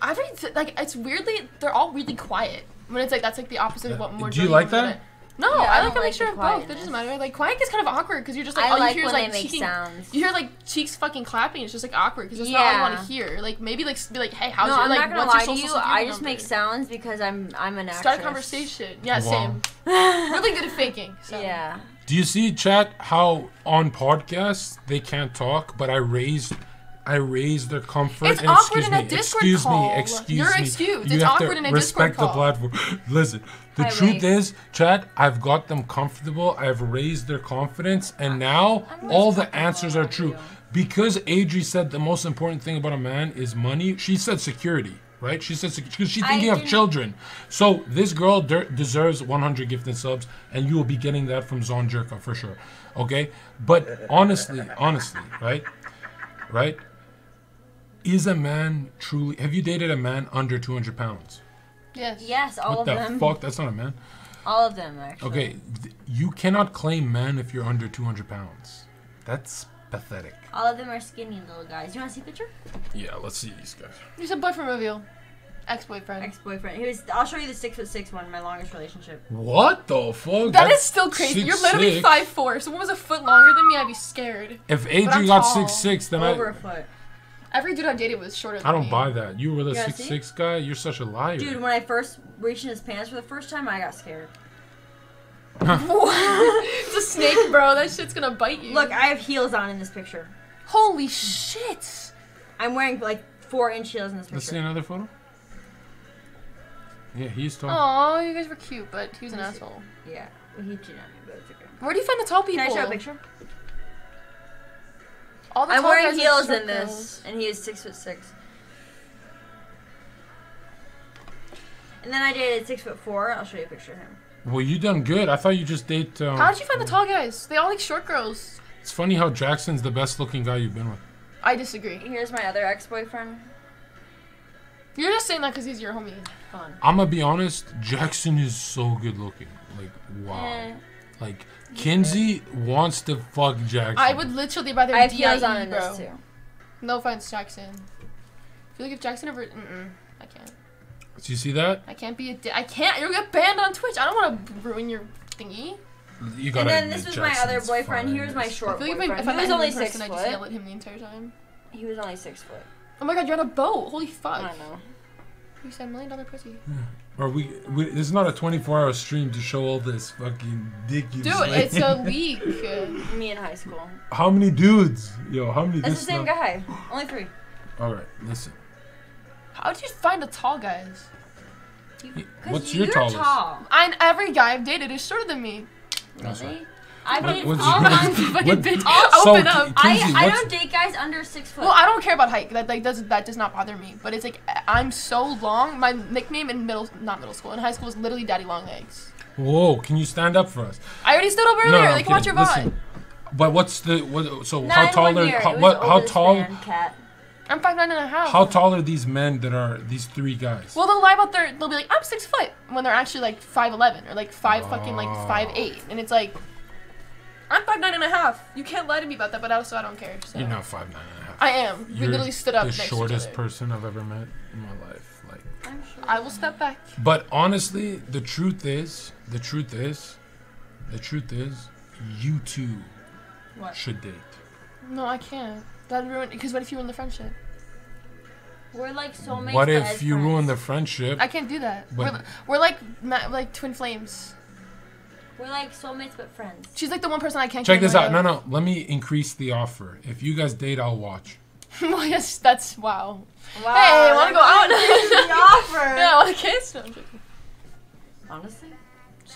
I read like it's weirdly they're all really quiet. When it's like that's like the opposite of what more. Do you like that? No, Yeah, I I like a like mixture the of both. It doesn't matter. Like quiet is kind of awkward because you're just like I all like you hear when is they like make cheeking. sounds. You hear like cheeks fucking clapping. It's just like awkward because that's not what you want to hear. Like maybe like be like, hey, how's no, your I'm like not gonna what's lie your to you. security I just number? make sounds because I'm I'm an actress. Start a conversation. Yeah, Wow. same. Really good at faking. So. Yeah. Do you see, chat, how on podcasts they can't talk, but I raised, I raise their comfort. It's and awkward excuse in a me, Discord excuse call. me, excuse You're me. excused. You It's have awkward to in a respect Discord the call. platform. Listen, the truth is, Chad, I've got them comfortable. I've raised their confidence, and now all the answers are true. Because Adri said the most important thing about a man is money. She said security. Right? She said because she's thinking of children. So this girl der- deserves 100 gifted subs, and you will be getting that from Jon Zherka for sure. Okay, but honestly, honestly, right, right, is a man truly? Have you dated a man under 200 pounds? Yes. Yes, all what of the them. fuck? That's not a man. All of them actually. Okay, th- you cannot claim man if you're under 200 pounds. That's pathetic. All of them are skinny little guys. You want to see a picture? Yeah, let's see these guys. You said boyfriend reveal. Ex-boyfriend. Ex-boyfriend. He was. I'll show you the six foot six one. My longest relationship. What the fuck? That That's is still crazy. six, You're literally six. five four. Someone was a foot longer than me, I'd be scared. If I'm got tall. six six, then I. Over a foot. Every dude I dated was shorter than I don't me. buy that. You were the You wanna six see? six guy. You're such a liar. Dude, when I first reached in his pants for the first time, I got scared. it's a snake, bro. That shit's gonna bite you. Look, I have heels on in this picture. Holy shit. I'm wearing like four inch heels in this picture. Let's see picture. another photo. Yeah, he's tall. Aw, you guys were cute, but he was an see. asshole. Yeah, well, he cheated on me, but it's okay. Where do you find the tall people? Can I show a picture? All the I'm wearing heels in this, and he is six foot six. And then I dated six foot four. I'll show you a picture of him. Well, you done good. I thought you just date. Um, How did you find the tall guys? They all like short girls. It's funny how Jackson's the best looking guy you've been with. I disagree. Here's my other ex boyfriend. You're just saying that because he's your homie. Fun. I'm gonna be honest. Jackson is so good looking. Like wow. Eh, Like Kinsey wants to fuck Jackson. I would literally rather I have DIE, on in bro. this too. No offense, Jackson. I feel like if Jackson ever, mm-mm, I can't. Do you see that? I can't be a. Di- I can't. You'll get banned on Twitch. I don't want to ruin your thingy. You gotta. And then this was my other boyfriend. fine. Here's my I short feel like if I, boyfriend. if he was only in six person, I just yell foot. at him the entire time. He was only six foot. Oh my god, you're on a boat. Holy fuck. I don't know. You said million dollar pussy. Or we, we. This is not a 24 hour stream to show all this fucking dick you Dude, slay. it's a leak. Me in high school. How many dudes? Yo, how many? That's the same now- guy. Only three. All right, listen. How did you find the tall guys? Because What's your you're tallest? tall. I every guy I've dated is shorter than me. That's Really? Right. I've What- dated all your- guys. Fucking What- bitch. So, Open Ki- up. Kinsey, I, I don't date guys under six foot. Well, I don't care about height. That like does that does not bother me. But it's like I'm so long. My nickname in middle, not middle school, in high school was literally Daddy Long Legs. Whoa, can you stand up for us? I already stood up earlier. no, they I'm can watch your VOD. Listen, But what's the what? So Not how in tall one are how, what? How tall? man, Cat. I'm five nine and a half. How tall are these men that are these three guys? Well, they'll lie about their. They'll be like, I'm six foot when they're actually like five eleven or like five fucking like Oh. five eight, and it's like, I'm five nine and a half. You can't lie to me about that, but also I don't care. So. You're not five nine and a half. I am. we You're literally stood up the next to shortest each other. person I've ever met in my life. Like, I'm sure. I will step back. but honestly, the truth is, the truth is, the truth is, you two What? should date. No, I can't. That ruin. Because what if you ruin the friendship? We're like soulmates. What if as you ruin the friendship? I can't do that. We're, we're like like twin flames. We're like soulmates but friends. She's like the one person I can't. Check this out. No, no. Let me increase the offer. If you guys date, I'll watch. well, yes, that's wow. Wow. Hey, wanna go out? The offer. yeah, I want to kiss. No, I'm joking. Honestly,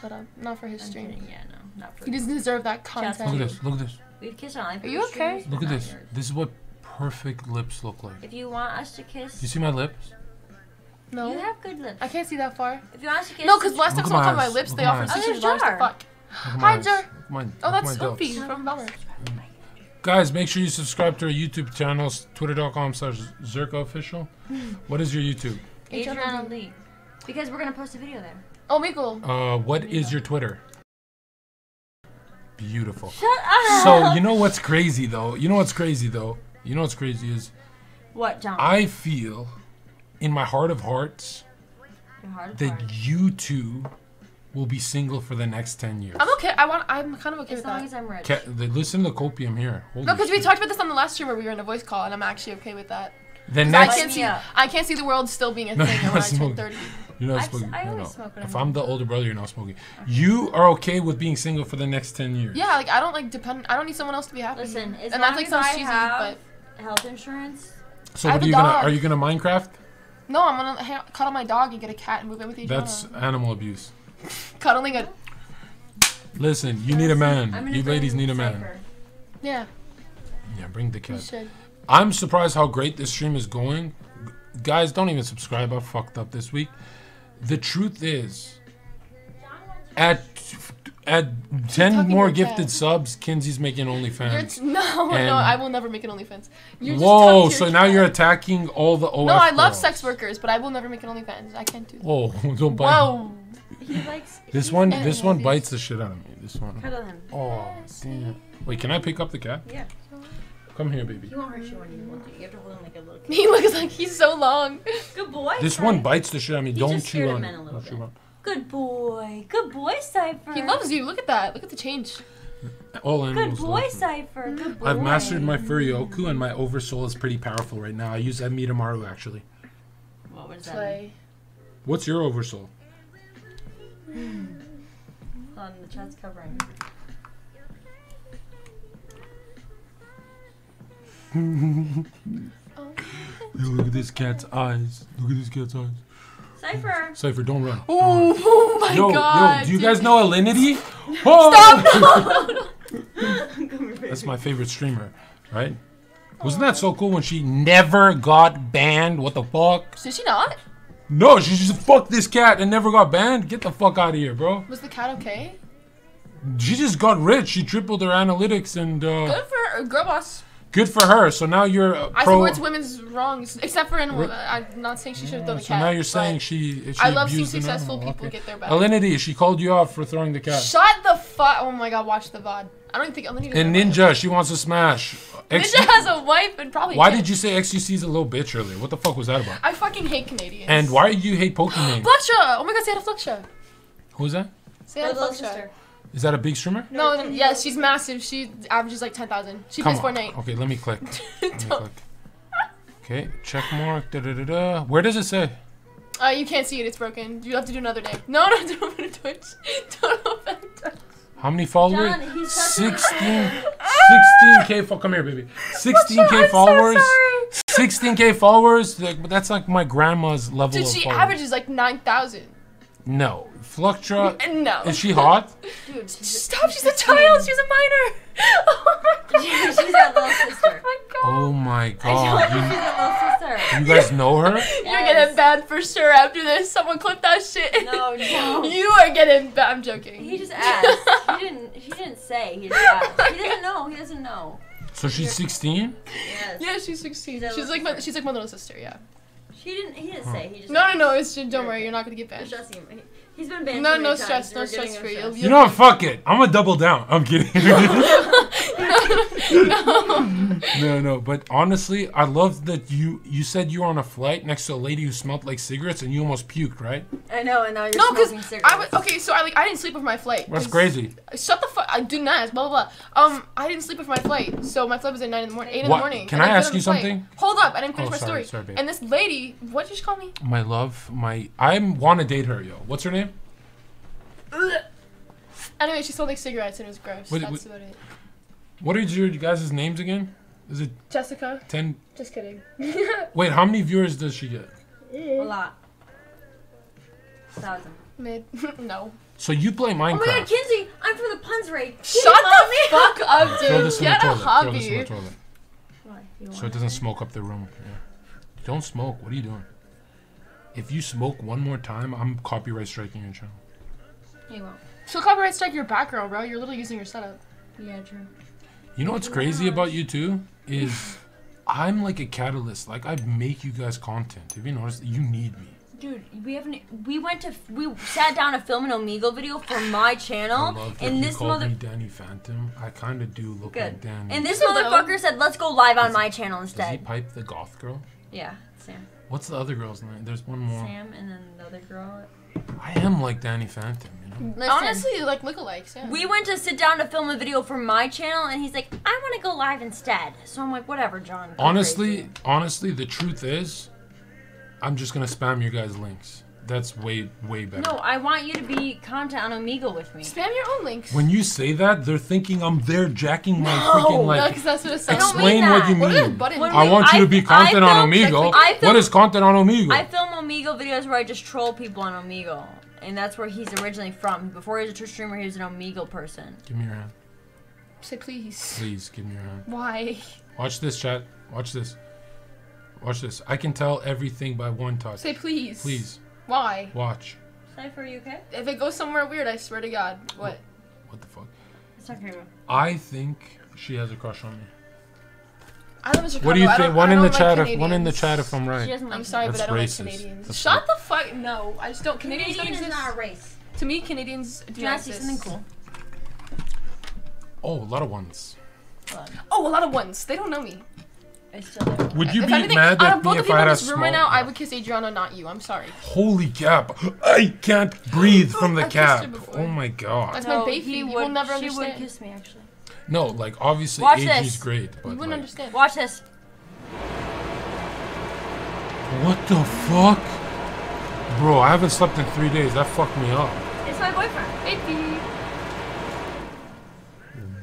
Shut up. Not for his I'm stream. kidding. Yeah, no, not for. He doesn't deserve that content. Look at this. Look at this. We've kissed on live. Are you okay? Look at this. This is what perfect lips look like. If you want us to kiss, You see my lips? No, you have good lips. I can't see that far. If you want us to kiss, No, because last time at someone my my lips, they at my offered eyes. Oh, sixty there's to Jar. fuck. Hi, Jar. eyes. Look at my- Oh, that's my Sophie from Bummer. Guys, make sure you subscribe to our YouTube channels, twitter.com slash Zherka official. What is your YouTube? Adriana Lee. Because we're gonna post a video there. Oh, Miko. Uh, what is your Twitter? Beautiful. Shut up. So, you know what's crazy though? You know what's crazy though? You know what's crazy is what, John? I feel in my heart of hearts heart of that hearts. you two will be single for the next 10 years. I'm okay. I want. I'm kind of okay As with long that. as I'm rich. Ca- they- listen to Copium here. Holy No, because we shit. talked about this on the last stream where we were in a voice call, and I'm actually okay with that. The I next, can't see. up. I can't see the world still being a No, thing you're when not I turn smoking. 30. you're not I- smoking. I no, always no. smoke when If I'm I'm the older brother, you're not smoking. You are okay with being single for the next 10 years. Yeah, like I don't like depend. I don't need someone else to be happy. Listen, as and long that's like as so I cheesy, have but health insurance, So I what have are a you gonna? dog. Are you gonna Minecraft? No, I'm gonna ha- cuddle my dog and get a cat and move in with each That's other. animal abuse. Cuddling a Listen, you need a I'm man. You ladies need a man. Yeah. Yeah, bring the You cat. should. I'm surprised how great this stream is going. Guys, don't even subscribe. I fucked up this week. The truth is, at at ten more gifted that. subs, Kinsey's making You're OnlyFans. t- no, And- no, I will never make an OnlyFans. You're Whoa! talking So your now cat. you're attacking all the OF No, I love girls. sex workers, but I will never make an OnlyFans. I can't do that. Oh, don't bite. Whoa. He likes. This one, an this one abuse. bites the shit out of me. This one. Cuddle him. Oh, damn. Wait, can I pick up the cat? Yeah. Come here, baby. He won't hurt you when you hold it. You have to hold him like a little kid. He looks like he's so long. Good boy. This one bites the shit out of me. He's Don't chew on men it. a little Don't chew bit. on Good boy. Good boy, Cypher. He loves you. Look at that. Look at the change. it. All Good boy. Cypher. Good boy. I've mastered my Furyoku and my Oversoul is pretty powerful right now. I use Amidamaru actually. What was that? Play. What's your Oversoul? On the chat's covering. Oh. Look at this cat's eyes. Look at this cat's eyes. Cypher. Cypher, don't run. Oh, oh my yo, god. yo, do you guys know Alinity? Oh! Come That's my favorite streamer, right? Wasn't that so cool when she never got banned? What the fuck? Did she not? No, she just fucked this cat and never got banned. Get the fuck out of here, bro. Was the cat okay? She just got rich. She tripled her analytics and uh, Good for her. Girl boss. Good for her. So now you're uh, I pro. support women's wrongs, except for in. Re- I'm not saying she should have done the so cat. now you're saying she, she I love seeing successful animal. people Okay. get their back. Alinity, she called you out for throwing the cat. Shut the fuck! Oh my god, watch the VOD. I don't even think Alinity. And Ninja, she wants to smash. X- Ninja has a wife and probably. why kids. did you say xQc is a little bitch earlier? What the fuck was that about? I fucking hate Canadians. And why do you hate Pokimane? Fluxia! Oh my god, say hi to Fluxia. Who's that? Say Her hi Fluxia. Sister. Is that a big streamer? No, no, yeah, she's massive. She averages like 10,000. She Come plays on. Fortnite. Okay, let me click. Let me click. Okay, check mark. Da, da, da, da. Where does it say? Uh, you can't see it. It's broken. You have to do another day. No, no, don't open a Twitch. Don't open a Twitch. How many followers? John, 16, 16k. Fo- come here, baby. 16k I'm followers. So sorry. 16k followers. Like, but that's like my grandma's level Dude, of she followers. averages like 9,000. No, Fluctra. And no. Is she hot? Dude, she's Stop, she's a child. She's a minor. Oh my god. Yeah, she's that little sister. Oh my god. Oh my god. you she's a little sister. Oh you, oh you guys know her? You're getting banned for sure after this. Someone clip that shit. No, no. You are getting banned. I'm joking. He just asked. He didn't. He didn't say. He just asked. He doesn't know. He doesn't know. So she's 16. Yes. Yeah, she's 16. She's She's like my she's like my little sister. Yeah. She didn't. He didn't say. He just. No, no, no. It's just, don't worry. You're not gonna get It's banned. just him. He- He's been banned. No, too no many stress, no We're stress giving for you. You know what? Fuck it. I'm gonna double down. I'm kidding. no, no. no. But honestly, I love that you you said you were on a flight next to a lady who smelled like cigarettes and you almost puked, right? I know, and now you're No, because smoking cigarettes. I was okay. So I like I didn't sleep with my flight. That's 'cause- crazy. Shut the fuck. I do not. Blah blah blah. Um, I didn't sleep with my flight. So my flight was at nine in the morning, eight in the morning. Can I I've ask you on flight. something? Hold up, I didn't finish Oh, my sorry, story. sorry, babe. and this lady, what did you call me? My love, my I want to date her, yo. What's her name? Anyway, she smelled like cigarettes and it was gross. Wait, That's wait. about it. What are your guys' names again? Is it Jessica. ten? Just kidding. Wait, how many viewers does she get? a lot. Thousand. Mid. no. So you play Oh my God, Minecraft. Kinsey! I'm for the puns raid. Shut Can the me? fuck up, dude. Throw dude. this in the Get a toilet. Throw this in the toilet. Why? So it doesn't smoke up the room. Yeah. Don't smoke. What are you doing? If you smoke one more time, I'm copyright striking your channel. You won't. So copyright strike your back background, bro. You're literally using your setup. Yeah, true. You know what's crazy about you too is I'm like a catalyst. Like I make you guys content. Have you noticed? You need me. Dude, we haven't. We went to. We sat down to film an Omegle video for my I channel, love that and you this called mother. me Danny Phantom. I kind of do look like Good. Danny. And this So though- motherfucker said, "Let's go live on Does- my channel Does he instead." pipe the goth girl? Yeah, Sam. What's the other girl's name? There's one more. Sam, and then the other girl. I am like Danny Phantom. You know. Listen, Honestly, like lookalikes. Yeah. we went to sit down to film a video for my channel, and he's like, "I want to go live instead." So I'm like, "Whatever, John." Honestly, crazy." honestly, the truth is, I'm just gonna spam your guys' links. That's way, way better. No, I want you to be content on Omegle with me. Spam your own links. When you say that, they're thinking I'm there jacking my No, freaking no, like. because that's what it sounds don't like. mean Explain what that. you What are mean. buttons? When I we- want you I- to be I content on filmed- Omegle. I what filmed- is content on Omegle? I film Omegle videos where I just troll people on Omegle, and that's where he's originally from. Before he was a Twitch streamer, he was an Omegle person. give me your hand, Say please. please. Give me your hand. Why? Watch this, chat. Watch this. Watch this. I can tell everything by one touch. Say please. Please Why? watch. Cypher, are you okay? If it goes somewhere weird, I swear to God. What? What the fuck? It's not Kramer. I think she has a crush on me. I live in Chicago. What do you think? One in the don't chat. like if, one in the Canadians. chat. If I'm right. doesn't like I'm sorry, That's but I don't racist. like Canadians. That's Shut the fuck. No, I just don't. Canadians don't Canadian is exist. not a race. To me, Canadians do Do you want not see exist. something cool? Oh, a lot of ones. Oh, a lot of ones. They don't know me. I still do. Would you if be anything, mad out at both me if people I in had a this room small? right now, I would kiss Adriana, not you. I'm sorry. Holy cap! I can't breathe from the I've kissed her cap. Oh my god. That's my baby. he You would, will never she would kiss me, actually. No, like obviously Watch AG this. is great, but You wouldn't like, understand. Watch this. what the fuck, bro? I haven't slept in three days. That fucked me up. It's my boyfriend. Baby.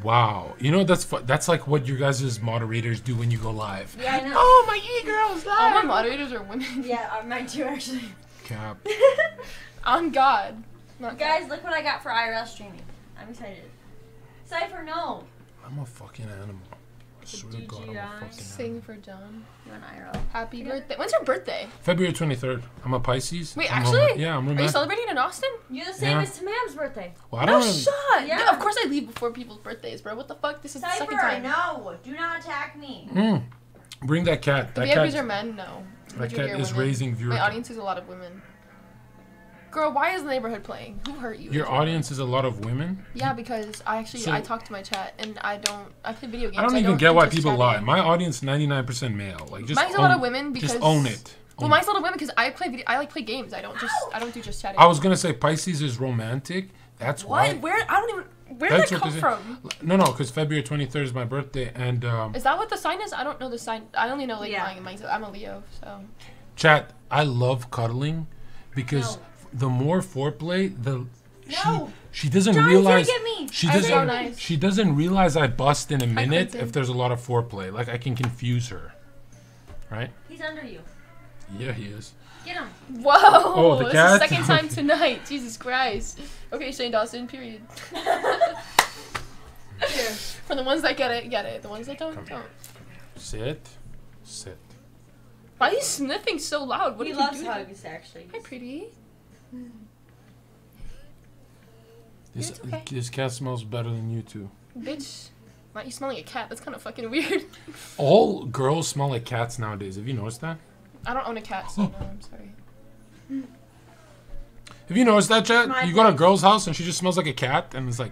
Wow. You know that's that's like what you guys' as moderators do when you go live. Yeah, I know. Oh, my e-girls All my moderators are women. Yeah, uh, mine too, actually. Cap. On God. Not Guys, look what I got for IRL streaming. I'm excited. Cypher, no. I'm a fucking animal. I swear to God, I'm a fucking Sing animal. for John. You want IRL? Happy birthday. When's your birthday? February 23rd. I'm a Pisces. Wait, I'm actually? roman- yeah, I'm Are you romantic. celebrating in Austin? You're the same Yeah. as Tamam's birthday. Well, I don't. really- shot. Yeah. Yeah. Of course I leave before people's birthdays, bro. What the fuck? This is the second time. no. Do not attack me. Mm. Bring that cat. The That VIPs cat. are men? No. That Majority cat are is women. raising viewer. My audience is a lot of women. Girl, why is the neighborhood playing? Who hurt you? Your audience is a lot of women. Yeah, because I actually So- I talk to my chat and I don't I play video games. I don't even get do why just people lie. My audience 99% male. Like just Mine's a own, lot of women because just own it. Well, Own mine's a lot of women because I play video. I like play games. I don't just I don't do just chatting. I was gonna say Pisces is romantic. That's what? why. Where? I don't even. Where did That's that what come they from? No, no, because February 23rd is my birthday, and um, Is that what the sign is? I don't know the sign. I only know like Yeah. mine. Mine's, I'm a Leo, so. chat. I love cuddling because No. The more foreplay, the No. she she doesn't John, realize get me. she I doesn't so nice. she doesn't realize I bust in a minute if there's a lot of foreplay. Like I can confuse her, right? He's under you. Yeah, he is. Get him. Whoa! Oh, the this cat? is second time tonight. Jesus Christ. Okay, Shane Dawson. Period. here, For the ones that get it, get it. The ones that don't, Come don't. Sit, sit. Why are you sniffing so loud? What he did you loves do? hugs, actually. Hi, pretty. This It's okay. this cat smells better than you two. Bitch. why are you smelling like a cat. That's kind of fucking weird. All girls smell like cats nowadays. Have you noticed that? I don't own a cat, so no, I'm sorry. Have you noticed that, Chad? You go to a girl's house and she just smells like a cat, and it's like,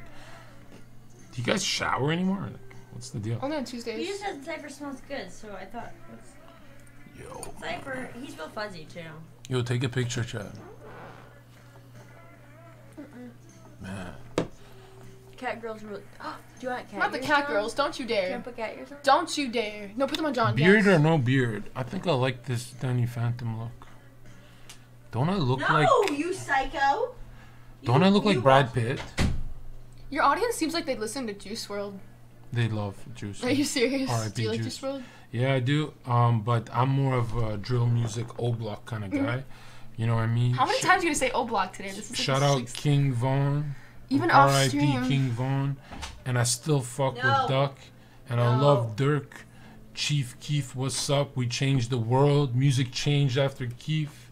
do you guys shower anymore? Like, what's the deal? Only on You Tuesdays. just said Cypher smells good, so I thought that's Yo, Cypher. He's real fuzzy too. yo, take a picture, Chad. Man, Cat girls really. Do you want cat? Not the cat on? girls. Don't you dare. want to put cat ears on? Don't you dare. No, put them on John. beard yes. or no beard? I think I like this Danny Phantom look. Don't I look No, like? you psycho. Don't You- I look like Brad watch- Pitt? Your audience seems like they listen to Juice WRLD. They love Juice. Are you serious? R.I.P. Do you like Juice. Juice WRLD? Yeah, I do. Um, but I'm more of a drill music, O Block kind of guy. You know what I mean? How many Sh- times are you gonna say O Block today? This is like Shout out sixth- King Von. Even off R.I.P. stream. King Von. And I still fuck No. with Duck. And I love Durk. Chief Keef, what's up? We changed the world. Music changed after Keef.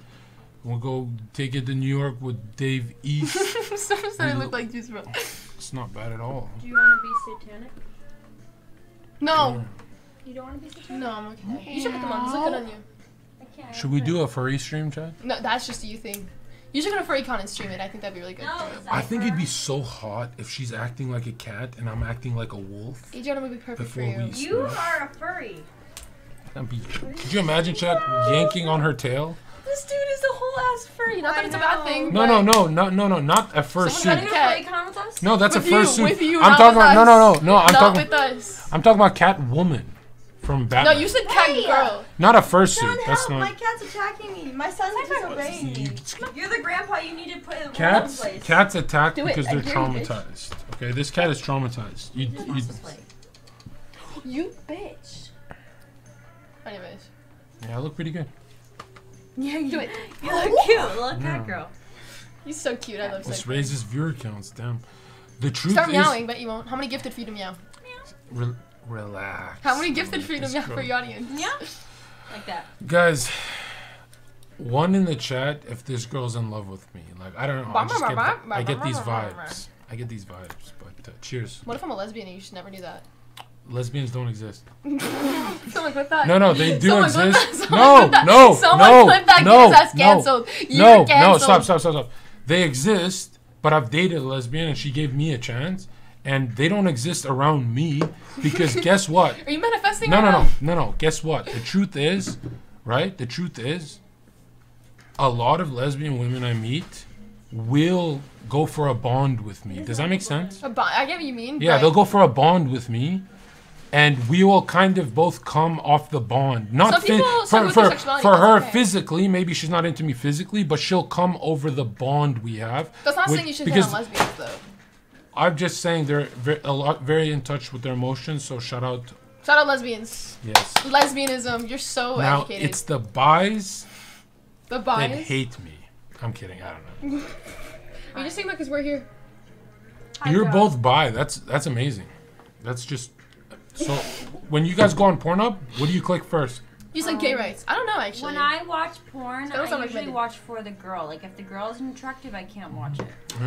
We'll go take it to New York with Dave East. Someone said I We look look- like Juice WRLD. it's not bad at all. Do you want to be satanic? No, You don't want to be satanic? no, I'm okay. You should put them on. These look good on you. I. Should we do a furry stream, Chad? No, that's just a you thing. You should go to FurryCon and stream it. I think that'd be really good. No. I think it'd be so hot if she's acting like a cat and I'm acting like a wolf. Adriana would be perfect for Before you. we- You are a furry. That'd be, could you imagine, Chad, yanking on her tail? This dude is a whole ass furry. Not that I it's a bad thing. No, no, no, no, no, no, not a Someone fursuit. got Are you Cat. gonna FurryCon with us? No, that's With a you, fursuit. with you, I'm not talking with about no, no, no, no. I'm Not talking. with us. I'm talking about Catwoman from No, you said cat Hey! girl. not a Son, fursuit. That's not. My cat's attacking me. My son's disobeying me. You're the grandpa. You need to put it in Cats, one place. cats attack Do because I they're dare you, traumatized. Okay, this cat is traumatized. You, Just you, watch this way. You bitch. Anyways. yeah, I look pretty good. Yeah, you do it. You look cute, little cat Yeah. girl. He's so cute. I love Let's Cypher. raise his viewer counts. Damn. The truth Start is, meowing, but you won't. How many gifted for you to meow? re- relax. How many gifted for you to This meow for girl. your audience? Yeah. Like that. Guys, one in the chat if this girl's in love with me. Like I don't know. I, just get, I get these vibes. I get these vibes. But uh, cheers. What if I'm a lesbian and you should never do that? Lesbians don't exist. Someone clip that. No, no, they do Someone exist. No, clip that. no, Someone no, clip that. no, Get his ass no, no, no, stop, stop, stop, stop. They exist, but I've dated a lesbian and she gave me a chance, and they don't exist around me because guess what? Are you manifesting No, no, no, no, no. Guess what? The truth is, right? The truth is, a lot of lesbian women I meet will go for a bond with me. Does that make sense? A bo- I get what you mean. Yeah, they'll go for a bond with me, and we will kind of both come off the bond. Not people- for for, for her okay. physically. Maybe she's not into me physically, but she'll come over the bond we have. That's not with- saying you should because hit on lesbians though. I'm just saying they're very, a lot very in touch with their emotions. So shout out, Shout out lesbians. yes. Lesbianism. You're so now educated. it's the buys the that bias. hate me. I'm kidding. I don't know. You just saying that because we're here? You're both bi. That's that's amazing. That's just so. When you guys go on Pornhub, what do you click first? You said gay um, rights. I don't know actually. When I watch porn, That I usually recommended. watch for the girl. Like if the girl isn't attractive, I can't watch it. Mm-hmm.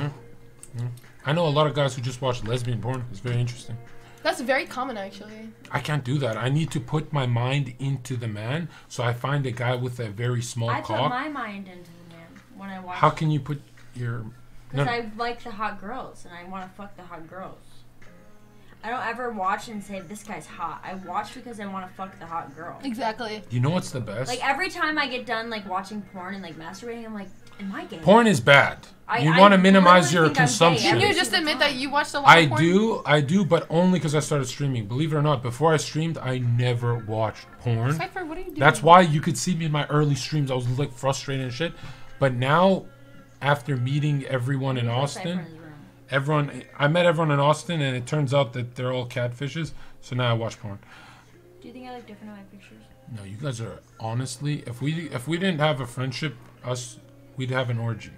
Mm-hmm. I know a lot of guys who just watch lesbian porn. It's very interesting. That's very common actually. I can't do that. I need to put my mind into the man. So I find a guy with a very small I put my mind into the man when I watch. How can you put your Because no. I like the hot girls and I want to fuck the hot girls. I don't ever watch and say this guy's hot. I watch because I want to fuck the hot girl. Exactly. You know what's the best? Like every time I get done like watching porn and like masturbating, I'm like, am I gay? porn is bad. I- you I want to minimize your think I'm gay consumption. Can you just admit that you watched a lot I of porn? do, I do, but only because I started streaming. Believe it or not, before I streamed, I never watched porn. Cypher, what are you doing? That's why you could see me in my early streams. I was like frustrated and shit. But now, after meeting everyone in Austin, in his room. everyone I met everyone in Austin, and it turns out that they're all catfishes. So now I watch porn. Do you think I look different in my pictures? No, you guys are honestly. If we if we didn't have a friendship, us we'd have an orgy.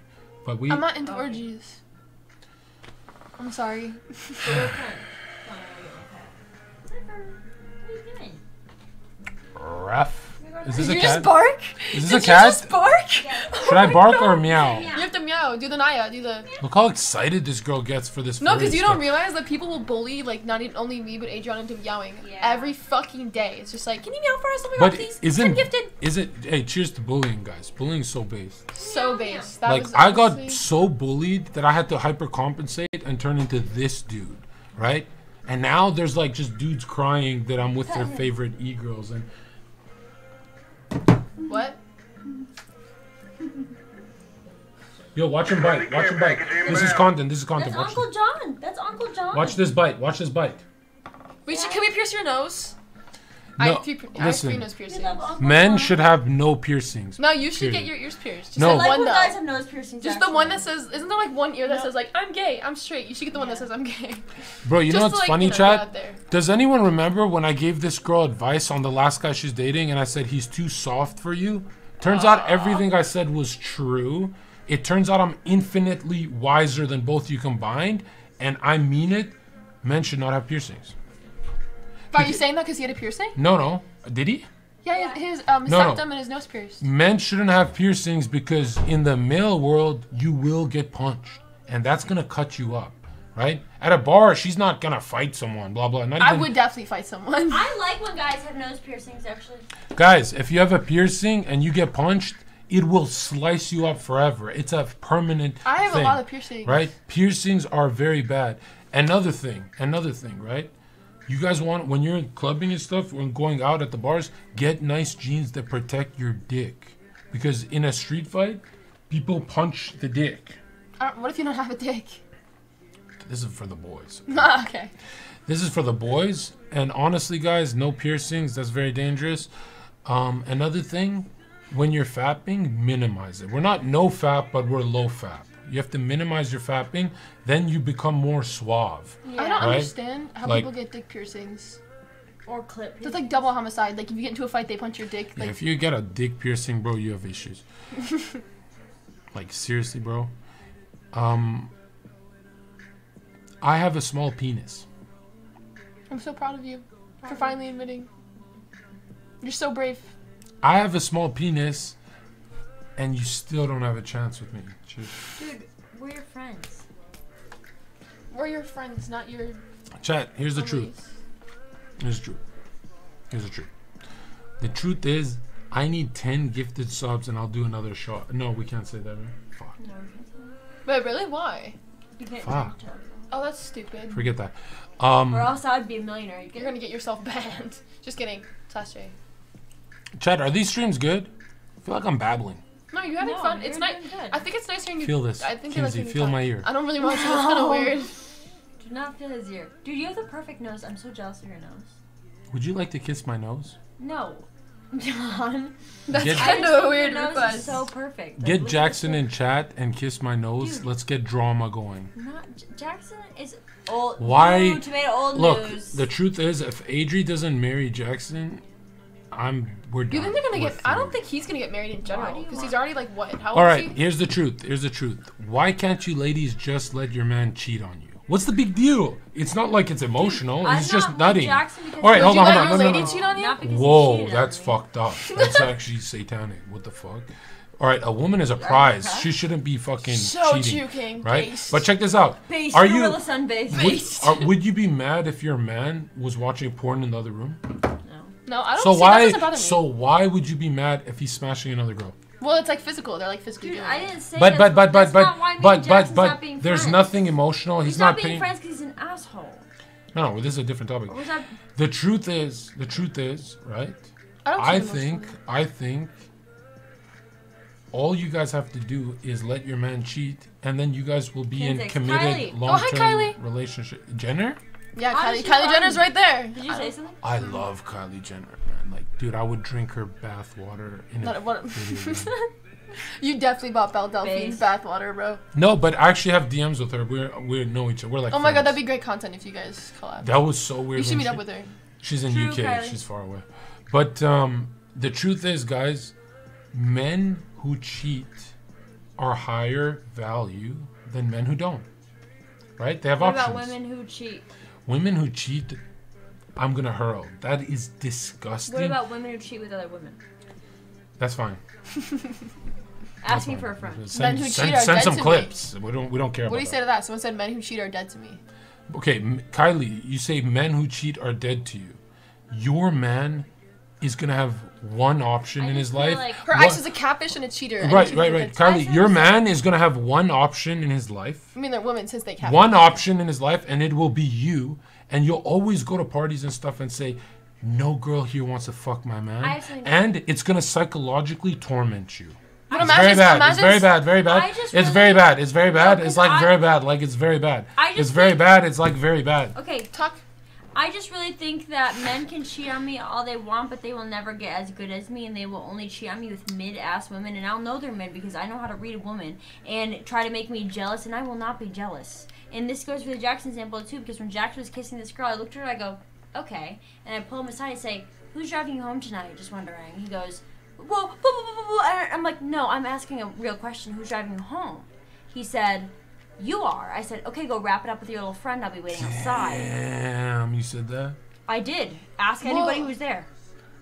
But we I'm not into Okay. orgies. I'm sorry. So what kind? Come on, I get my cat. Cypher, what are you doing? ref. Is this Did a you cat? just bark? Is this Did a cat? you just bark? Should I oh bark or meow? You have to meow now. Do the Naya. Do the. Look how excited this girl gets for this. No, because you stuff. don't realize that people will bully like not even only me but Adriana into meowing Yeah. every fucking day. It's just like, can you meow for us? Oh my But god, please. isn't gifted. is it? Hey, cheers to bullying, guys. Bullying is so base. So base. That like was I got so bullied that I had to hypercompensate and turn into this dude, right? And now there's like just dudes crying that I'm with their favorite e girls, and What? yo, watch him bite, watch him bite. This is content. This is content. That's Watch, Uncle John. That's Uncle John. watch this bite. Watch this bite. Wait, should, can we pierce your nose? I have three, I have three listen. nose piercings. Men John. should have no piercings. No, you should Period. get your ears pierced. Just No. Like one when though. guys have nose piercings. Just the one that says, isn't there like one ear that No. says like I'm gay, I'm straight? You should get the one that says I'm gay. Bro, you Just know to, what's like, funny, you know, Chad? Does anyone remember when I gave this girl advice on the last guy she's dating and I said he's too soft for you? Turns out everything I said was true. It turns out I'm infinitely wiser than both you combined, and I mean it. Men should not have piercings. Are you saying that because he had a piercing? No, no. Did he? Yeah, his, his um his No, no. septum and his nose pierced. Men shouldn't have piercings because in the male world, you will get punched, and that's gonna cut you up, right? At a bar, she's not gonna fight someone, blah blah. Not I even would definitely fight someone. I like when guys have nose piercings. Actually, Guys, if you have a piercing and you get punched, it will slice you up forever. It's a permanent I have thing, a lot of piercings. right? Piercings are very bad. Another thing, another thing, right? You guys want when you're clubbing and stuff, when going out at the bars, get nice jeans that protect your dick, because in a street fight, people punch the dick. Uh, what if you don't have a dick? This is for the boys. okay. This is for the boys. And honestly, guys, no piercings. That's very dangerous. Um, another thing, when you're fapping, minimize it. We're not no fap, but we're low fap. You have to minimize your fapping. Then you become more suave. I don't Right? understand how Like- people get dick piercings. or clip. That's like double homicide. Like if you get into a fight, they punch your dick. Yeah, if you get a dick piercing, bro, you have issues. like seriously, bro. Um, I have a small penis. I'm so proud of you for finally admitting. You're so brave. I have a small penis, and you still don't have a chance with me. Cheers. Dude, we're your friends. We're your friends, not your. Chat. Here's the bullies. truth. Here's the truth. Here's the truth. The truth is, I need ten gifted subs, and I'll do another shot. No, we can't say that. Right? Fuck. No, Wait, really? Why? you can't. Fuck. drink to- Oh, that's stupid. Forget that. Um, Or else I'd be a millionaire. You You're gonna get yourself banned. Just kidding. Slash J. Chad, are these streams good? I feel like I'm babbling. No, you're having No, fun. you're It's nice. I think it's nice hearing you. Feel this. I think I like you feel talk. my ear. I don't really want to. It's kind of weird. Do not feel his ear. Dude, you have the perfect nose. I'm so jealous of your nose. Would you like to kiss my nose? No. John. That's Get- kind of a weird nose request. is so perfect. Like, Get Jackson this. in chat and kiss my nose. Dude. Let's get drama going. Not Jackson is old. Why- Ooh, tomato old Look, news. the truth is, if Adri doesn't marry Jackson, I'm we're done. You think they're gonna We're get? I don't through. think he's gonna get married in Why general because he's already like what? How old All is he? here's the truth. Here's the truth. Why can't you ladies just let your man cheat on you? What's the big deal? It's not like it's emotional. I'm He's just not with nutting. Jackson because All right, he- hold Would on, you hold let on. your No, no, lady no. cheat on you? Not because he Whoa, cheated on that's me. fucked up. That's actually satanic. What the fuck? All right, a woman is a prize. okay. She shouldn't be fucking So cheating, juking, right? based. But check this out. Base, Are you- Gorilla Sun base. Would, Based. are, would you be mad if your man was watching porn in the other room? No. No, I don't. So see, why? doesn't bother me. So why would you be mad if he's smashing another girl? well, it's like physical. They're like physically Dude, I didn't say But this, but but but that's but not why but but but not being there's friends. nothing emotional. He's, He's, not not being paying. friends because he's an asshole. No, no, this is a different topic. Was that? The truth is, the truth is, right? I. I think, I think, all you guys have to do is let your man cheat, and then you guys will be in committed Kylie. Oh, long-term Kylie. relationship. Jenner? Yeah, How Kylie. does Kylie run? Jenner's right there. Did you say something? I love Kylie Jenner, man. Like, dude, I would drink her bath water in a Not- what- You definitely bought Belle Delphine's Base. bathwater, bro. No, but I actually have DMs with her. We we know each other. We're like. Oh my god, that'd be great content if you guys collab. That was so weird. You should meet she- up with her. She's in True, UK. Kylie. She's far away. But um, the truth is, guys, men who cheat are higher value than men who don't. Right? They have What options. about women who cheat? Women who cheat, I'm gonna hurl. That is disgusting. What about women who cheat with other women? That's fine. Ask me for a friend. Men Send, who send, cheat are send dead some to me. clips. We don't we don't care What do you that. say to that? Someone said men who cheat are dead to me. Okay, M- Kylie, you say men who cheat are dead to you. Your man is gonna have one option I in his life. like- Her What- ex is a catfish and a cheater. right, right, right. to Kylie, your man is gonna have one option in his life. I mean, they're women since they catfish. One option in his life, and it will be you. And you'll always go to parties and stuff and say, "No girl here wants to fuck my man," and it's gonna psychologically torment you. But It's very bad. imagine It's very bad. Very bad. It's very bad. It's very bad. It's like I- very bad. Like it's very bad. It's very bad. It's like very bad. Okay, Talk. I just really think that men can cheat on me all they want, but they will never get as good as me, and they will only cheat on me with mid-ass women, and I'll know they're mid because I know how to read a woman and try to make me jealous, and I will not be jealous. And this goes for the Jackson example too, because when Jackson was kissing this girl, I looked at her, I go, okay, and I pull him aside and say, "Who's driving you home tonight?" Just wondering. He goes, "Whoa, whoa, whoa, whoa, whoa," I'm like, "No, I'm asking a real question. Who's driving you home?" He said. You are. I said, okay, go wrap it up with your little friend. I'll be waiting outside. Damn, you said that. I did. Ask anybody Whoa. who's there.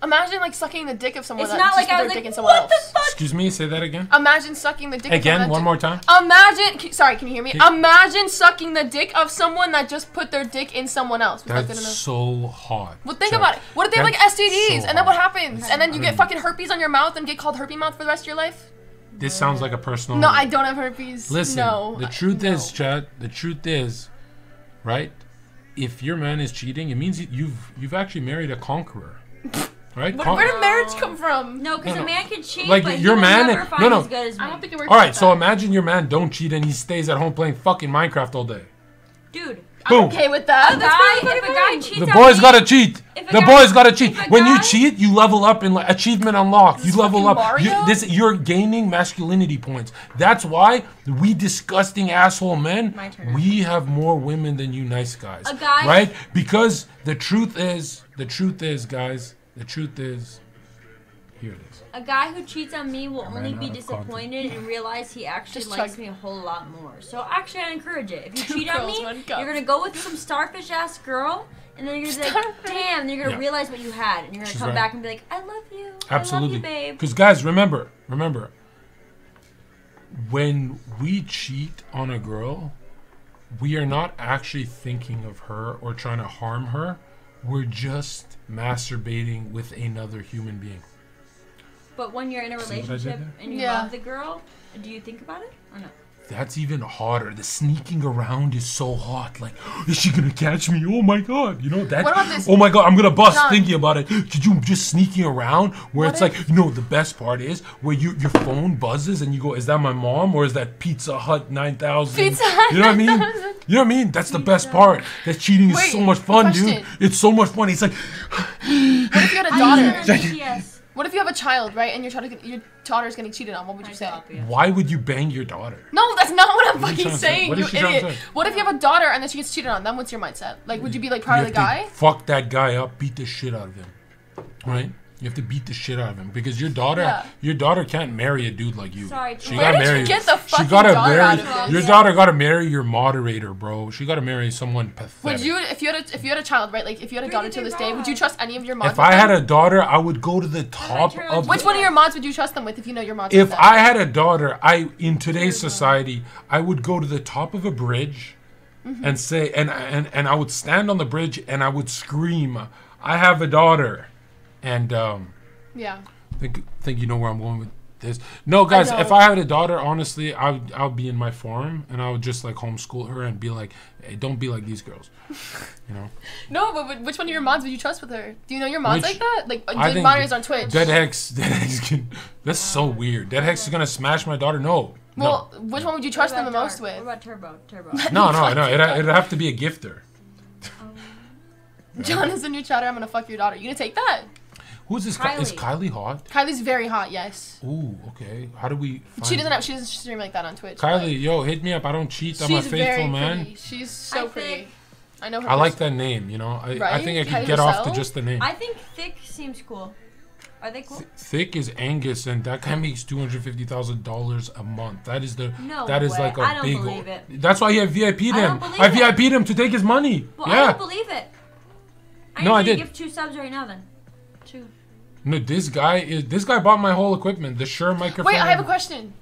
Imagine like sucking the dick of someone. It's that not just like I was their dick like, in someone what the else. fuck? Excuse me. Say that again. Imagine sucking the dick. of Again, someone one more time. Imagine, can- sorry, can you hear me? Can- Imagine sucking the dick of someone that just put their dick in someone else. Was that good That's enough? so hot. Well, think Check. about it. What if they have like STDs, so and then what hot. happens? And then you I get mean- fucking herpes on your mouth and get called herpes mouth for the rest of your life? This sounds like a personal. No, I don't have herpes. Listen, no. the I- truth no. is, Chad. The truth is, right? If your man is cheating, it means you've you've actually married a conqueror, right? What, Con- where did marriage come from? No, because No, a man can cheat, Like, but your he man- never no, find no. as good as me. I don't think it works. all right, like so that. imagine your man don't cheat and he stays at home playing fucking Minecraft all day. Dude, Boom. okay with that. a That's guy, pretty if a guy cheats The on boys me, gotta cheat. The guy- boys gotta cheat. if a When you cheat, you level up in like achievement unlocked. You level up. You, this you're gaining masculinity points. That's why we disgusting asshole men. We have more women than you nice guys. A guy- right? Because the truth is, the truth is, guys. The truth is, here it is. A guy who cheats on me will only be of disappointed and realize he actually Just likes chug. me a whole lot more. So actually, I encourage it. If you cheat on me, you're gonna go with some starfish ass girl, and then you're gonna be like, damn, and you're gonna Yeah. realize what you had, and you're gonna She's come right. back and be like, I love you, Absolutely. I love you, babe. Because guys, remember, remember, when we cheat on a girl, we are not actually thinking of her or trying to harm her. We're just masturbating with another human being. But when you're in a See what I did relationship and you Yeah. love the girl, do you think about it or no? That's even hotter. The sneaking around is so hot. Like, is she gonna catch me? Oh my god! You know that. What about this- Oh my god! I'm gonna bust John. thinking about it. Did you just sneaking around where What it's if- like, you know, the best part is where you your phone buzzes and you go, is that my mom or is that Pizza Hut nine thousand? Pizza Hut You know what I mean? 9000. You know what I mean? That's the best part. That cheating is Wait, so much fun, dude. It's so much fun. It's like, What if you had a I daughter? understand BTS. What if you have a child, right, and your child, your daughter's getting cheated on? What would you say? why would you bang your daughter? No, that's not what I'm What fucking trying say? saying, What you is she trying to idiot. say? What if you have a daughter and then she gets cheated on? Then what's your mindset? Like, would you be like proud you of the guy? Fuck that guy up, beat the shit out of him. Right? You have to beat the shit out of him because your daughter, Yeah. your daughter can't marry a dude like you. Sorry, she Where got did you married. get the she gotta daughter marry. out of Your this? daughter got to marry your moderator, bro. She got to marry someone pathetic. Would you, if you had a, if you had a child, right, like if you had a daughter did to they this day, would you trust any of your mods? if with I had them? a daughter, I would go to the top of. which the- one of your mods would you trust them with if you know your mods? If with them? I had a daughter, I in today's society, I would go to the top of a bridge Mm-hmm. and say and and and I would stand on the bridge and I would scream, "I have a daughter." And um yeah, think think you know where I'm going with this. No, guys, know. if I had a daughter, honestly, I would I'll be in my forum and I would just like homeschool her and be like, hey, don't be like these girls. You know? no, but but which one of your mods would you trust with her? Do you know your mods Which- like that? Like, uh, I like think moderators on Twitch. Dead Hex, Dead Hex can. That's so weird. Dead Hex is gonna smash my daughter. No. well, which one would you trust them the about most with? What about Turbo? Turbo. No, no, no, no. It it'd have to be a gifter. John is in your chatter. I'm gonna fuck your daughter. You gonna take that? Who's this? Kylie. Is Kylie. Kylie hot? Kylie's very hot. Yes. Ooh, okay. How do we? Find She doesn't have. She doesn't stream like that on Twitch. but Kylie, yo, hit me up. I don't cheat. I'm a She's faithful very man. pretty. She's so I pretty. I know her. I like that name. You know, I, I Right? think I could Kylie get off to just the name. I think thick seems cool. Are they cool? Thick is Angus, and that guy makes two hundred fifty thousand dollars a month. That is the No that is way. like a I don't big. believe it. That's why he had VIP'd I him. don't I. VIP'd him to take his money. Well, I don't believe it. I No, I need you to did. Give two subs right now, then. No, this guy is this guy bought my whole equipment. The Shure microphone. Wait, I have a question.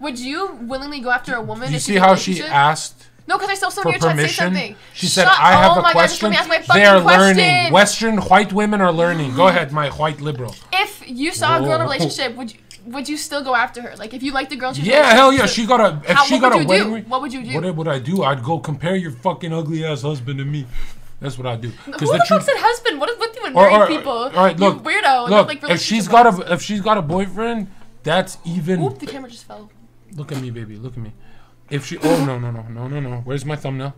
Would you willingly go after a woman? Do you see how she asked No, because I still saw chat say something. She Shut- said, "I have oh a my question." ask my they are question. learning. Western white women are learning. Go ahead, my white liberal. If you saw a girl in a relationship, would you would you still go after her? Like if you liked the girl, and she was Yeah, hell yeah. She got a. If How, she got would a you wedding. What would you do? What would I do? I'd go compare your fucking ugly ass husband to me. That's what I do. Who the, the fuck said husband? What is with you and Or, married or, people? all right, You look, weirdo. look. like, if she's got a if she's got a boyfriend, that's even. Oop, the camera just fell. Look at me, baby. Look at me. If she. Oh no no no no no no. Where's my thumbnail?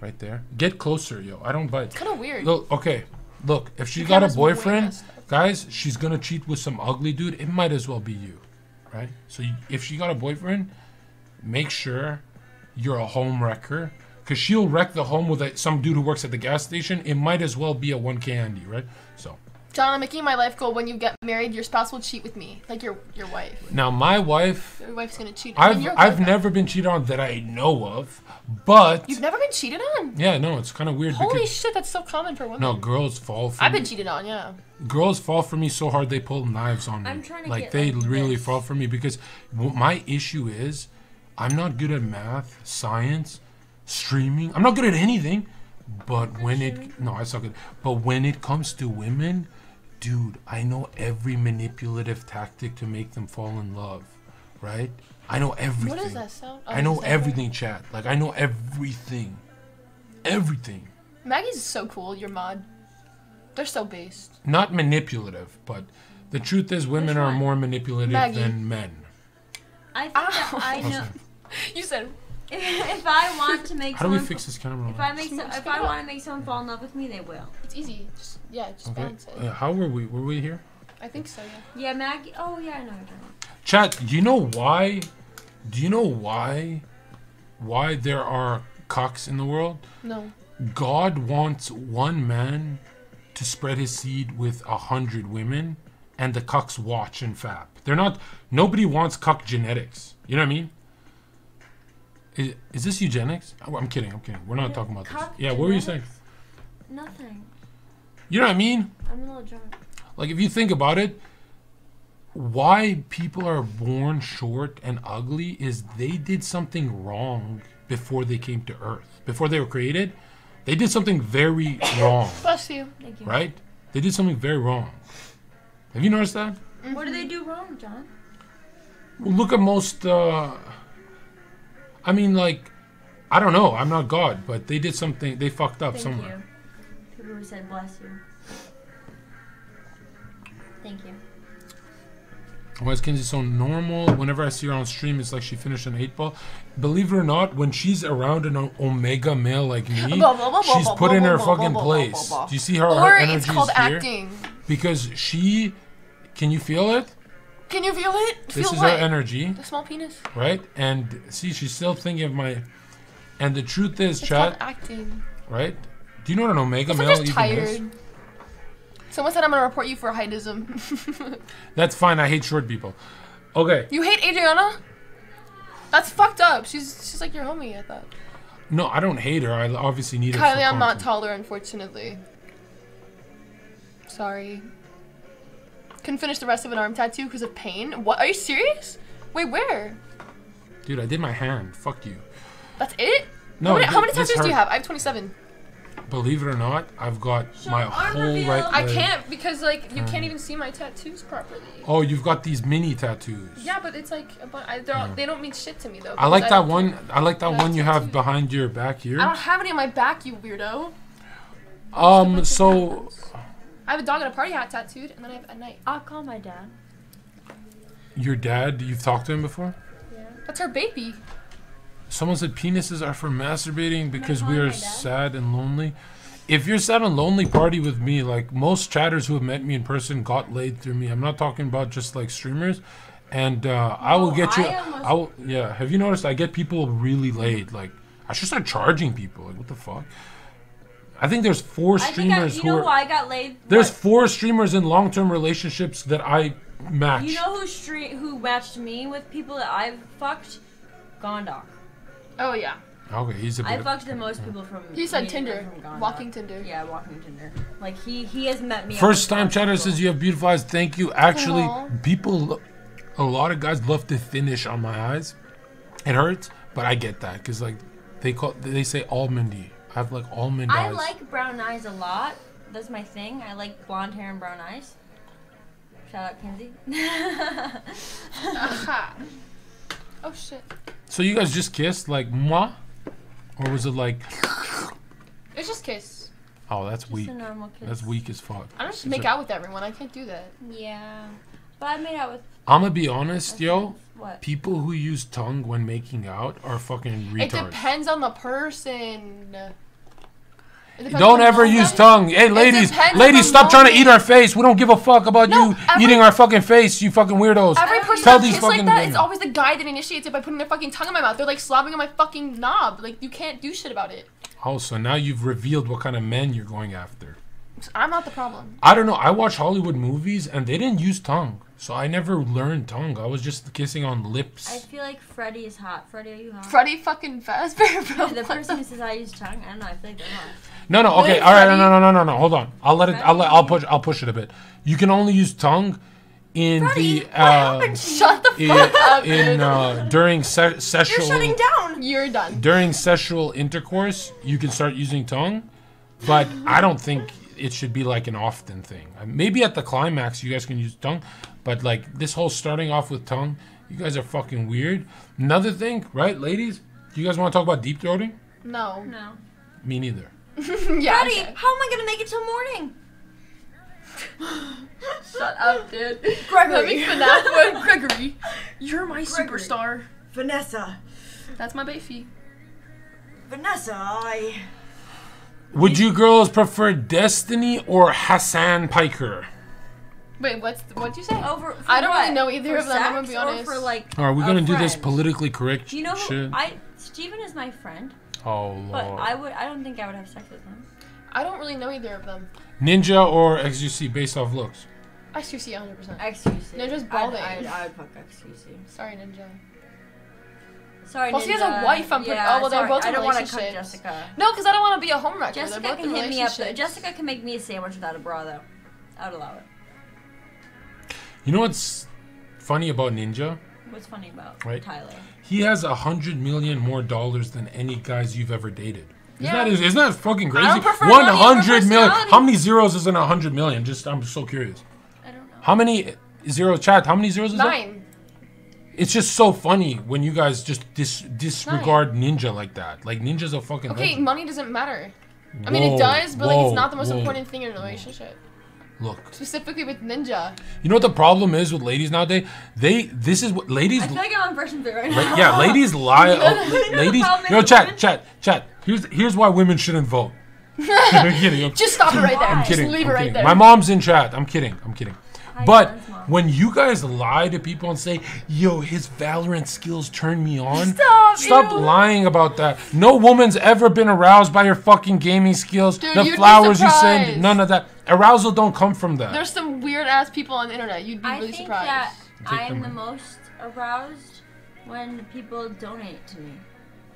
Right there. Get closer, yo. I don't bite. It's Kind of weird. Look. Okay. Look. If she The got a boyfriend, guys, she's gonna cheat with some ugly dude. It might as well be you, right? So you, if she got a boyfriend, make sure you're a home wrecker. Cause she'll wreck the home with a, some dude who works at the gas station. It might as well be a 1K Andy, right? So Jon, I'm making my life goal. When you get married, your spouse will cheat with me, like your your wife. now my wife, Your wife's gonna cheat. I mean, I've okay I've with that. never been cheated on that I know of, but You've never been cheated on. yeah, no, it's kind of weird Holy because shit, that's so common for women. no girls fall for me. I've me. been cheated on. Yeah. girls fall for me so hard they pull knives on me. I'm trying to like get, they like, really this. fall for me because w- my issue is I'm not good at math, science, streaming. I'm not good at anything. But when it no, I suck at. But when it comes to women, dude, I know every manipulative tactic to make them fall in love, right? I know everything. What is that sound? Oh, I know is that everything, chat. Like I know everything, everything. right? Maggie's so cool. Your mod. They're so based. not manipulative, but the truth is women are one? more manipulative Maggie. than men. I think that I know. You said if I want to make How do we someone, fix this camera? if I make, some, if I want to make someone fall in love with me, they will. it's easy. Just yeah, just okay. balance it. Uh, how were we? Were we here? I think so. Yeah. Yeah, Maggie. Oh yeah, I know. you're talking about. Chat. Do you know why? Do you know why? Why there are cocks in the world? No. God wants one man to spread his seed with a hundred women, and the cucks watch and fap. They're not. Nobody wants cuck genetics. You know what I mean? Is, is this eugenics? Oh, I'm kidding. I'm kidding. We're not talking about this. Cuck Yeah. What were you saying? Nothing. You know what I mean? I'm a little drunk. Like if you think about it, why people are born short and ugly is they did something wrong before they came to Earth. Before they were created, they did something very wrong, Bless you. Thank you. right? They did something very wrong. Have you noticed that? What did they do wrong, Jon? Well, look at most. Uh, I mean, like, I don't know. I'm not God, but they did something. They fucked up Thank somewhere. you. People who said bless you. Thank you. Why is Kinsey so normal? Whenever I see her on stream, it's like she finished an eight ball. Believe it or not, when she's around an omega male like me, she's put in her fucking place. Do you see her, her it's energy called is here? acting. Because she, can you feel it? Can you feel it? This feel is what? her energy, The small penis. right? And see, she's still thinking of my. And the truth is, It's chat, acting. right? Do you know what an omega male just even tired. is? Someone said I'm gonna report you for heightism. That's fine. I hate short people. Okay. you hate Adriana? That's fucked up. She's she's like your homie. I thought. No, I don't hate her. I obviously need her. Kylie, I'm not taller, unfortunately. Sorry. Couldn't finish the rest of an arm tattoo because of pain. What? Are you serious? Wait, where? Dude, I did my hand. Fuck you. That's it? No, how many, how many this tattoos do you have? I have 27. Believe it or not, I've got my whole reveal. right I can't because like you can't even see my tattoos properly. Oh, you've got these mini tattoos. Yeah, but it's like a bu- I, they're all, they don't mean shit to me though. I like because that don't- one. I like that one you have behind your back here. I don't have any on my back, you weirdo. Um, so I have a dog and a party hat tattooed, and then I have a night. I'll call my dad. your dad, you've talked to him before. Yeah. That's her baby. Someone said penises are for masturbating because we are sad and lonely. If you're sad and lonely, party with me. Like most chatters who have met me in person got laid through me. I'm not talking about just like streamers. And uh, I will get you. I almost- I will. Yeah. Have you noticed? I get people really laid. Like I should start charging people. Like what the fuck? I think there's four I think I, streamers you who know are. who I got laid. There's what? four streamers in long-term relationships that I match. You know who street who matched me with people that I've fucked? Gondok. Oh yeah. okay, he's a I bit. fucked the most people from. He said Tinder, from walking Tinder. Yeah, walking Tinder. Like he he has met me. First time the chatter says you have beautiful eyes. Thank you. Actually, Aw. people. a lot of guys love to finish on my eyes. It hurts, but I get that because like they call they say almondy. I have like almond I eyes. like brown eyes a lot. That's my thing. I like blonde hair and brown eyes. Shout out Kinsey. Aha. Oh shit. so you guys just kissed like moi, or was it like? It's just kiss. Oh, that's Just weak. a normal kiss. That's weak as fuck. I don't just Is make it- out with everyone. I can't do that. Yeah. But I made out with. I'm gonna be honest, yo. What? People who use tongue when making out are fucking It depends on the person. Don't ever use moment. tongue. Hey, ladies, ladies, the stop trying to eat our face. We don't give a fuck about No, you every- eating our fucking face, you fucking weirdos. Every person Tell that these kiss like fucking that, women. it's always the guy that initiates it by putting their fucking tongue in my mouth. They're like slobbing on my fucking knob. Like you can't do shit about it. Oh, so now you've revealed what kind of men you're going after. I'm not the problem. I don't know. I watch Hollywood movies and they didn't use tongue. So I never learned tongue. I was just kissing on lips. I feel like Freddie is hot. Freddie, are you hot? Freddy fucking Fazbear, bro. the person who says I use tongue, I don't know. I feel like they're hot. No, no, okay. Really, All right, no, no, no, no, no, no. Hold on. I'll let it I'll let I'll push I'll push it a bit. You can only use tongue in the uh Shut the in, up, in uh during se- You're shutting down. You're done. during sexual intercourse, you can start using tongue, but I don't think it should be like an often thing. Uh, Maybe at the climax you guys can use tongue, but like this whole starting off with tongue, you guys are fucking weird. Another thing, right, ladies? Do you guys want to talk about deep throating? No. No. Me neither. yeah. Freddie, okay. how am I gonna make it till morning? Shut up, dude. Let me Gregory. One. Gregory. You're my Gregory. superstar. Vanessa. That's my baby. Vanessa, I. Would you girls prefer Destiny or Hasan Piker? Wait, what's the, what'd you say? Over. I don't really know either For of them, I'm gonna be honest. for like. Are we gonna do this politically correct Do you know who? I? Steven is my friend, oh lord. but. I would. I don't think I would have sex with him. I don't really know either of them. Ninja or xQc based off looks? XQC 100%. XQC. Ninja's I'd- balding. I'd, I would fuck XQC. Sorry, Ninja. Sorry, Well, she has a wife, I'm pretty- Yeah, oh, well, they're both in I don't want to cut relationships. Jessica. No, because I don't want to be a homewrecker. They're Jessica both can hit me up. relationships. Jessica can make me a sandwich without a bra, though. I would allow it. You know what's funny about Ninja? What's funny about Right. Tyler? He has a hundred million more dollars than any guys you've ever dated. Isn't, Yeah. that, isn't that fucking crazy? don't prefer One money over hundred million. How many zeros is in a hundred million? Just I'm so curious. I don't know. How many zeros? Chat. How many zeros is that? Nine. It's just so funny when you guys just dis- disregard Ninja like that. Like Ninja's a fucking. Okay, legend. money doesn't matter. I mean, Whoa, it does, but like it's not the most whoa. important thing in a relationship. Look, Specifically with Ninja. you know what the problem is with ladies nowadays? They this is what ladies. I feel like I'm on version three right now. La- yeah, ladies lie. You know oh, the ladies, problem is no chat, women? chat, chat. Here's here's why women shouldn't vote. I'm kidding. I'm, Just stop it right there. I'm Just kidding. leave I'm it right kidding. there. My mom's in chat. I'm kidding. I'm kidding. Hi, But when you guys lie to people and say, "Yo, his Valorant skills turn me on," Stop, stop lying about that. No woman's ever been aroused by your fucking gaming skills. Dude, the flowers you send, none of that. Arousal don't come from that. There's some weird ass people on the internet. You'd be I really think surprised. that I am the most aroused when people donate to me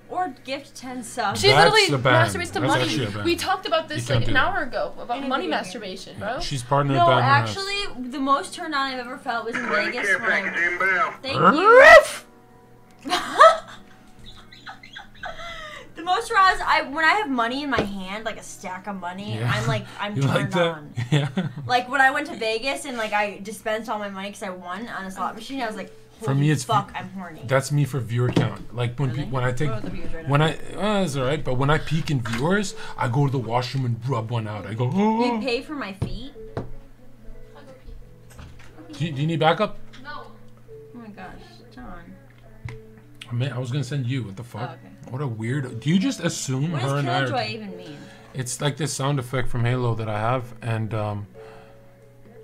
or gift 10 subs. She That's literally a ban. masturbates to That's money. We talked about this like an hour ago about In money video game. masturbation, bro. She's partnered no, with Bad actually, the most turned on I've ever felt was in Vegas care when I. Thank you. the most aroused I when I have money in my hand, like a stack of money, Yeah. I'm like I'm You turned like that? on. Yeah. Like when I went to Vegas and like I dispensed all my money because I won on a slot machine, I was like, For me, it's- fuck, I'm horny. That's me for viewer count. Like when Really? pe- when I take What are right now? when I uh, it's alright, but when I peek in viewers, I go to the washroom and rub one out. I go, oh. You pay for my feet? Do you, do you need backup? No. Oh my gosh, Jon. I mean, I was gonna send you. What the fuck? Oh, okay. What a weird. Do you just assume What her and I killjoy are? even mean? It's like this sound effect from Halo that I have, and um,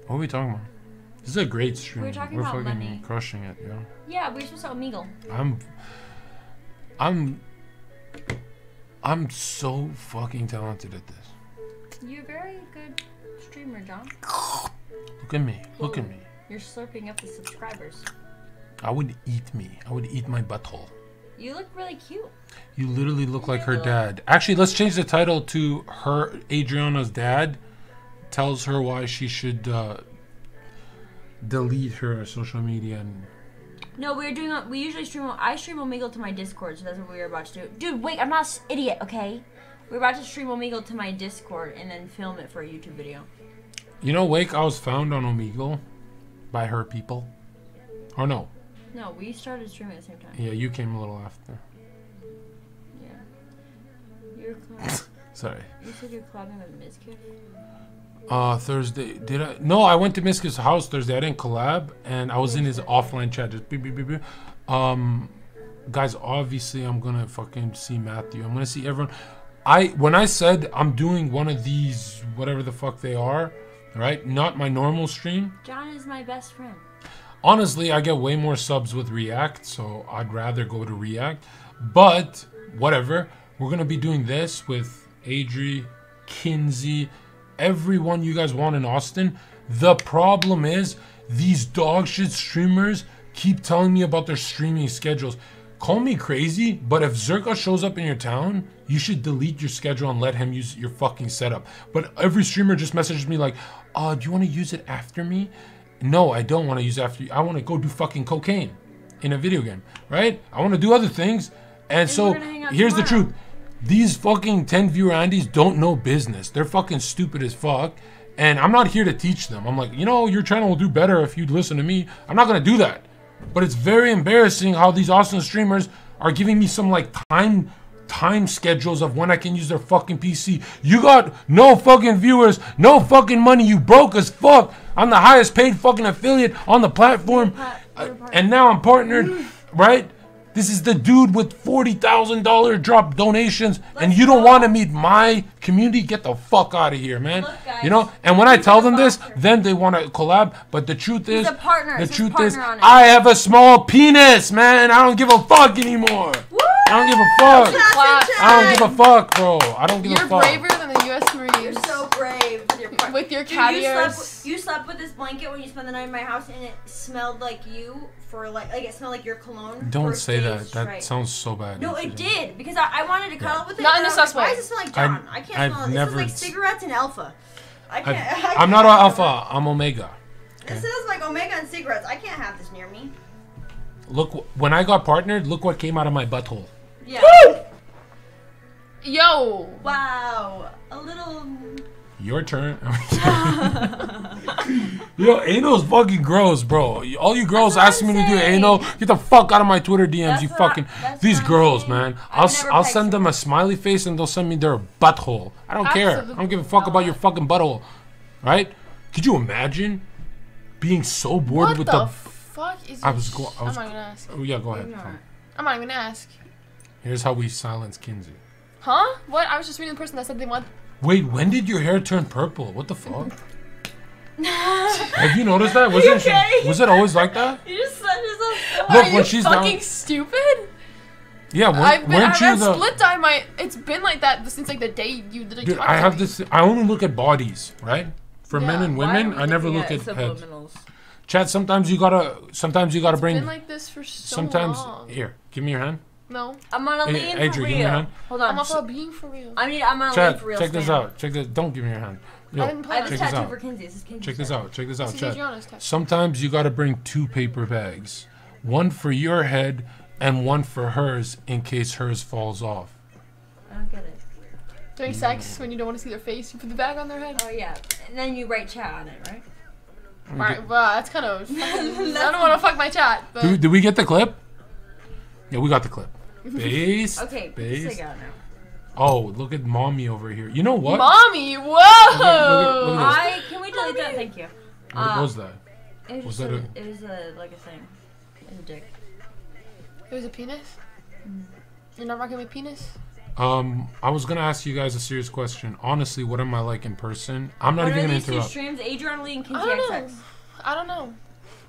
what are we talking about? This is a great stream. We're talking We're about fucking money. crushing it, yeah. Yeah, we're supposed to Omegle. I'm, I'm, I'm so fucking talented at this. You're a very good streamer, Jon. Look at me. Look at me. You're slurping up the subscribers. I would eat me. I would eat my butthole. You look really cute. You literally look like her dad. Actually, let's change the title to her. Adriana's dad tells her why she should uh, delete her social media and No, we were doing. We usually stream. I stream Omegle to my Discord, so that's what we were about to do. Dude, wait! I'm not s- idiot. Okay, we're about to stream Omegle to my Discord and then film it for a YouTube video. You know, Wake, I was found on Omegle by her people. Or no, No, we started streaming at the same time. yeah, you came a little after. Yeah. You're. Sorry. you said you're collabing with Mizkif. Uh, Thursday. Did I? No, I went to Mizkif's house Thursday. I didn't collab, and I was in his offline chat. Just beep, beep, beep, beep. Um, guys, obviously, I'm gonna fucking see Matthew. I'm gonna see everyone. I when I said I'm doing one of these, whatever the fuck they are, right? Not my normal stream. Jon is my best friend. Honestly, I get way more subs with React, so I'd rather go to React. But whatever, we're gonna be doing this with Adri, Kinsey, everyone you guys want in Austin. The problem is these dog shit streamers keep telling me about their streaming schedules. Call me crazy, but if Zherka shows up in your town, you should delete your schedule and let him use your fucking setup. But every streamer just messages me like, "Uh, do you want to use it after me?" No, I don't want to use it after you. I want to go do fucking cocaine in a video game, right? I want to do other things. And so hang out here's the truth. These fucking 10 viewer Andys don't know business. They're fucking stupid as fuck. And I'm not here to teach them. I'm like, you know, your channel will do better if you'd listen to me. I'm not going to do that. But it's very embarrassing how these awesome streamers are giving me some like time time schedules of when I can use their fucking PC. You got no fucking viewers, no fucking money. You broke as fuck. I'm the highest paid fucking affiliate on the platform. Uh, and now I'm partnered, right? This is the dude with forty thousand dollar drop donations, and you don't want to meet my community. Get the fuck out of here, man. Look, guys, you know. And when I tell them this, then they want to collab. But the truth is, a partner. the It says truth is, on it. I have a small penis, man. I don't give a fuck anymore. I don't give a fuck. Clap. I don't give a fuck, bro. I don't give a You're a fuck. braver than the U.S. Marines. You're so brave with your part- With your cat you slept, you slept with this blanket when you spent the night in my house, and it smelled like you for like like it smelled like your cologne. Don't say days that. That straight. sounds so bad. No, it did because I, I wanted to cuddle with it. Not and in I a was sus like, Why does it smell like I- Jon? I, can't I've smell it. never It smells like cigarettes and alpha. I I, can't. I I'm not an can't- alpha. I'm omega. It smells like omega and cigarettes. I can't have this near me. Look, when I got partnered, look what came out of my butthole. Yeah. Yo. Wow. A little. Your turn. Yo, anal's fucking gross, bro. All you girls asking me to do anal, get the fuck out of my Twitter DMs. That's you I- fucking these girls, man. I'll I'll send them a smiley face and they'll send me their butthole. I don't care. I don't give a fuck about your fucking butthole, right? Could you imagine being so bored What with the the? fuck is I was go- I was- I'm not gonna ask. oh yeah, go ahead. I'm not even gonna ask. Here's how we silence Kinsey. Huh? What? I was just reading the person that said they want. Wait, when did your hair turn purple? What the fuck? Have you noticed that? Wasn't was it always like that? You just said yourself Look, Are when you she's fucking down- stupid? Yeah, when, I've been. I've had the split dye. My. It's been like that since like the day you did. dude? I have this. I only look at bodies, right? For men and women, I never look at at heads. Chad, sometimes you gotta. Sometimes you gotta It's bring. been like this for so sometimes long. here, give me your hand. No, I'm on a Hey, lean Adrian, for real. your hand. Hold I'm on. also being for real. I mean, I'm on a lean for real. check this out. Check this. Don't give me your hand. I Yo, didn't I have plan a Check this tattoo out. for Kinsey. This is Kinsey's check this out. Check this This out, is Chad. Sometimes you gotta bring two paper bags, one for your head and one for hers in case hers falls off. I don't get it. During sex, when you don't want to see their face, you put the bag on their head. Oh yeah, and then you write chat on it, right? Right, well, that's kind of. I don't want to fuck my chat, but Did, did we get the clip? Yeah, we got the clip. Base. Okay, put Base. this thing out now. Oh, look at mommy over here. You know what? mommy, whoa! look at- look at I can we delete that? Thank you. What Uh, was that? It was, Was that a, it was a like a thing. It was a dick. It was a penis. You're not rocking with penis. Um, I was gonna ask you guys a serious question. Honestly, what am I like in person? I'm not What even are gonna these two streams? Adrian Lee and I Kinsey don't know. I don't know.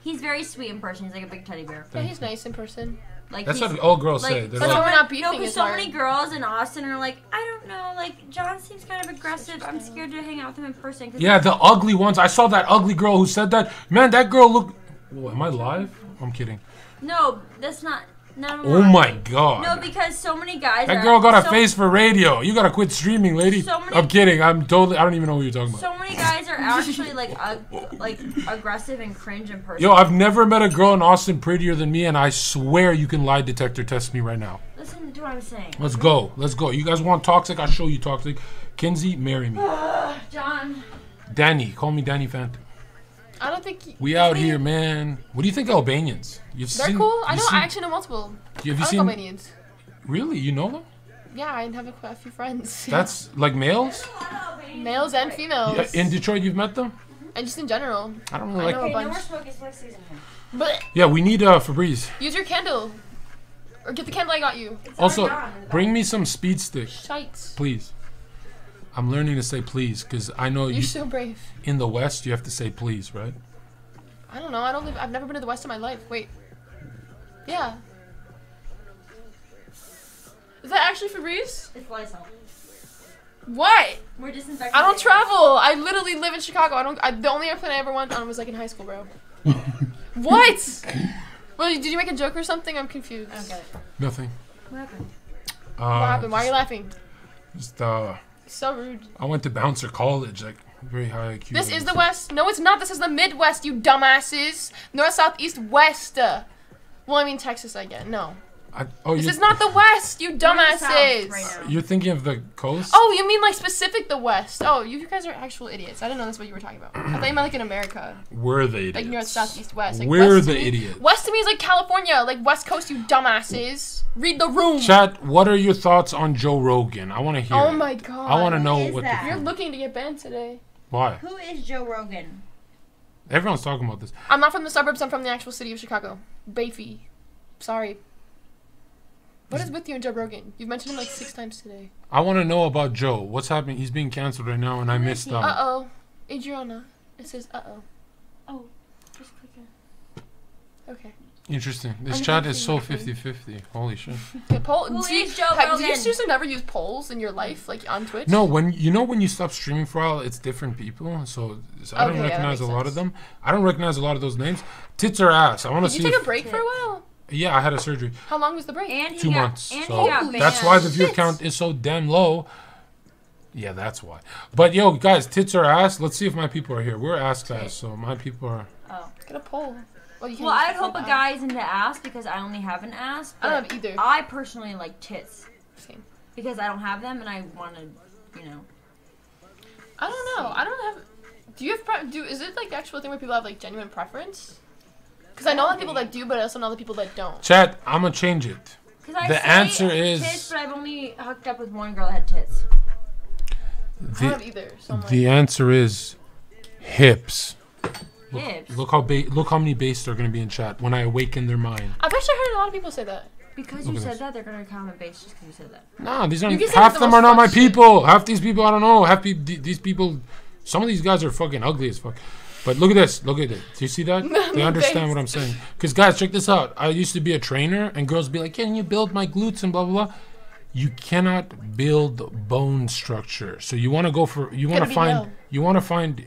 He's very sweet in person. He's like a big teddy bear. Yeah, he's nice in person. Like That's he's, what all girls say. like, They're But like, so we're not no, beefing because is so hard. many girls in Austin are like, I don't know, like Jon seems kind of aggressive. I'm scared to hang out with him in person. yeah, the ugly ones. I saw that ugly girl who said that. Man, that girl looked. Whoa, am I live? I'm kidding. No, that's not. Never Oh my god. No, because so many guys. that girl got a so, face for radio. You gotta quit streaming, lady. So many- I'm kidding. I'm totally. I don't even know what you're talking about. So many guys are actually like ug- like aggressive and cringe in person. Yo, I've never met a girl in Austin prettier than me, and I swear you can lie detector test me right now. Listen to what I'm saying. Let's go. Let's go. You guys want toxic? I'll show you toxic. Kinsey, marry me. Jon. Danny, call me Danny Phantom. I don't think y- We out here, man. What do you think of Albanians? You've they're seen, cool. I know. seen- I actually know multiple. Have you I like? Albanians. Really? You know them? Yeah, I have a, a few friends. That's like males. males and females. Yeah, in Detroit, you've met them. and just in general. I don't really I like. know a Okay, no bunch. more smoking flex season. But Yeah, we need uh Febreze. use your candle. Or get the candle I got you. Also, already gone in the bring me some speed stick, Shites. please. I'm learning to say please because I know You're you so brave. in the West you have to say please, right? I don't know. I don't live. I've never been to the west in my life. Wait. Yeah. Is that actually Febreze? It's Lysol. What? We're disinfecting. I don't travel. I literally live in Chicago. I don't. I, the only airplane I ever went on was like in high school, bro. what? Well, did you make a joke or something? I'm confused. I don't get it. Nothing. What happened? Uh, What happened? Why are you laughing? Just uh, So rude. I went to Bouncer College, like very high IQ. This is the West. No, it's not. This is the Midwest, you dumbasses. North, South, East, West. Well, I mean Texas again. No. I, oh, This is not the West, you We're in the South dumbasses. right now. you're thinking of the coast? Oh, you mean like specific the West? Oh, you guys are actual idiots. I didn't know that's what you were talking about. I thought you meant like in America, We're the idiots. like North, South, East, West. Like We're West the me- idiots. West to me is like California, like West Coast, you dumbasses. Read the room. Chat, what are your thoughts on Joe Rogan? I want to hear. oh it. my god. I want to know is what. that? You're looking to get banned today. why? Who is Joe Rogan? Everyone's talking about this. I'm not from the suburbs. I'm from the actual city of Chicago. Bayfie. Sorry. What is with you and Joe Rogan? You've mentioned him like six times today. I want to know about Joe. What's happening? He's being canceled right now, and I missed he? out. Uh oh. Adriana. It says uh oh. Oh. Just click it. Okay. Interesting. This I'm chat is so thinking 50-50. Holy shit. Get poll. Who do you, is Joe have, do you Rogan? seriously never use polls in your life, like on Twitch? No, when you know when you stop streaming for a while, it's different people. So, so I don't Okay, yeah, recognize a makes lot of them. I don't recognize a lot of those names. Tits or ass. I want to Did see. you take if- a break for a while? Yeah, I had a surgery. How long was the break? And Two got, months. And So he got Holy that's why the view Shit. count is so damn low. Yeah, that's why. But yo, guys, tits or ass? Let's see if my people are here. We're ass guys, so my people are. Oh. Get a poll. Well, you Well, I'd the hope a full guy is into ass because I only have an ass. I don't have either. I personally like tits Same. because I don't have them and I want to, you know. I don't know. I don't have. Do you have pre- do? Is it like the actual thing where people have like genuine preference? Because I know the people that do, but I also know the people that don't. Chat, I'm gonna change it. I The say answer is- tits, but I've only hooked up with one girl that had tits. I don't The, have either. So I'm like, the answer is hips. Look, Hips. look how ba- look how many bases are gonna be in chat when I awaken their mind. I've actually heard a lot of people say that. Because Look you said this. that, they're gonna comment base just because you said that. Nah, these aren't can half the them are not my fuck shit. people. Half these people I don't know. Half pe- these people, some of these guys are fucking ugly as fuck. But look at this. Look at it. Do you see that? They understand what I'm saying. Because guys, check this out. I used to be a trainer, and girls be like, "Can you build my glutes and blah blah blah." You cannot build bone structure. So you want to go for you want to find BBL. you want to find.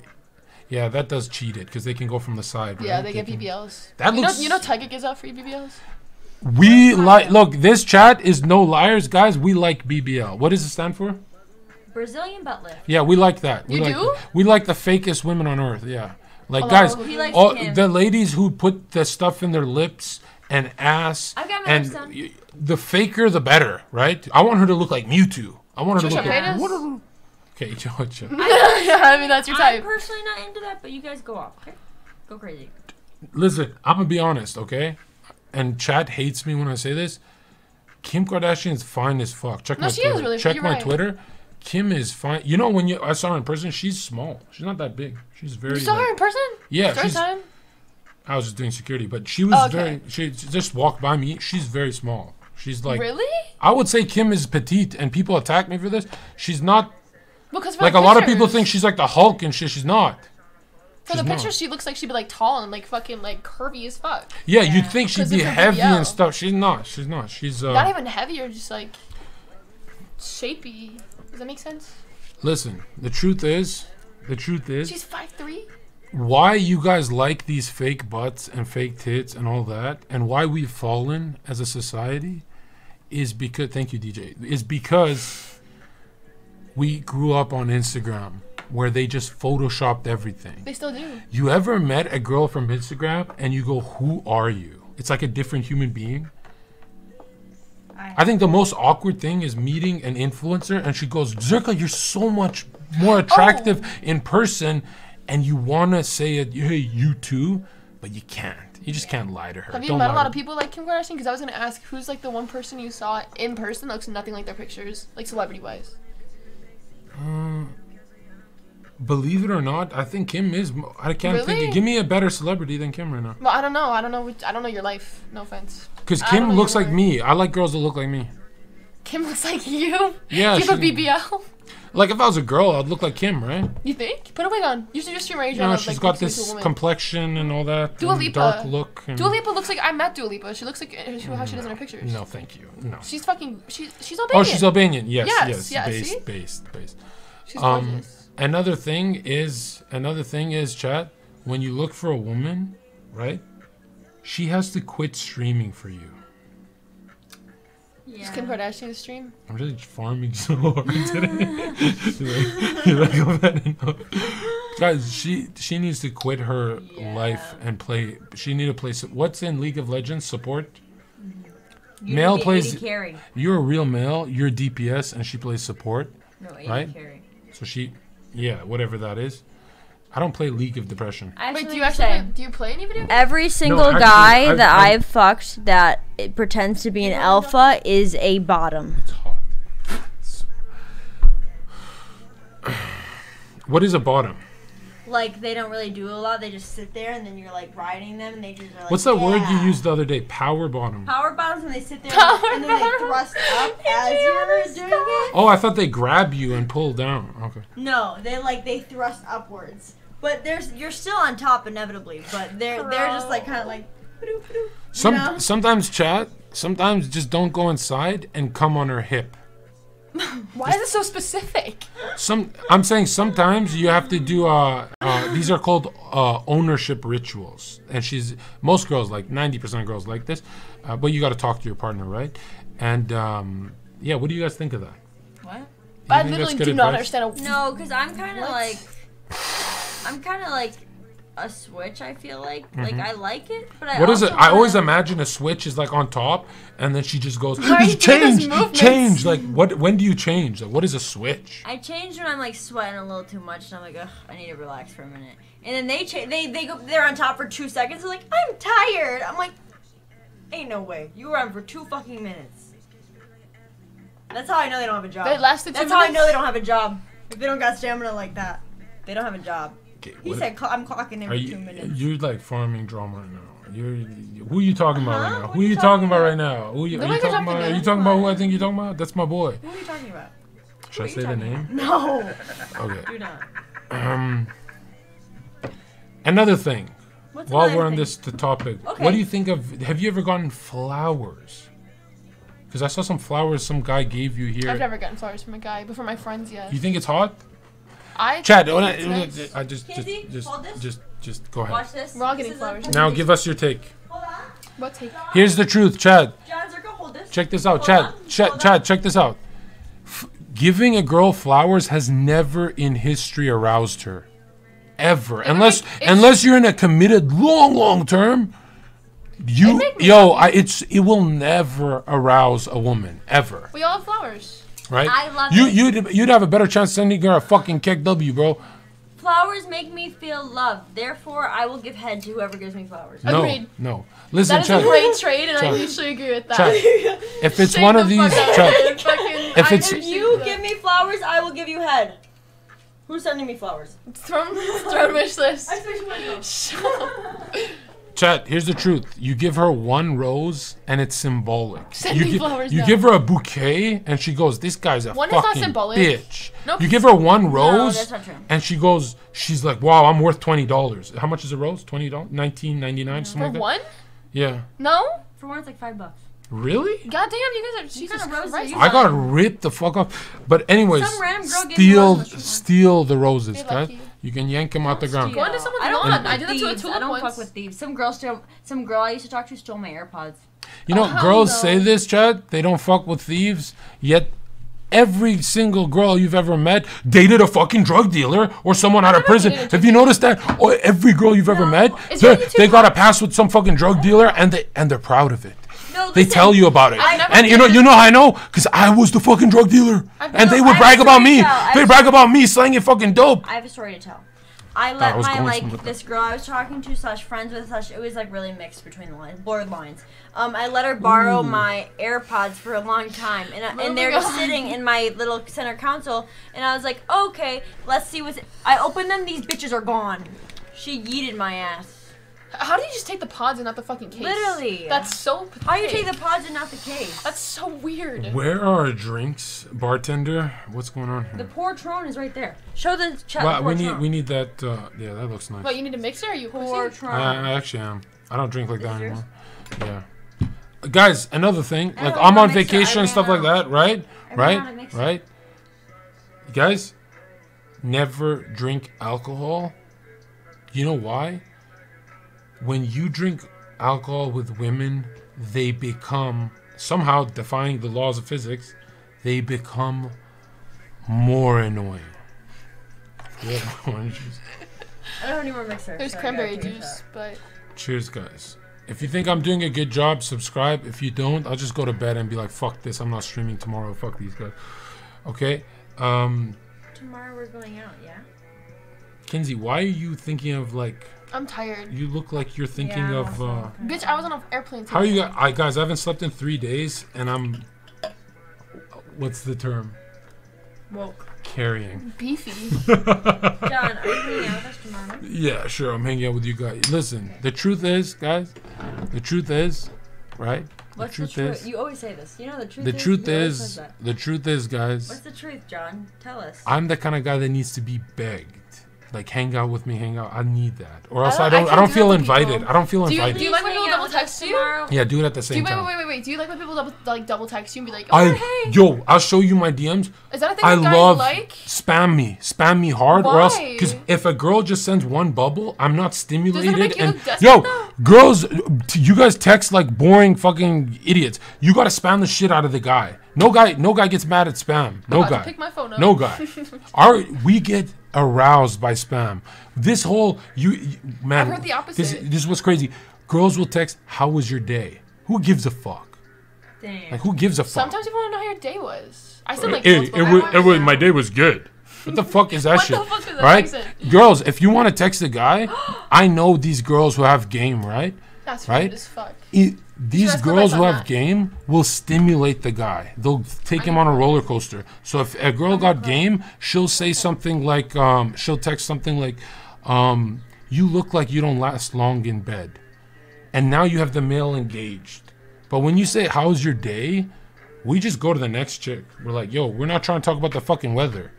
Yeah, that does cheat it because they can go from the side. Yeah, right? they get can- BBLs. That You know, looks. you know, Tyga gives out free BBLs. we like. Look, this chat is no liars, guys. We like BBL. What does it stand for? Brazilian butt lift. Yeah, we like that. We You like do? We like the fakest women on earth. Yeah, like Hello? guys, all the ladies who put the stuff in their lips and ass, I've got my and lips done. y- the faker the better, right? I want her to look like Mewtwo. I want her to Trisha look like. Paytas? What are- Okay, Georgia. yeah, I mean that's your I'm type. personally not into that, but you guys go off, okay? Go crazy. Listen, I'm gonna be honest, okay? And Chad hates me when I say this. Kim Kardashian's fine as fuck. Check No, my she is Twitter. really- Check my right. Twitter. Kim is fine. You know when you I saw her in person, she's small. She's not that big. She's very. You saw like- her in person? yeah, she's time? I was just doing security, but she was Oh, okay. very. She just walked by me. She's very small. She's like. really? I would say Kim is petite, and people attack me for this. She's not Because like the a lot of people think she's like the Hulk and shit. She's not. For the she's not. picture, she looks like she'd be like tall and like fucking like curvy as fuck. Yeah, you'd think she'd be heavy and stuff. She's not. She's not. She's. Uh, Not even heavy or just like shapy. Does that make sense? listen, the truth is, the truth is, She's five three. why you guys like these fake butts and fake tits and all that, and why we've fallen as a society, is because thank you, DJ. Is because we grew up on Instagram where they just photoshopped everything. They still do. You ever met a girl from Instagram and you go, "Who are you?" It's like a different human being. I think the most awkward thing is meeting an influencer and she goes, Zherka, you're so much more attractive oh. in person, and you want to say it, hey, you too, but you can't. You just can't lie to her. Have you Don't met a lot of people like Kim Kardashian? Because I was gonna ask who's like the one person you saw in person that looks nothing like their pictures, like celebrity wise. Uh, Believe it or not, I think Kim is. I can't Really? think. Give me a better celebrity than Kim right now. Well, I don't know. I don't know. Which, I don't know your life. No offense. Because Kim looks like me. I like girls that look like me. Kim looks like you. Yeah, Do you have a BBL? Like if I was a girl, I'd look like Kim, right? You think? Put a wig on. You should just stream Asia. You know, of, she's like, got this complexion and all that. Dua Lipa. Dark look. And Dua Lipa looks like I met Dua Lipa. She looks like uh, she- how she does in her pictures. No, thank you. No. She's fucking. She's she's Oh, she's Albanian. Yes, Yes, yes. yeah, based, see? based, based. She's Um, gorgeous. Another thing is, another thing is, chat. When you look for a woman, right? She has to quit streaming for you. Is Kim Kardashian stream? I'm really farming so hard today. you're like, you're like, "Oh, man, no." Guys, she she needs to quit her life and play. She need to play. What's in League of Legends support? Male plays- carry. You're a real male. You're DPS, and she plays support. No, AD Right? carry. So she, yeah, whatever that is. I don't play League of Depression. I Wait, actually do you actually play, do you play any video? games? Every single actually, guy I've- that I've- I've, fucked that it pretends to be an alpha is a bottom. It's hot. What is a bottom? Like they don't really do a lot. They just sit there and then you're like riding them and they just are like. What's that word you used the other day? Power bottom. Power bottoms when they sit there Power and then they thrust up as you're doing it. Oh, I thought they grab you and pull down. Okay. No, they like they thrust upwards. But there's you're still on top inevitably. But they're they're just like kind of like. "Ba-doo, ba-doo." Some know? sometimes chat. Sometimes just don't go inside and come on her hip. Why is it so specific? Some I'm saying sometimes you have to do uh, uh these are called uh ownership rituals. And she's most girls like 90% of girls like this. Uh, but you got to talk to your partner, right? And um yeah, what do you guys think of that? What? Do I literally good do not understand. A, No, because I'm kind of like, I'm kind of like a switch. I feel like, mm-hmm. like I like it, but I. What is it? I always wanna- imagine a switch is like on top, and then she just goes are you doing those change, change. Like what? When do you change? Like what is a switch? I change when I'm like sweating a little too much, and I'm like, ugh, I need to relax for a minute. And then they change. they they go they're on top for two seconds. They're like, I'm tired. I'm like, Ain't no way. You were on for two fucking minutes. That's how I know they don't have a job. They lasted two That's how I know they don't have a job. If they don't got stamina like that, they don't have a job. Okay, He what- said, "I'm clocking in Are for you two minutes." you're like farming drama right now? You're who are you talking about right now? Who Who are you talking about right now? Who you, are you talking about? Are you talking about who I think you're talking about? That's my boy. Who are you talking about? Should I say the talking name? No, Okay. do not. Um. Another thing. What's While another we're on thing? this the topic, what do you think of? Have you ever gotten flowers? Because I saw some flowers some guy gave you here. I've never gotten flowers from a guy, but from my friends, yes. You think it's hot? I Chad, when I, it's nice. I just, Kenzie, just, just, hold this. just, just go ahead. watch this. We're all This getting is flowers. a- Now give us your take. Hold on. What take? Here's the truth, Chad. Jon Zherka, hold this. Check this out, Hold Chad. on, Chad, hold Chad, check this out. F- giving a girl flowers has never in history aroused her, ever. unless, make- it's- unless you're in a committed long, long term. You, make me yo, I, it's it will never arouse a woman ever, We all have flowers. Right? I love you. it. You'd you'd have a better chance sending her a fucking kek W, bro. Flowers make me feel loved. Therefore, I will give head to whoever gives me flowers. No, Agreed. no. Listen, That is a great trade, and I usually agree with that. Chad, if it's Shake one of the these, fuck of it. Fucking- If it's- appreciate You give me flowers, I will give you head. Who's sending me flowers? Throw throw wish list. I switched my Shut up. Chat, here's the truth. You give her one rose and it's symbolic. Send you me gi- flowers you now. give her a bouquet and she goes, This guy's a One is not fucking symbolic. bitch. Nope. You give her one rose that's not true. and she goes, She's like, Wow, I'm worth twenty dollars. How much is a rose? Twenty dollars? Nineteen ninety nine, something For like that? one? Yeah. No? For one, it's like five bucks. Really? God damn, you guys are Jesus kind of rose are Christ. I got ripped the fuck off. But anyways, Some random girl gave me steal steal the roses, They guys. Like you. You can yank him out the ground. Go into someone's I don't lawn. fuck I with did that to a thieves. tulip I don't once. fuck with thieves. Some girl stole. Some girl I used to talk to stole my AirPods. You know, Oh, girls no. say this, Chad. They don't fuck with thieves. Yet, every single girl you've ever met dated a fucking drug dealer or someone out of prison. Have you noticed that? Oh, every girl you've ever met, they really too they got a pass with some fucking drug dealer, and they and they're proud of it. No, They listen, tell you about it, I've and you know, you know I know, cause I was the fucking drug dealer, and they would brag about me. to tell. I They have- brag about me slanging fucking dope. I have a story to tell. I I let was my like this girl I was talking to slash friends with slash it was like really mixed between the lines, blurred lines. Um, I let her borrow my AirPods for a long time, and I, Oh and they're my just sitting in my little center console, and I was like, okay, let's see what's. I opened them, these bitches are gone. She yeeted my ass. How do you just take the pods and not the fucking case? Literally. That's so. Pathetic. How you take the pods and not the case? That's so weird. Where are our drinks, bartender? What's going on The here? Patrón is right there. Show the chat. Well, we need we need that. Uh, yeah, that looks nice. What you need a mixer? Are you a pussy? Patrón. I, I actually am. I don't drink like that yours? anymore. Yeah. Guys, another thing. I Like I'm on how to mix it. I vacation and ran stuff like that, right? I ran out Right? Right? You guys, never drink alcohol. You know why? When you drink alcohol with women, they become somehow defying the laws of physics, they become more annoying. Yeah, orange juice. I don't have any more mixer. There's so cranberry gotta take a juice, but Cheers, guys. If you think I'm doing a good job, subscribe. If you don't, I'll just go to bed and be like, fuck this. I'm not streaming tomorrow. Fuck these guys. Okay? Um, Tomorrow we're going out, yeah? Kinsey, why are you thinking of like, I'm tired. you look like you're thinking Yeah, of, uh, kinda- Bitch, I was on an airplane. how are you guys? I, guys, I haven't slept in three days and I'm, what's the term? Woke. Carrying. Beefy. Jon, are you hanging out with us tomorrow? Yeah, sure. I'm hanging out with you guys. Listen, the truth is, guys, the truth is, right? What's truth the truth? is- You always say this. You know the truth The is. truth you is, that. the truth is, guys. What's the truth, Jon? Tell us. I'm the kind of guy that needs to be begged. Like, hang out with me, hang out. I need that, or else don't- I I don't. I, can't don't do feel invited. I don't feel Do you- invited. do you like when people double text you? tomorrow? yeah, do it at the Do same you, time. wait, wait, wait, wait. Do you like when people double, like double text you and be like, oh, I, hey? yo, I'll show you my DMs. Is that a thing I love like? spam me, spam me hard, or else because if a girl just sends one bubble, I'm not stimulated. make you and yo, though? girls, you guys text like boring fucking idiots. You gotta spam the shit out of the guy. No guy, no guy gets mad at spam. No about to guy. pick my phone up. No guy. Our we get aroused by spam. This whole you, you- man. I've heard the This, opposite. this was crazy. Girls will text, "How was your day?" Who gives a fuck? Damn. Like who gives a fuck? Sometimes people want to know how your day was. I said like, Hey, once, it was, it was, my day was good. What the fuck is that What shit? the fuck is that right? accent? Girls, if you want to text a guy, I know these girls who have game, right? That's right? rude as fuck. I- these girls who have that. game will stimulate the guy. They'll take him on a roller coaster. So if a girl got game, she'll say something like, um, she'll text something like, um, "You look like you don't last long in bed," and now you have the male engaged. But when you say, "How's your day?" we just go to the next chick. We're like, "Yo, we're not trying to talk about the fucking weather,"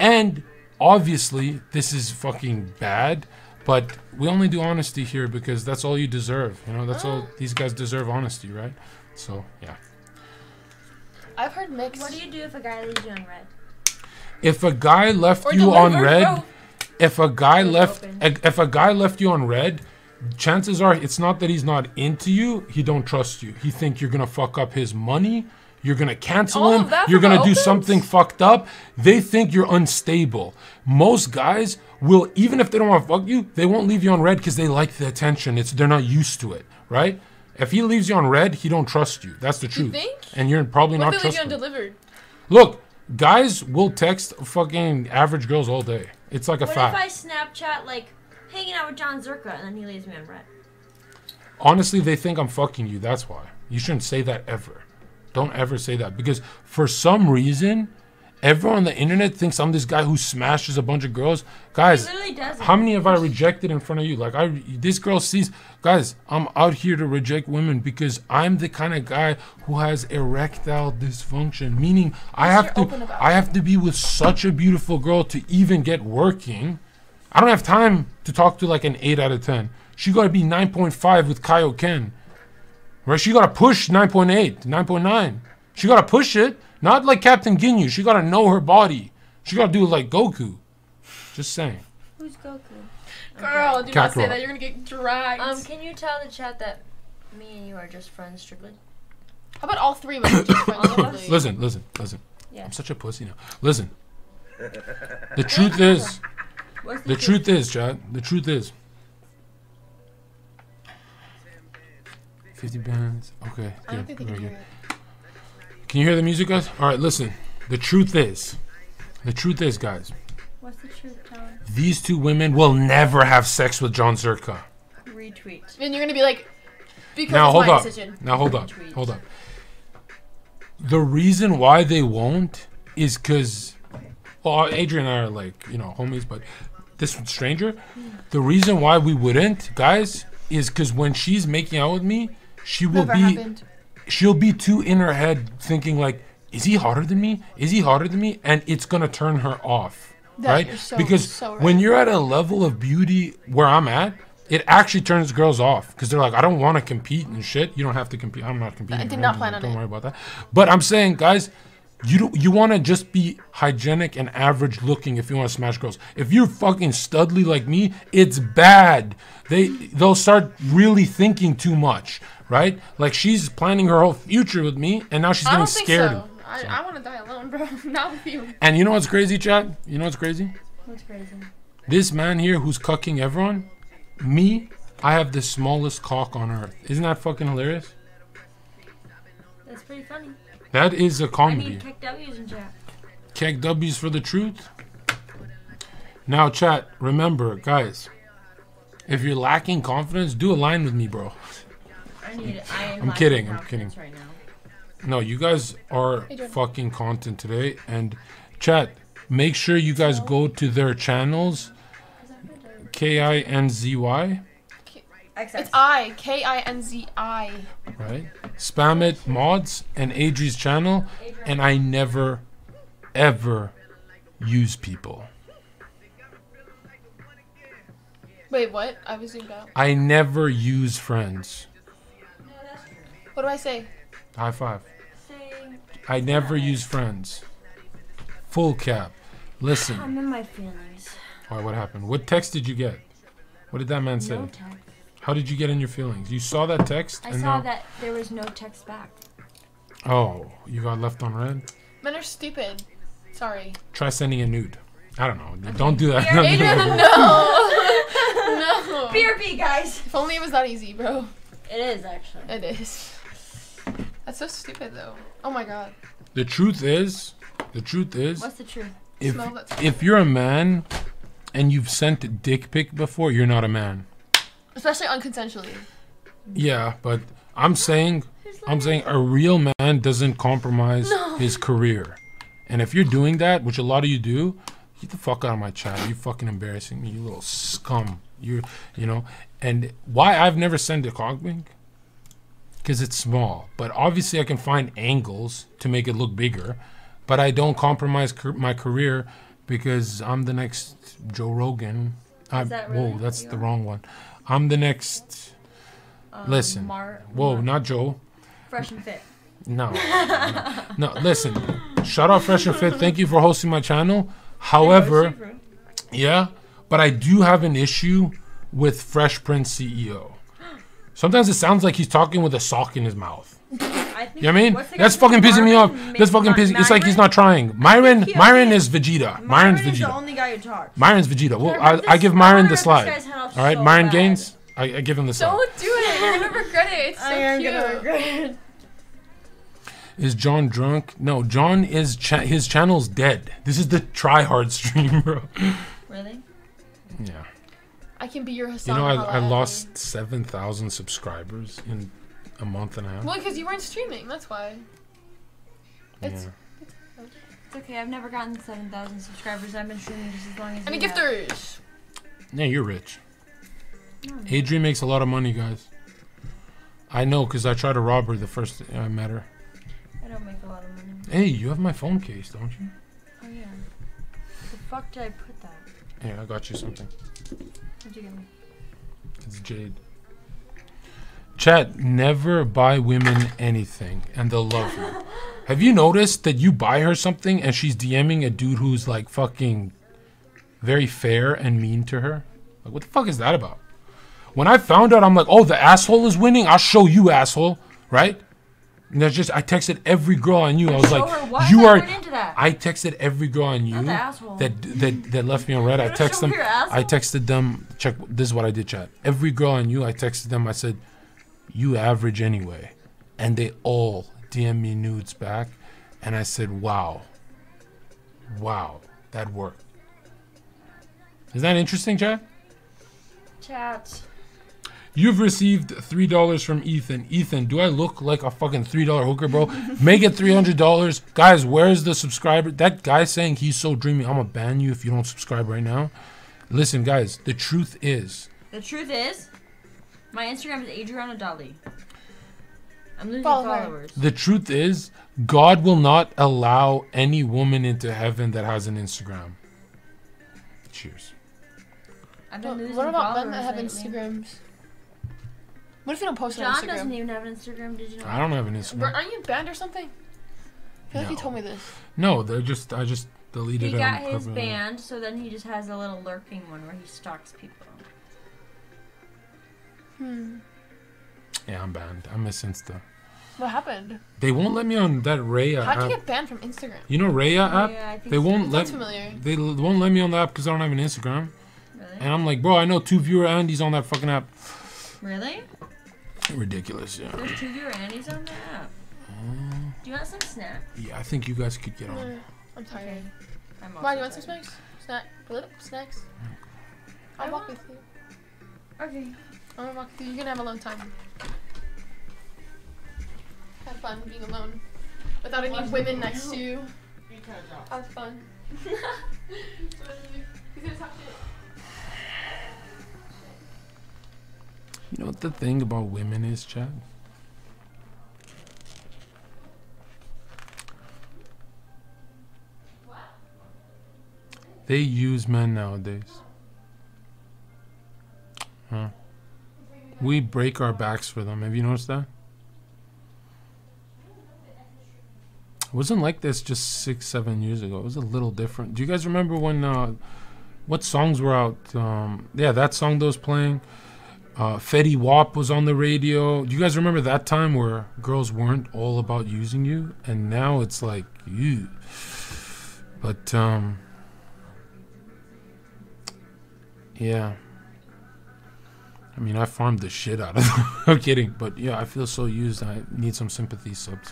and obviously this is fucking bad. But we only do honesty here because that's all you deserve. You know, that's all ah. these guys deserve honesty, right? So yeah. I've heard mixed. What do you do if a guy leaves you on red? If a guy left Or you on red, bro. if a guy Doors left, open. if a guy left you on red, chances are it's not that he's not into you. He don't trust you. He think you're gonna fuck up his money. You're gonna cancel All him. You're gonna do something fucked up. They think you're unstable. Most guys will, even if they don't want to fuck you, they won't leave you on red because they like the attention. It's they're not used to it, right? If he leaves you on red, he don't trust you. That's the truth. think? And you're probably What not if they leave you undelivered? Look, guys will text fucking average girls all day. It's like a What fact. if I Snapchat like hanging out with Jon Zherka and then he leaves me on red? Honestly, they think I'm fucking you. That's why. You shouldn't say that ever. Don't ever say that because for some reason, everyone on the internet thinks I'm this guy who smashes a bunch of girls. Guys, He literally doesn't. how many have I rejected in front of you? Like I, this girl sees, guys. I'm out here to reject women because I'm the kind of guy who has erectile dysfunction, meaning I have to, I have to be with such a beautiful girl to even get working. I don't have time to talk to like an eight out of ten. She got to be nine point five with Kaioken, right? She got to push 9.8, 9.9. She got to push it, not like Captain Ginyu. She got to know her body. She got to do it like Goku. Just saying. Who's Goku? Girl, do not say that. You're gonna get dragged. Um, can you tell the chat that me and you are just friends strictly? How about all three of us just friends? All of us? strictly? Listen, listen, listen. Yeah. I'm such a pussy now. Listen. The truth is, What's the truth is, Chad. The truth is. 50 bands. Okay, good. think very can good. Can you hear the music, guys? All right, listen. The truth is, the truth is, guys, What's the truth, Jon? these two women will never have sex with Jon Zherka. Retweet. And you're gonna be like, because Now it's hold my up. decision. Now hold up. Retweet. Hold up. The reason why they won't is because, well, Adrian and I are like you know homies, but this stranger, hmm. the reason why we wouldn't, guys, is because when she's making out with me, she will Never be happened. she'll be too in her head thinking like, is he hotter than me? Is he hotter than me? And it's gonna turn her off, That- right? so- because so right. when you're at a level of beauty where I'm at, it actually turns girls off because they're like, I don't want to compete and shit. You don't have to compete. I'm not competing. I did not plan on Don't it. worry about that. But I'm saying, guys. You do, you want to just be hygienic and average looking if you want to smash girls. If you're fucking studly like me, it's bad. They they'll start really thinking too much, right? Like she's planning her whole future with me, and now she's I getting don't think scared. so. I, I want to die alone, bro. Not with you. And you know what's crazy, Chad? You know what's crazy? What's crazy? This man here who's cucking everyone, me, I have the smallest cock on earth. Isn't that fucking hilarious? That's pretty funny. That is a I comedy. I need KEKW's in chat. KEKW's for the truth. Now, chat, remember, guys, if you're lacking confidence, do a line with me, bro. I need it. I am I'm kidding, I'm kidding. Right now. No, you guys are fucking content today. And, chat, make sure you guys go to their channels K I N Z Y, It's I. K I N Z I. right? Spam it, mods, and Adri's channel. And I never, ever use people. Wait, what? I was zoomed out. I never use friends. What do I say? High five. Say, I never use friends. Full cap. Listen. I'm in my feelings. Why, what happened? What text did you get? What did that man say? No text. How did you get in your feelings? You saw that text? I and saw now- that there was no text back. Oh, you got left on red? Men are stupid. Sorry. Try sending a nude. I don't know. Don't do that. Here, no. no. BRB, guys. If only it was that easy, bro. It is actually. It is. That's so stupid, though. Oh my god. the truth is, the truth is, What's the truth? if, Smell if you're a man and you've sent a dick pic before, you're not a man. Especially unconsensually. Yeah, but I'm saying, I'm saying a real man doesn't compromise his career. And if you're doing that, which a lot of you do, get the fuck out of my chat. You fucking embarrassing me, you little scum. You, you know. And why I've never sent a cock pic? Because it's small. But obviously, I can find angles to make it look bigger. But I don't compromise my career because I'm the next Joe Rogan. I, that Whoa, that's the wrong one. I'm the next. Um, listen. Mar- Whoa, Mar- not Joe. fresh and fit. No. no. No, listen. Shout out Fresh and Fit. Thank you for hosting my channel. However, yeah, but I do have an issue with Fresh Prince CEO. Sometimes it sounds like he's talking with a sock in his mouth. I think. You know what I mean? That's guy's name? fucking pissing me off. Marvin? That's fucking Ma- pissing. It's like he's not trying. Myron, Myron is Vegeta. Myron Myron's is the Vegeta. only guy who talks. Myron's Vegeta. Well, I, I give Myron the slide. guy's head off All right, so Myron bad. Gaines. I, I give him the slide. Don't do it. You're gonna regret it. It's so I am cute. gonna regret it. Is Jon drunk? No, Jon is. Cha- his channel's dead. This is the try hard stream, bro. Really? Yeah. I can be your You know, I, I lost 7,000 subscribers in a month and a half. Well, because you weren't streaming. That's why. It's Yeah. It's okay. I've never gotten 7,000 subscribers. I've been streaming just as long as any you have. gifters. yeah, you're rich. Hmm. Adrian makes a lot of money, guys. I know, because I tried to rob her the first I met her. I don't make a lot of money. Hey, you have my phone case, don't you? Oh yeah. The fuck did I put that? Hey, I got you something. What'd you get me? It's Jade. Chat, never buy women anything and they'll love you. Have you noticed that you buy her something and she's DMing a dude who's like fucking very fair and mean to her. Like, what the fuck is that about? When I found out, I'm like, oh, the asshole is winning. I'll show you, asshole, right? And that's just I texted every girl I knew. I was like, you are. I texted every girl I knew the asshole. that that that left me on red. I texted them. I texted them. Check. This is what I did, chat. Every girl I knew, I texted them. I said, "You average anyway," and they all DM me nudes back, and I said, "Wow, wow, that worked." Is that interesting, chat? Chat. You've received three dollars from Ethan. Ethan, do I look like a fucking three dollar hooker, bro? Make it three hundred dollars, guys. Where's the subscriber? That guy saying he's so dreamy. I'm gonna ban you if you don't subscribe right now. Listen, guys. The truth is, The truth is, my Instagram is Adriana Dali. I'm losing Follow her. followers. the truth is, God will not allow any woman into heaven that has an Instagram. Cheers. I've been losing What about followers men that have lately. Instagrams? What if you don't post on Instagram? Jon doesn't even have an Instagram. Did you know? I don't have an Bro, Instagram. aren't you banned or something? I feel like you told me this. No, they're just. I just deleted He them. got his permanently. band, so then he just has a little lurking one where he stalks people. Hmm. Yeah, I'm banned. I miss Insta. What happened? They won't let me on that Raya How'd you app. get banned from Instagram? You know Raya app? yeah, I think They so. won't let Sounds familiar. they l- won't let me on the app because I don't have an Instagram. Really? And I'm like, bro, I know two viewer Andy's on that fucking app. Really? Ridiculous, yeah. There's two viewer Andes on the app. Do you want some snacks? Yeah, I think you guys could get on. Uh, I'm tired. I'm Why, do you also want some snacks? Snack? Flip? Snacks? I'll I walk want- with you. Okay. I'm gonna walk with you. You're gonna have alone time. Have fun being alone. Without any women next to you. Have fun. He's gonna talk shit. You know what the thing about women is, Chad? They use men nowadays. Huh. We break our backs for them. Have you noticed that? It wasn't like this just six, seven years ago. It was a little different. Do you guys remember when, uh, what songs were out? Um, yeah, that song that was playing. Uh, Fetty Wap was on the radio. Do you guys remember that time where girls weren't all about using you, and now it's like you. But um, yeah. I mean, I farmed the shit out of them. I'm kidding, but yeah, I feel so used. I need some sympathy subs.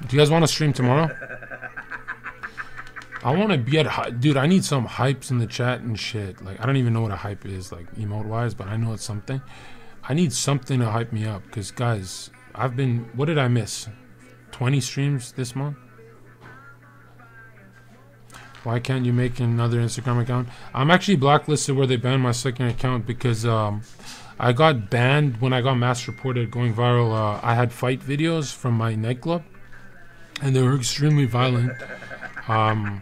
Do you guys want to stream tomorrow? I want to be at dude. I need some hypes in the chat and shit. Like I don't even know what a hype is, like emote wise, but I know it's something. I need something to hype me up, cause guys, I've been. What did I miss? Twenty streams this month. Why can't you make another Instagram account? I'm actually blacklisted where they banned my second account because um, I got banned when I got mass reported going viral. Uh, I had fight videos from my nightclub, and they were extremely violent. Um,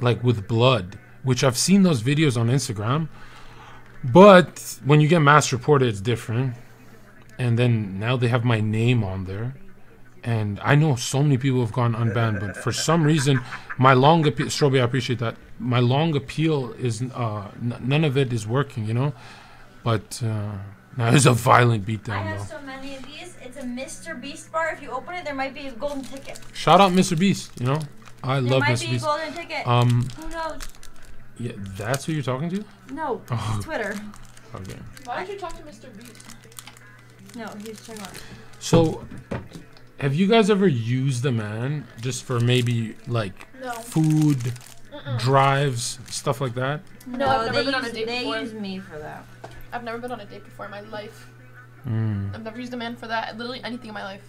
like with blood, which I've seen those videos on Instagram. But when you get mass reported, it's different. And then now they have my name on there. And I know so many people have gone unbanned, but for some reason, my long appeal, Strobe, I appreciate that. My long appeal is, uh, n- none of it is working, you know? But uh, now there's a violent beatdown. I have so many of these. It's a Mr. Beast bar. If you open it, there might be a golden ticket. Shout out Mr. Beast, you know? I There love might Mr. be a golden ticket. Um, Who knows? yeah, that's who you're talking to? No, Oh. Twitter. Okay. Why did you talk to Mr. Beast? No, he's talking about. So, have you guys ever used a man just for maybe like No. food, Mm-mm. drives, stuff like that? No, I've never they been on a use, date They before. use me for that. I've never been on a date before in my life. Mm. I've never used a man for that. Literally anything in my life.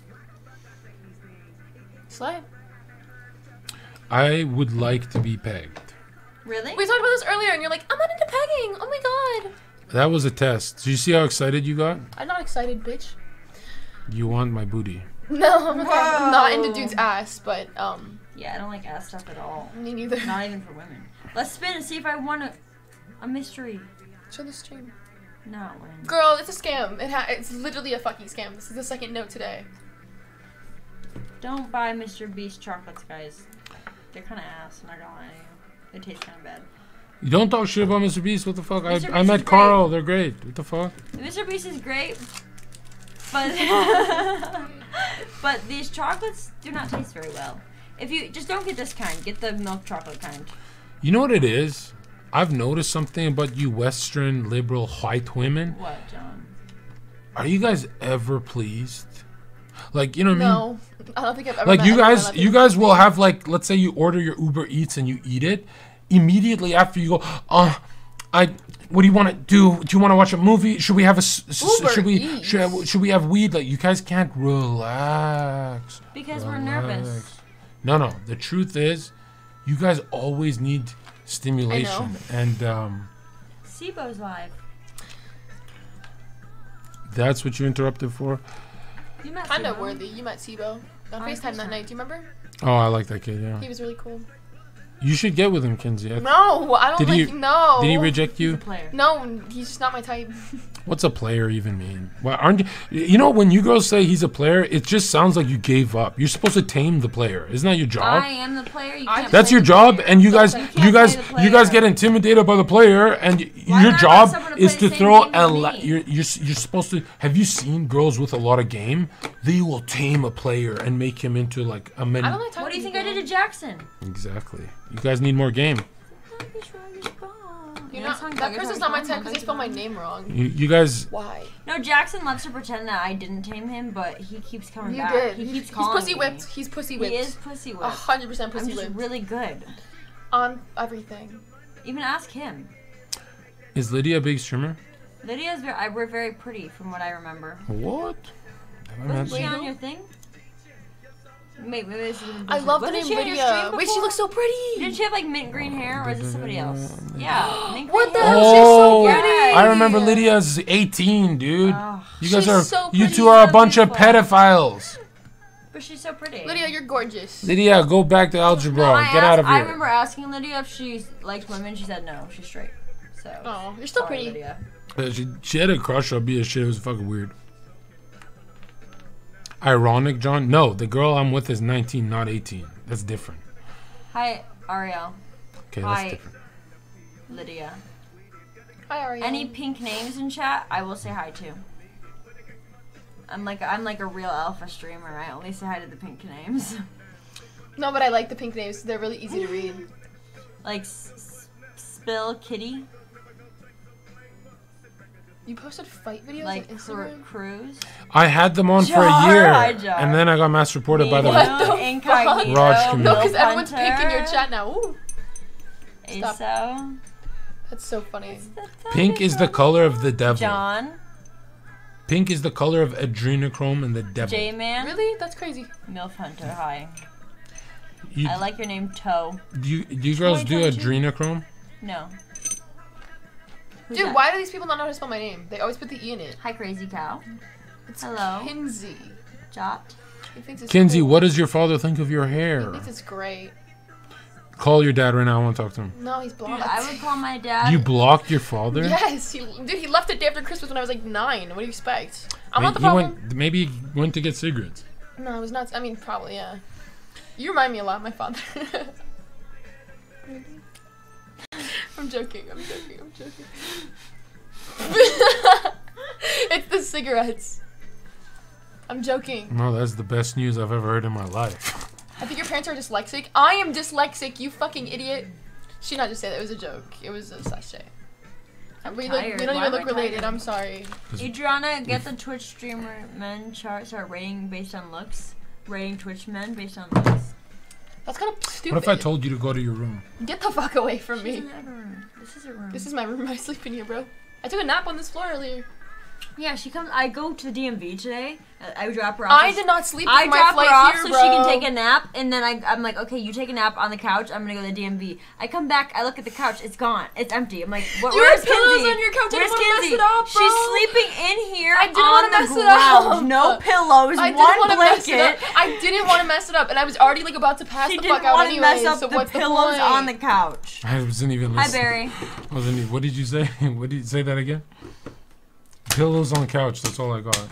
Slay. I would like to be pegged. Really? We talked about this earlier, and you're like, I'm not into pegging. Oh my god. That was a test. Do you see how excited you got? I'm not excited, bitch. You want my booty? No, I'm, okay. I'm not into dude's ass, but um, Yeah, I don't like ass stuff at all. me neither. Not even for women. Let's spin and see if I won a, a mystery. Show the stream. Not win. Girl, it's a scam. It ha- it's literally a fucking scam. This is the second note today. Don't buy Mr. Beast chocolates, guys. They're kind of ass. And I'm not gonna lie to. They taste kind of bad. You don't talk shit about Mr. Beast. What the fuck? I, Mr. I Beast met is Carl. They're great. What the fuck? Mr. Beast is great, but but these chocolates do not taste very well. If you just don't get this kind, get the milk chocolate kind. You know what it is? I've noticed something about you Western liberal white women. What, Jon? Are you guys ever pleased? Like, you know what I mean? No, I don't think I've ever. like met you guys like you guys will have like let's say you order your uber eats and you eat it immediately after you go uh i what do you want to do do you want to watch a movie should we have a? Uber should we Eats. should, should we have weed like you guys can't relax Because we're nervous. No no the truth is you guys always need stimulation and um SIBO's live. that's what you interrupted for You met Kind of worthy. You met Sibo on On FaceTime that night. Do you remember? oh i like that kid yeah He was really cool. You should get with him Kenzie. I- No, I don't Did like. he- no. did he reject He's a you player. No, he's just not my type. What's a player even mean? Well, aren't you, you know when you girls say he's a player, it just sounds like you gave up. You're supposed to tame the player. Isn't that your job? I am the player. You can't That's play your the job, player. and you guys, You you guys, you guys get intimidated by the player, and Why your job to is to throw a. with La- you're, you're you're supposed to. Have you seen girls with a lot of game? They will tame a player and make him into like a man. I don't like What do you think I did to. Jackson? Exactly. You guys need more game. You're not, that person's not my type because they spell my name wrong. You, you guys. Why? No, Jackson loves to pretend that I didn't tame him, but he keeps coming You back. did. He He's- keeps he's calling pussy me. whipped. He's pussy whipped. He is pussy A whipped. hundred percent I'm pussy just whipped. really good. On everything. Even ask him. Is Lydia a big streamer? Lydia's very. I, we're very pretty, from what I remember. What? I Wasn't met- she on your thing? Wait, maybe this is. I love the name she your Lydia. Wait, she looks so pretty. Didn't she have like mint green hair, or is it somebody else? Yeah. mint What the hair. hell? She's so Oh, pretty. I remember Lydia's 18, dude. Oh, you guys she's are, so you two are a so bunch of pedophiles. but she's so pretty. Lydia, you're gorgeous. Lydia, go back to algebra. No, I Get out asked- of I remember asking Lydia if she liked women. She said no. She's straight. So. Oh, you're still sorry, pretty. Lydia. Uh, she, she had a crush on me. Shit, it was fucking weird. Ironic, Jon? No, the girl I'm with is 19, not 18. That's different. Hi, Ariel. Okay, Hi. that's different. Lydia. Hi, Ariana. Any pink names in chat, I will say hi to. I'm like I'm like a real alpha streamer. I only say hi to the pink names. No, but I like the pink names. They're really easy to read. like S- S- Spill Kitty, You posted fight videos like on Cru- Instagram? Cruise. I had them on for a year. Jar. And then I got mass reported by the. What the Incognito, Raj No, because everyone's Hunter, pink in your chat now. Ooh, Stop. Aso. that's so funny. Pink is the color of the devil. Jon, Pink is the color of adrenochrome and the devil. J Man, Really? That's crazy. Milf Hunter. Hi. You, I like your name Toe. do, you, do you girls do 2022. adrenochrome? No. Who's Dude, that? why do these people not know how to spell my name? They always put the E in it. Hi, Crazy Cow. It's Hello. Kinsey. Jot. He thinks it's Kinsey, cool. what does your father think of your hair? He hair? thinks it's great. Call your dad right now. I want to talk to him. No, he's Dude, blocked. I would call my dad. You blocked your father? Yes, he, dude, he left the day after Christmas when I was like nine. What do you expect? I'm Wait, not the he problem. went, maybe he went to get cigarettes. No, I was not. I mean, probably yeah. You remind me a lot of my father. I'm joking. I'm joking. I'm joking. it's the cigarettes. I'm joking. No, that's the best news I've ever heard in my life. I think your parents are dyslexic. I am dyslexic. You fucking idiot. She not just say that. It was a joke. It was a sachet. We, look, we don't Why even look related. tired? I'm sorry. Adriana, get the Twitch streamer men chart. Start rating based on looks. Rating Twitch men based on looks. That's kind of stupid. What if I told you to go to your room? Get the fuck away from She me. doesn't room. This is a room. This is my room. I sleep in here, bro. I took a nap on this floor earlier. Yeah, she comes. I go to the DMV today. I I drop her off. I did not sleep I with my drop her off here, so bro. she can take a nap, and then I, I'm like, okay, you take a nap on the couch. I'm gonna go to the DMV. I come back, I look at the couch, it's gone, it's empty. I'm like, what? You where's had pillows Kinsey? on your couch. I Where's didn't wanna mess Kinsey? it up, bro. She's sleeping in here I didn't on wanna the mess it ground. up. No pillows, I didn't one want to mess it blanket. up. I didn't want to mess it up, and I was already like about to pass She the didn't fuck out want to anyway. mess up so the what's pillows the point? on the couch. I wasn't even Hi, listening. Barry. I wasn't even, what did you say? what did you say that again? Pillows on couch. That's all I got.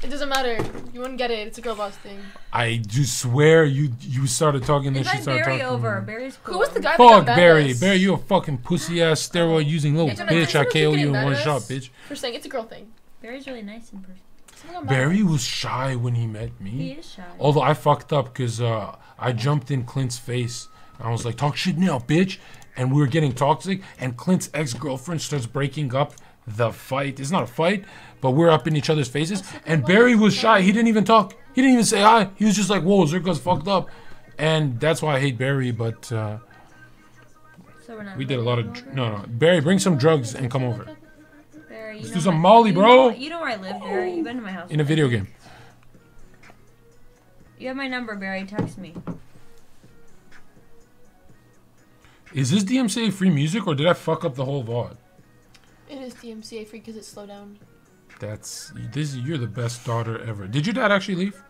It doesn't matter. You wouldn't get it. It's a girl boss thing. I just swear you you started talking then she Invite started Barry talking. over. Barry's cool. Who was the guy that got Fuck mad Barry. us Barry, you a fucking pussy ass steroid using little Yeah, bitch. I thanks for KO you in one shot, us. bitch. for saying it's a girl thing? Barry's really nice in person. Someone got mad at Barry was shy when he met me. He is shy. Although I fucked up because uh, I jumped in Clint's face. I was like, talk shit now, bitch. And we were getting toxic. And Clint's ex girlfriend starts breaking up the fight. It's not a fight, but we're up in each other's faces. And Barry was shy. He didn't even talk. He didn't even say hi. He was just like, whoa, Zherka's fucked up. And that's why I hate Barry. But uh, So we did a lot of. dr- No, no. Barry, bring some drugs and come over. Barry, Let's do some Molly, you bro. know- You know where I live, Barry. You've been to my house. In a video game. You have my number, Barry. Text me. Is this DMCA free music or did I fuck up the whole VOD? It is DMCA free because it's slow down. That's this. You're the best daughter ever. Did your dad actually leave?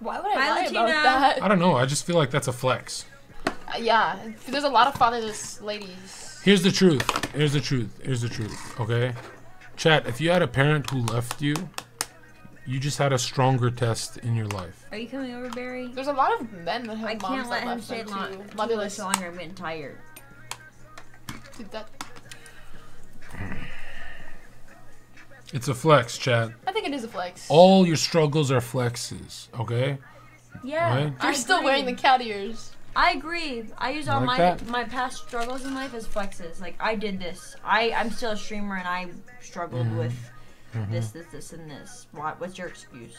Why would I Hi, lie Latina. about that? I don't know. I just feel like that's a flex. Uh, yeah, there's a lot of fatherless ladies. Here's the truth. Here's the truth. Here's the truth. Okay, chat. If you had a parent who left you, you just had a stronger test in your life. Are you coming over, Barry? There's a lot of men that have I moms can't let that him left stay them long, too. too much Motherless. longer. I'm getting tired. Dude, that, It's a flex, chat. I think it is a flex. All your struggles are flexes. Okay. Yeah. Right? You're I still agree. wearing the cat ears. I agree. I use all Like my that? my past struggles in life as flexes. Like I did this. I I'm still a streamer and I struggled Mm-hmm. with this, this, this, and this. What what's your excuse?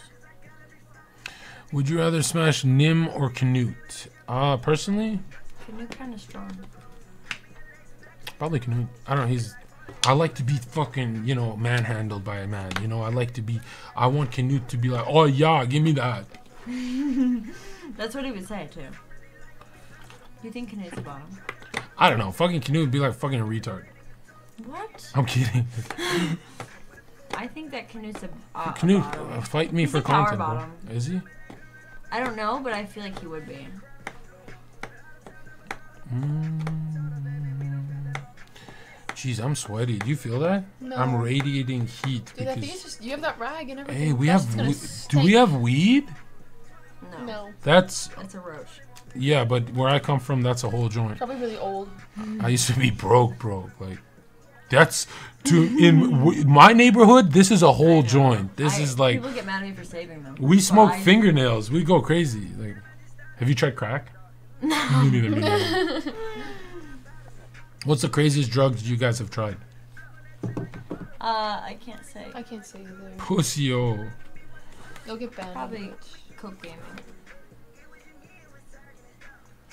Would you rather smash Nim or Knut? Uh, personally, Knut kind of strong. Probably Knut. I don't know. He's. I like to be fucking, you know, manhandled by a man. You know, I like to be. I want Knut to be like, oh yeah, give me that. That's what he would say too. You think Knut's the bottom? I don't know. Fucking Knut would be like fucking a retard. What? I'm kidding. I think that Knut's a, uh, a Knut, uh, fight me He's for a power content, bro. bottom. Is he? I don't know, but I feel like he would be. Jeez, I'm sweaty. Do you feel that? No. I'm radiating heat Dude, I think it's just you have that rag and everything. Hey, we That's have. We, do we have weed? No, No, That's that's a roach. yeah, but where I come from, that's a whole joint. probably really old. I used to be broke, broke. Like that's to in w- my neighborhood. This is a whole joint. This I- is like people get mad at me for saving them. we smoke I- fingernails. We go crazy. Like, have you tried crack? No. What's the craziest drugs you guys have tried? Uh, I can't say. I can't say either. Pussy oh. They'll get banned. Probably coke gaming.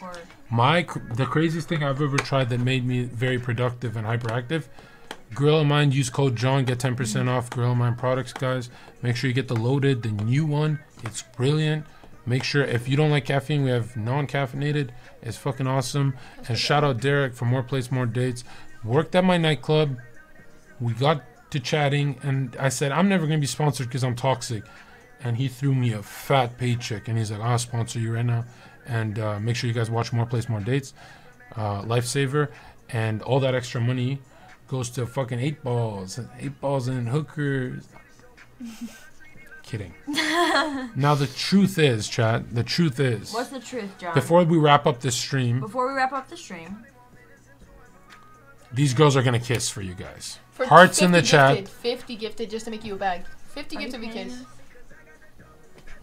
Or My cr- the craziest thing I've ever tried that made me very productive and hyperactive. Gorilla Mind use code Jon get 10% off Gorilla Mind products, guys. Make sure you get the loaded, the new one. It's brilliant. Make sure if you don't like caffeine, we have non-caffeinated. It's fucking awesome. And shout out Derek for more plates, more dates. Worked at my nightclub. We got to chatting, and I said I'm never gonna be sponsored because I'm toxic. And he threw me a fat paycheck, and he's like, "I'll sponsor you right now." And uh, make sure you guys watch more plates, more dates. Uh, Lifesaver, and all that extra money goes to fucking eight balls, eight balls and hookers. Kidding. now the truth is, chat. The truth is, what's the truth, Jon? before we wrap up this stream, Before we wrap up the stream, these girls are gonna kiss for you guys. For Hearts in the 50 chat. Fifty gifted just to make you a bag. Fifty Are gifted we paying kiss.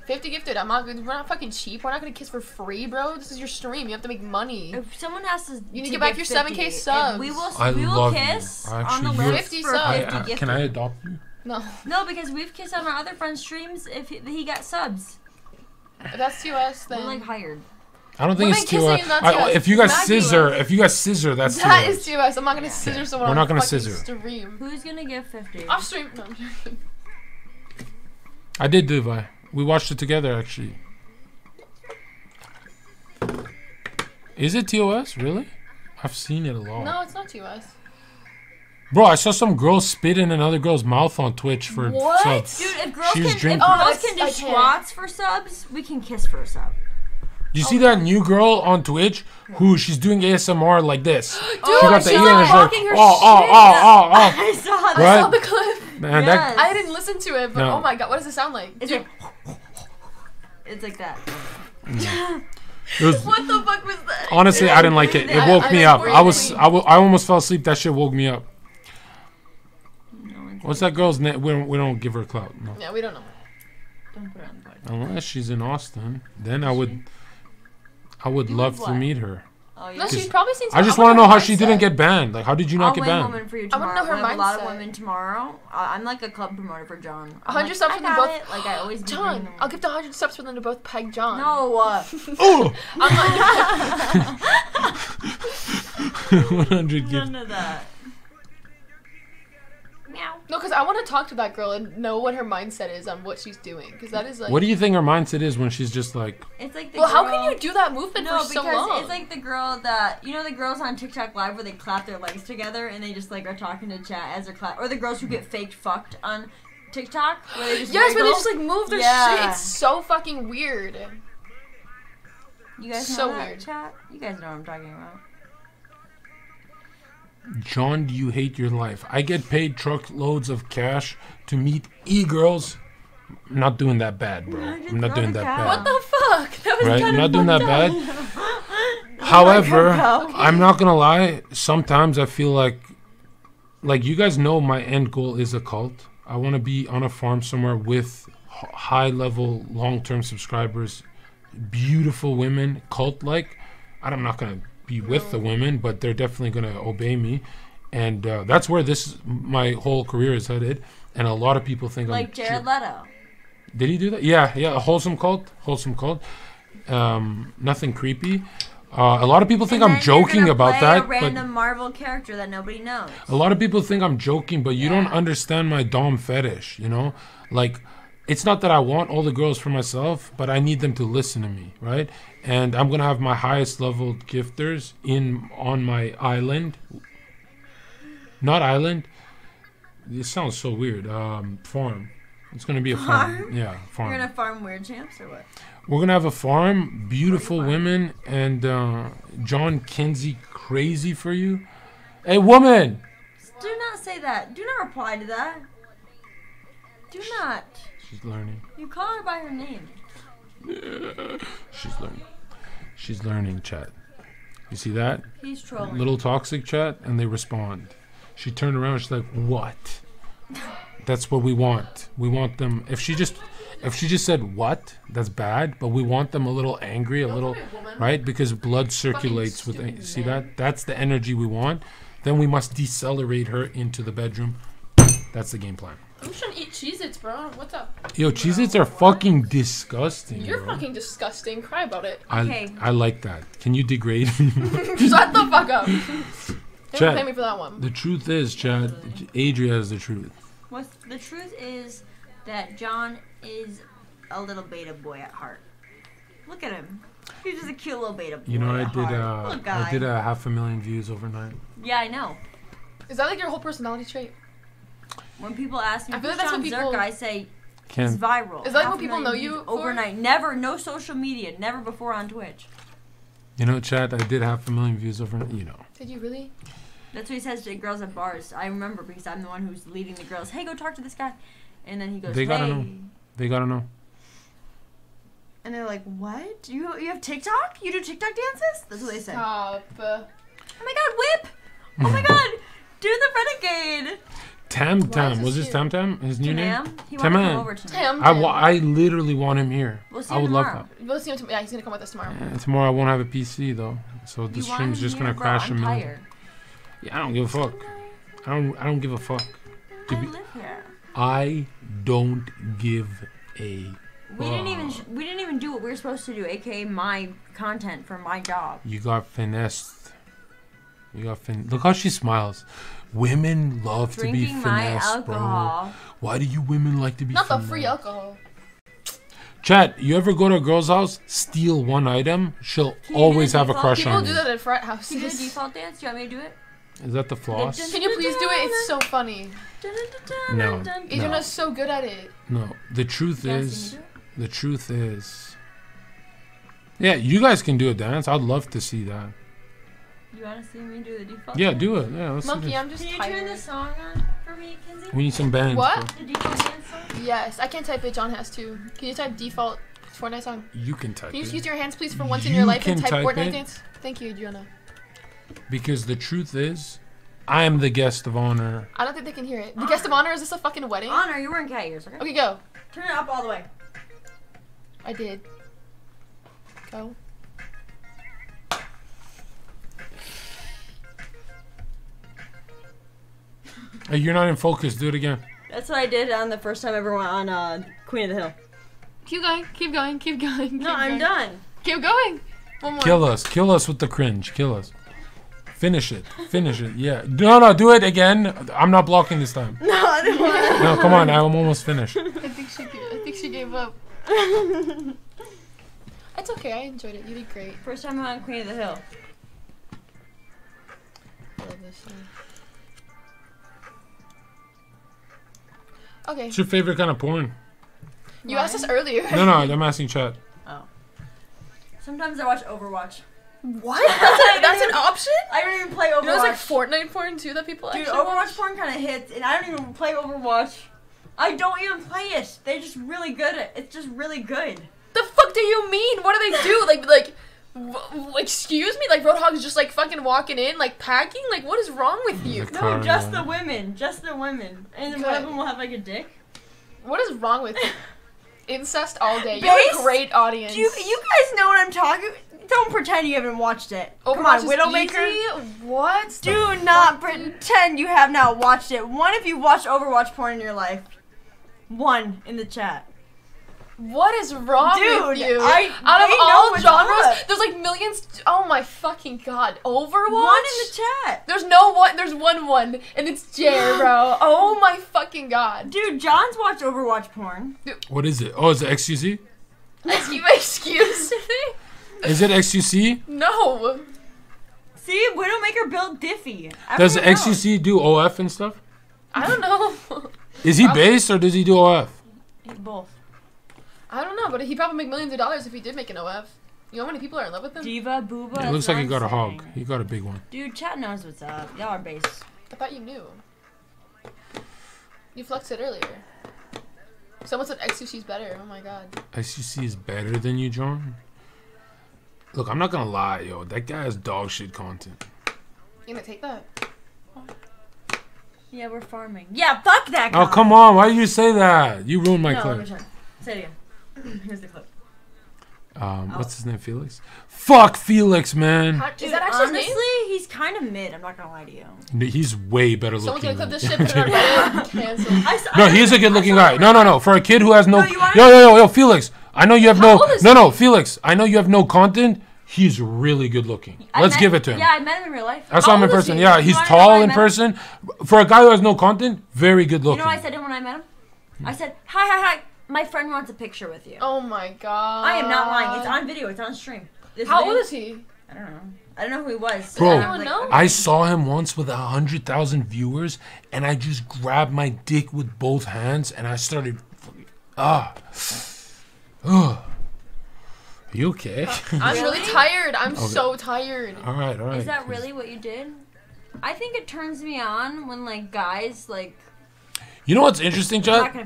Fifty gifted. I'm not. We're not fucking cheap. We're not gonna kiss for free, bro. This is your stream. You have to make money. if someone has to, You need to to get back give your 7K 50, subs. We will. I we will love you. kiss Actually, on the you're- 50 for subs. I, 50 I, gifted. can I adopt you? No, No, because we've kissed on our other friends' streams. If he, he got subs, if that's TOS, we're then like hired. I don't think Women it's too. kissing Uh, I- if you guys Not scissor, if you guys scissor, that's that too is TOS. I'm not gonna scissor someone. We're on not gonna fucking scissor. Stream. Who's gonna give fifty? Off stream. No, I'm joking. I did, Levi. We watched it together, actually. Is it TOS? Really? I've seen it a lot. No, it's not TOS. Bro, I saw some girl spit in another girl's mouth on Twitch for What? subs. Dude, if girls She can, was if girls Oh, can do I can't. squats for subs, we can kiss for a sub. Do you see that new girl on Twitch who she's doing ASMR like this? Dude, she got the she's ear and like she's like, her oh, oh, oh, oh, oh. I saw that. Right? On the clip. Man, Yes. I didn't listen to it, but No. oh my god, what does it sound like? It's Dude, like, it's like that. that was, What the fuck was that? honestly, I didn't like it. It woke I me up. I was, breathing. I, w- I almost fell asleep. That shit woke me up. No What's that girl's name? We don't, we don't give her clout. No. yeah, we don't know. Don't put it on the podcast. Unless she's in Austin, then I would, I would You love would to what? meat her. Oh, yeah. No, she's probably seen. I just want to know how she didn't get banned. Like, how did you not I'll get win banned? women for you I wanna tomorrow. know her we have a lot of mindset. women tomorrow. Uh, I'm like a club promoter for Jon. I'm 100 like, subs I for them got both. It. Like I always do Jon, them. I'll give the 100 steps for them to both peg Jon. No. Uh, Oh, I'm like, 100 gift. None of that. Meow. no, because I want to talk to that girl and know what her mindset is on what she's doing. Because that is like. What do you think her mindset is when she's just like, It's like the well, how can you do that movement No, for so because long? it's like the girl that you know the girls on TikTok Live where they clap their legs together and they just like are talking to chat as they're clap, or the girls who get faked fucked on TikTok where they just yes, but they just like move their Yeah. shit. It's so fucking weird. you guys know so that weird. chat. You guys know what I'm talking about. Jon, do you hate your life? I get paid truckloads of cash to meet e-girls. I'm not doing that bad, bro. I'm not doing that bad. What the fuck? That was Right? kind I'm of not doing that bad. However, I'm not gonna lie. Sometimes I feel like, like you guys know, my end goal is a cult. I want to be on a farm somewhere with high-level, long-term subscribers, beautiful women, cult-like. I'm not gonna be with the women, but they're definitely gonna obey me, and uh, that's where this my whole career is headed. And a lot of people think Like I'm Jared Leto. did he do that? Yeah, yeah. A wholesome cult. Wholesome cult. Um, nothing creepy. Uh, a lot of people think And I'm joking about that, A random Marvel character that nobody knows. a lot of people think I'm joking, but you don't understand my dom fetish. You know, like it's not that I want all the girls for myself, but I need them to listen to me, right? And I'm gonna have my highest level gifters in on my island. Not island. This sounds so weird. Um, farm. It's gonna be a farm. Farm? Yeah, farm. You're gonna farm weird champs or what? We're gonna have a farm, beautiful women, and uh, Jon Kinsey crazy for you. Hey, woman! Do not say that. Do not reply to that. Do not. She's learning. You call her by her name. She's learning. She's learning, chat. You see that? He's trolling. Little toxic chat, and they respond. She turned around. She's like, "What?" That's what we want. We want them. If she just, if she just said "what," that's bad. But we want them a little angry, a little, right? Because blood circulates with. stupid See that? That's the energy we want. Then we must decelerate her into the bedroom. That's the game plan. I'm just trying to eat Cheez-Its, bro. What's up? Yo, Cheez-Its are fucking disgusting. You're bro. fucking disgusting. Cry about it. I, Okay. I like that. Can you degrade me? Shut the fuck up. They Chat. don't pay me for that one. the truth is, Chad, Adria is the truth. What's the truth is that Jon is a little beta boy at heart. Look at him. He's just a cute little beta boy. You know, I at did. heart. Uh, Little guy. I did a half a million views overnight. Yeah, I know. Is that like your whole personality trait? When people ask me, I feel who's like that's Jon what people- Zherka, I say he's Ken, viral. Is that Half what a people million know views you for? overnight? Never, no social media, never before on Twitch. you know, Chad, I did half a million views overnight. You know, Did you really? That's what he says to girls at bars. I remember because I'm the one who's leading the girls. Hey, go talk to this guy, and then he goes, They gotta hey. know. they gotta know. And they're like, "What? You you have TikTok? You do TikTok dances?" That's what they say. Stop. Oh my god, whip! Oh my god, do the renegade! Tam Tam was this? Tam Tam his new name? Tam, he wants to Tamam. over tonight. Tam. I, wa- I literally want him here. We'll see I him would love tomorrow. that. We'll see him tomorrow. Yeah, he's gonna come with us tomorrow. Uh, tomorrow I won't have a PC though, so the You want stream's him just here, gonna bro, crash a I'm million. tired. Yeah, I don't give a fuck. I don't. I don't give a fuck. To I be- live here. I don't give a. We didn't even sh- we didn't even do what we were supposed to do, aka my content for my job. You got finessed. You got fin. Look how she smiles. Women love to be finessed, bro. Why do you women like to be Not the free alcohol. Chat, you ever go to a girl's house, steal one item, she'll Can you do always the have a default? crush People on do that at frat Can you do the houses. default dance? Do you want me to do it? Is that the floss? Can you please do it? It's so funny. No. Adriana's so good at it. No. The truth is, the truth is. Yeah, you guys can do a dance. I'd love to see that. You want to see me do the default? Yeah, dance? do it. Yeah, let's see Monkey, this. I'm just Can you tired. turn the song on? for me, Kinsey? We need some bands. What? bro. The default dance song? Yes, I can't type it. Jon has to. Can you type default Fortnite song? You can type Can you it. just use your hands, please, for once in your life and type type Fortnite it. dance? Thank you, Jonah. Because the truth is, I am the guest of honor. I don't think they can hear it. The guest of honor is this a fucking wedding? Honor, you're wearing cat ears, okay? Okay, go. Turn it up all the way. I did. Go. Hey, you're not in focus. Do it again. That's what I did on the first time I ever went on uh, Queen of the Hill. Keep going. Keep going. Keep going. Keep No, I'm done. Keep going. One more. Kill us. Kill us with the cringe. Kill us. Finish it. Finish it. Yeah. No, no. Do it again. I'm not blocking this time. No, I don't want No, come on. I'm almost finished. I think she. I think she gave up. It's okay. I enjoyed it. You did great. First time I'm on Queen of the Hill. I love this song. Okay. What's your favorite kind of porn? You asked us earlier. No, no. I'm asking chat. Oh. Sometimes I watch Overwatch. What? That's, a, that's an option? I don't even play Overwatch. You know, it's like Fortnite porn too that people actually. Dude, actually Overwatch watch. porn kind of hits, and I don't even play Overwatch. I don't even play it. They're just really good at It's just really good. The fuck do you mean? What do they do? Like, like, w- w- excuse me? Like, Roadhog's just like fucking walking in, like packing? Like, what is wrong with you? No, just yeah. the women. Just the women. And then one of them will have like a dick. What is wrong with you? Incest all day. You're a great audience. Do you, you guys know what I'm talking? Don't pretend you haven't watched it. Come on, Widowmaker. easy? What? The Do not fuck? pretend you have not watched it. One if you watched Overwatch porn in your life. One in the chat. What is wrong with you? I- Out of all genres, up. there's like millions. Oh my fucking god! Overwatch. One in the chat. There's no one. There's one one, and it's Jer, bro. Oh my fucking god. Dude, Jon's watched Overwatch porn. What is it? Oh, is it XQC? You excuse me? Is it XQC? No. See, Widowmaker built Diffie. I Does don't. XQC do OF and stuff? I don't know. Is he Probably. based or does he do OF? Both. I don't know, but he'd probably make millions of dollars if he did make an OF. You know how many people are in love with him? Diva, Booba. It looks like he got a hog. saying. He got a big one. Dude, chat knows what's up. Y'all are base. I thought you knew. You flexed it earlier. Someone said XQC's better. Oh my god. XQC is better than you, Jon? Look, I'm not gonna lie, yo. That guy has dog shit content. You gonna take that? Yeah, we're farming. Yeah, fuck that oh, guy. Oh, come on. Why do you say that? You ruined my no, let me clip. try. Say it again. Here's the clip. Um, what's his name? Felix? Fuck Felix, man. How, is Dude, that actually honestly, his name? he's kind of mid. I'm not gonna lie to you. He's way better Someone's looking. gonna clip than- this shit, put it on Reddit, cancel. I saw, No, I- he's a good looking guy. No, no, no. For a kid who has no. No, Yo, yo, yo, yo, Felix. I know you have How no. old is No, he? no, Felix. I know you have no content. He's really good looking. I Let's met- give it to him. Yeah, I met him in real life. I saw How him in person. he? Yeah, he's You wanna know why tall in met him? person. For a guy who has no content, very good looking. You know what I said to him when I met him? I said, "Hi, hi, hi. My friend wants a picture with you." Oh my god. I am not lying. It's on video. It's on stream. This How video- old is he? I don't know. I don't know who he was. Bro. I was I saw him once with a hundred thousand viewers, and I just grabbed my dick with both hands, and I started. fucking- Ah. Ugh. Are you okay? I'm really, Really? tired. I'm so tired. all right, all right. Is that really what you did? I think it turns me on when like guys like. You know what's interesting, I'm not gonna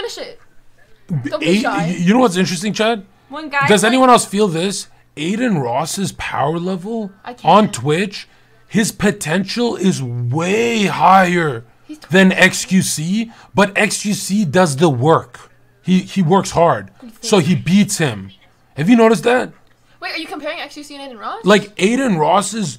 finish my sentence. Finish it. Don't be A- shy. you know what's interesting, Chad? When guys Does anyone else feel this? Adin Ross's power level I can't. on Twitch, his potential is way higher He's than XQC, but XQC does the work. He he works hard, so he beats him. Have you noticed that? Wait, are you comparing XQC and Adin Ross? Like Adin Ross's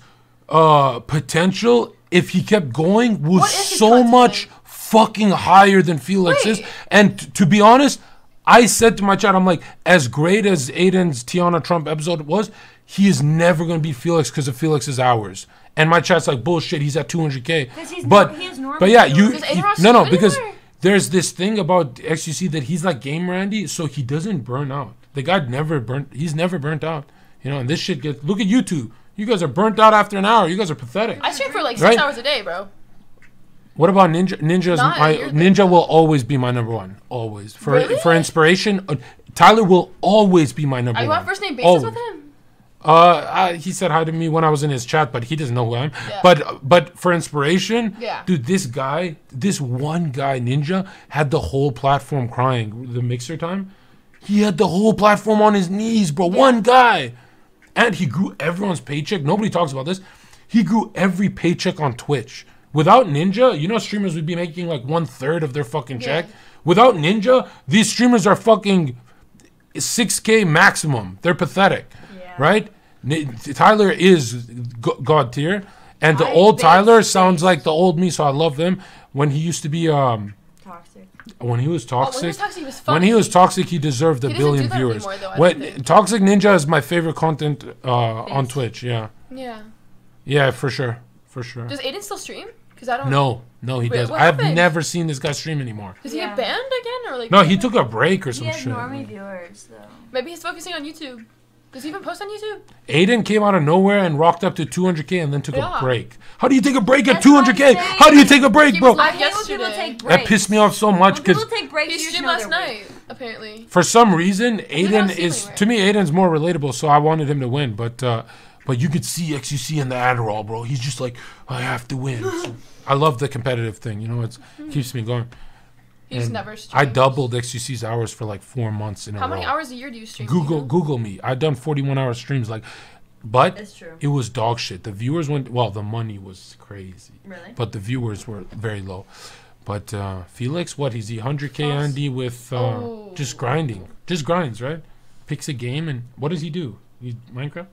uh, potential, if he kept going, was What is his so content? much fucking higher than Felix Wait. And t- to be honest, I said to my chat, I'm like, as great as Adin's Tiana Trump episode was, he is never going to beat Felix because of Felix's hours. And my chat's like, bullshit, he's at 200K. he's but, nor- he has normal but yeah, you, Does Adin you- Ross no, no, because there's this thing about XQC that he's like Game Randy, so he doesn't burn out. The guy never burnt, he's never burnt out. You know, and this shit gets, look at YouTube. You guys are burnt out after an hour. You guys are pathetic. I stream for like six Right? hours a day, bro. What about Ninja? Ninja's Not my Ninja will always be my number one. Always for Really? for inspiration. uh, Tyler will always be my number one. Are you one. on first name basis Always. with him? Uh, I, he said hi to me when I was in his chat, but he doesn't know who I am. Yeah. But but for inspiration, Yeah. dude, this guy, this one guy, Ninja, had the whole platform crying. The mixer time, he had the whole platform on his knees, bro. One guy, and he grew everyone's paycheck. Nobody talks about this. He grew every paycheck on Twitch. Without Ninja, you know, streamers would be making like one third of their fucking check. Without Ninja, these streamers are fucking 6k maximum. They're pathetic, Yeah. right? N- Tyler is god tier, and the I old Tyler sounds like the old me, so I love them. When he used to be, um, Toxic. when he was Oh, when he toxic, was toxic, he was when he was toxic, he deserved a He billion viewers. anymore, though, when. Toxic Ninja is my favorite content uh, on Twitch. Yeah, Yeah. yeah, for sure, for sure. Does Adin still stream? Because I don't. No, no, he Wait, does. what I've happened? never seen this guy stream anymore. Does he Yeah. get banned again or like? No, he took a break or He some has shit. normie viewers though. Maybe he's focusing on YouTube. Does he even post on YouTube? Adin came out of nowhere and rocked up to 200k and then took Yeah. a break. How do you take a break at That's what I'm 200k? saying. How do you take a break, He bro? I live hate when people yesterday. take breaks. That pissed me off so much When because people take breaks, He you just streamed know last they're night, apparently. for some reason Adin see is anywhere. to me Adin's more relatable, so I wanted him to win. But uh, but you could see XQC in the Adderall, bro. He's just like I have to win. So I love the competitive thing. You know, it keeps me going. He just And never I doubled XQC's hours for like four months in How a row. How many hours a year do you stream? do you Google know? Google me. I've done 41 hour streams like, but true. it was dog shit. The viewers went well. The money was crazy, Really? but the viewers were very low. But uh, Felix, what he's he 100k False. Andy with uh, Oh. just grinding, just grinds, right? Picks a game and what does he do? He Minecraft?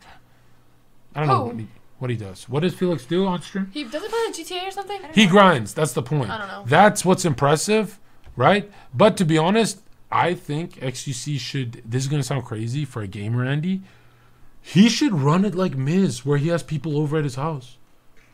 I don't know oh. what he, what he does. What does Felix do on stream? He doesn't play the GTA or something. He grinds. That's the point. I don't know. That's what's impressive, right? But to be honest, I think XQC should. This is gonna sound crazy for a gamer, Andy. He should run it like Miz, where he has people over at his house.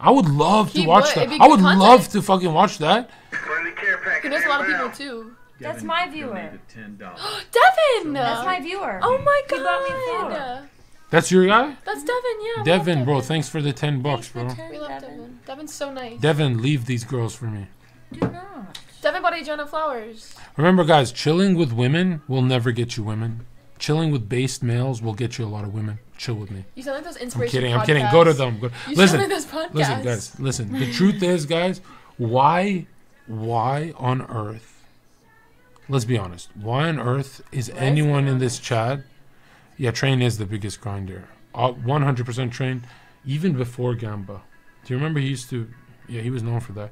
I would love to He watch would. that. I would content. love to fucking watch that. Friendly care package He knows a lot of people inbound. too. That's my viewer. donated $10. Devin. That's my viewer. Oh my He bought me god. Four. That's your guy, That's Devin. Yeah. we love Devin, bro. Thanks for the ten bucks, bro. for We love 10, Devin. Devin's so nice. Devin, leave these girls for me. Do not. Devin bought Adriana flowers. Remember, guys, chilling with women will never get you women. Chilling with based males will get you a lot of women. Chill with me. You sound like those I'm inspiration kidding. I'm kidding. Go to them. Go. You Listen, sound like those podcasts. listen, guys. Listen. The truth is, guys, why, why on earth? Let's be honest. Why on earth is anyone in this chat? Yeah, Train is the biggest grinder. Uh, 100% Train, even before Gamba. Do you remember he used to? Yeah, he was known for that.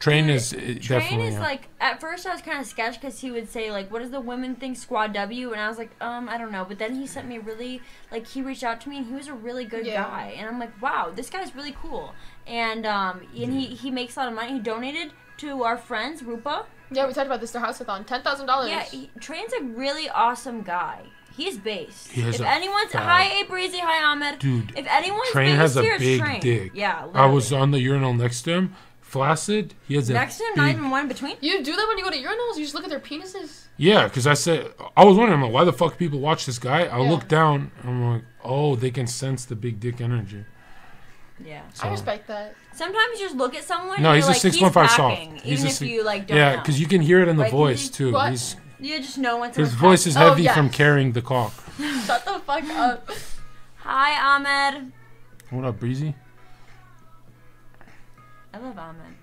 Train Dude, is uh, Train definitely. is yeah. like at first I was kind of sketched because he would say like, "What does the women think Squad W?" and I was like, "Um, I don't know." But then he sent me really like he reached out to me and he was a really good Yeah. guy, and I'm like, "Wow, this guy's really cool." And um, and he he makes a lot of money. He donated to our friends Rupa. Yeah, we talked about this. Their houseathon, ten thousand dollars. Yeah, he, Train's a really awesome guy. He's based. He has if a anyone's fat- hi, hey Breezy, hi Ahmed. Dude, If anyone's Train based has a here, big Train. dick. Yeah, I was on the urinal next to him. Flaccid. He has a next to him, big, not even one in between. You do that when you go to urinals. You just look at their penises. Yeah, because I said I was wondering like, why the fuck people watch this guy. I Yeah. look down. I'm like, oh, they can sense the big dick energy. Yeah. So, I respect that. Sometimes you just look at someone. No, and he's you're a like, 6.5 soft. packing, He's even a if you like don't yeah, because you can hear it in the Right, 'cause voice he- too. What? He's, You just know when his someone's voice is Oh, heavy from carrying the cock. Shut the fuck up. Hi, Ahmed. What up, Breezy? I love Ahmed.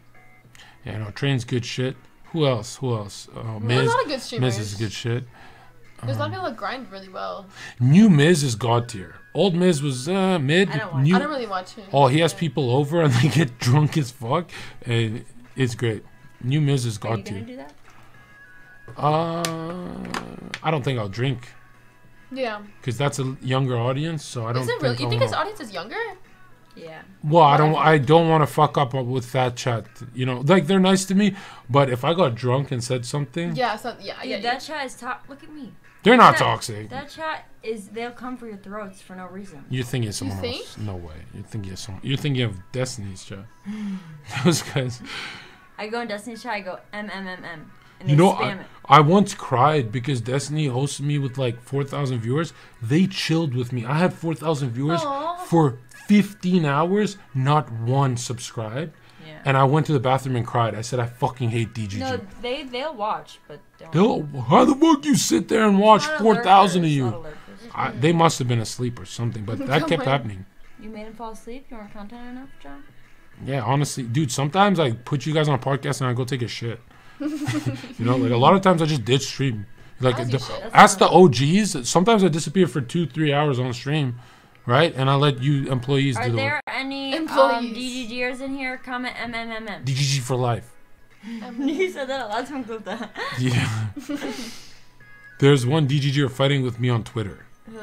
Yeah, no, train's good shit. Who else? Who else? Uh, There's Miz. a lot of good streamers. Miz is good shit. There's a lot Um, of people that grind really well. New Miz is god tier. Old Miz was uh, mid. I don't watch- New, I don't really watch him. oh, he has people over and they get drunk as fuck, and it's great. New Miz is god Are you gonna tier. do that? Uh, I don't think I'll drink Yeah. because that's a younger audience. So I don't. Is it think really? You I'll think his audience is younger? Yeah. Well, I don't. I don't want to fuck up with that chat. You know, like they're nice to me, but if I got drunk and said something, Yeah. So yeah. Dude, Yeah. that chat is top. Look at me. they're not that- toxic. That chat is they'll come for your throats for no reason. You're thinking of someone think? else. No way. You're thinking of someone. You're thinking of Destiny's chat. Those guys. I go in Destiny's chat. I go M M M M, and You know, I, it. I once cried because Destiny hosted me with like 4,000 viewers. They chilled with me. I had 4,000 viewers Aw. for 15 hours, not one subscribed. Yeah. And I went to the bathroom and cried. I said, I fucking hate DGG. No, they they'll watch, but don't. They'll, how the fuck you sit there and watch 4,000 of you? I, they must have been asleep or something, but that kept on. happening. You made him fall asleep. You weren't content enough, Jon. Yeah, honestly, dude. Sometimes I put you guys on a podcast and I go take a shit. you know, like a lot of times I just ditch stream. Like the, ask the OGs. Sometimes I disappear for two, three hours on stream, right? And I let you employees Are do the there work. any um, DGGers in here? Comment MMMM. DGG for life. you said that a lot. Someone clip that. Yeah. There's one DGG fighting with me on Twitter. Who?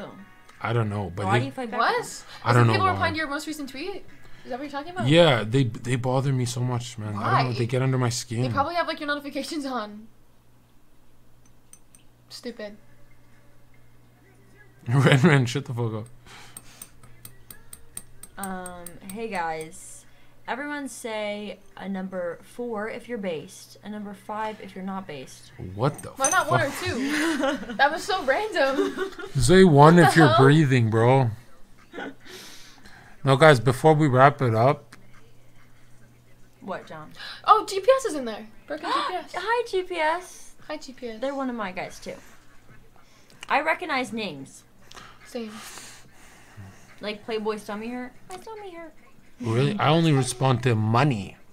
I don't know, but Why they- do you fight back? What? I don't know People why. replying to your most recent tweet. Is that what you're talking about? yeah, they they bother me so much, man. I don't know. Why? They get under my skin. They probably have like your notifications on. Stupid. Ren Ren, shut the fuck up. Um, hey guys. Everyone say a number four if you're based, a number five if you're not based. What the? Why not one or two? that was so random. Say one if the you're breathing, bro. No, guys, before we wrap it up, What, Jon? Oh, GPS is in there. Broken GPS. Hi, GPS. Hi, GPS. They're one of my guys too. I recognize names Same. like Playboy Stummy Hurt. My stummy hurt. really, I only respond to money.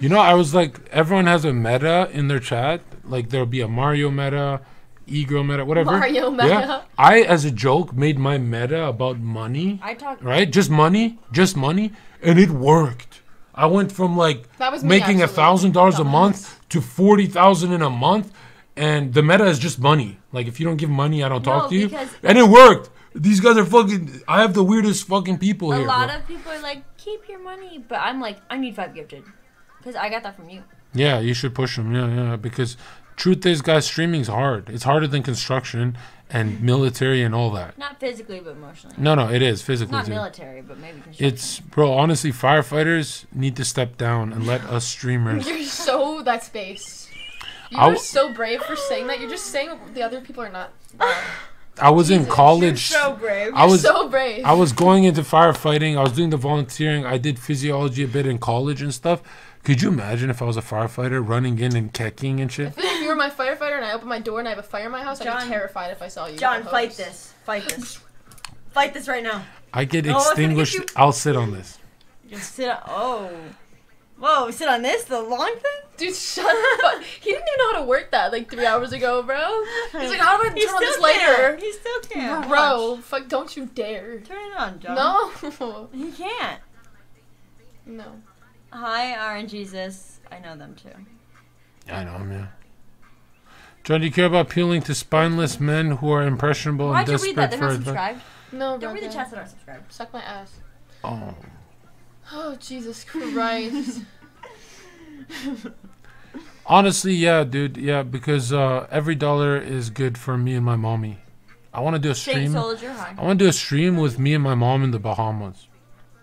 You know, I was like, everyone has a meta in their chat. Like, there'll be a Mario meta, e-girl meta, whatever. Mario meta. Yeah. I, as a joke, made my meta about money. I talk. right? Just money, just money, and it worked. I went from like That was making a thousand dollars a Dumbass. month to forty thousand in a month, and the meta is just money. Like if you don't give money, I don't talk to you, because- and it worked. These guys are fucking. I have the weirdest fucking people A here. A lot bro. of people are like, keep your money, but I'm like, I need five gifted, because I got that from you. yeah, you should push them. Yeah, yeah. Because truth is, guys, streaming's hard. It's harder than construction and military and all that. Not physically, but emotionally. No, no, it is physically. Not too. military, but maybe construction. It's bro. Honestly, firefighters need to step down and let us streamers. You're so that space. You are w- so brave for saying that. You're just saying what the other people are not. Um, I was in Jesus, college. brave. I was so brave. I was going into firefighting. I was doing the volunteering. I did physiology a bit in college and stuff. Could you imagine if I was a firefighter running in and kecking and shit? if you were my firefighter and I open my door and I have a fire in my house, I'd be terrified if I saw you. Jon, fight this. Fight this. fight this right now. I get No, it's gonna get extinguished. I'll sit on this. You sit on. Oh. Whoa, sit on this? The long thing? Dude, shut the fuck. He didn't even know how to work that like three hours ago, bro. He's like, how do I He turn on this can't. later? He still can't. Bro, Watch. fuck, don't you dare. Turn it on, Jon. No. He can't. No. Hi, RNG Jesus. I know them too. I know, man. Jon, do you care about appealing to spineless men who are impressionable Why'd and you read that? desperate They're for not advice? subscribed. No, Don't read the brother. chats that aren't subscribed. Suck my ass. Oh. Oh, Jesus Christ. Honestly, yeah, dude, yeah, because uh, every dollar is good for me and my mommy. I want to do a Saint stream. Soldier High. I want to do a stream with me and my mom in the Bahamas.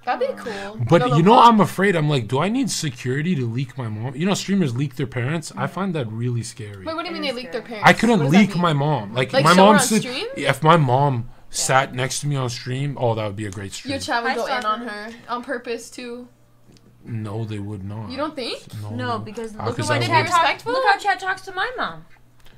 That'd be cool. But you know, Bahamas. I'm afraid. I'm like, do I need security to leak my mom? You know, streamers leak their parents. I find that really scary. Wait, what do you mean they is leaked their parents? I couldn't What does that leak my mom. Like, Like, my show her mom on stream? If my mom sat next to me on stream, oh, that would be a great stream. Your chat would Hi, go in Stalker. on her on purpose too. no, they would not. You don't think? No, because Ah, look 'cause at I what would- chat talk, Respectful? Look how chat talks to my mom.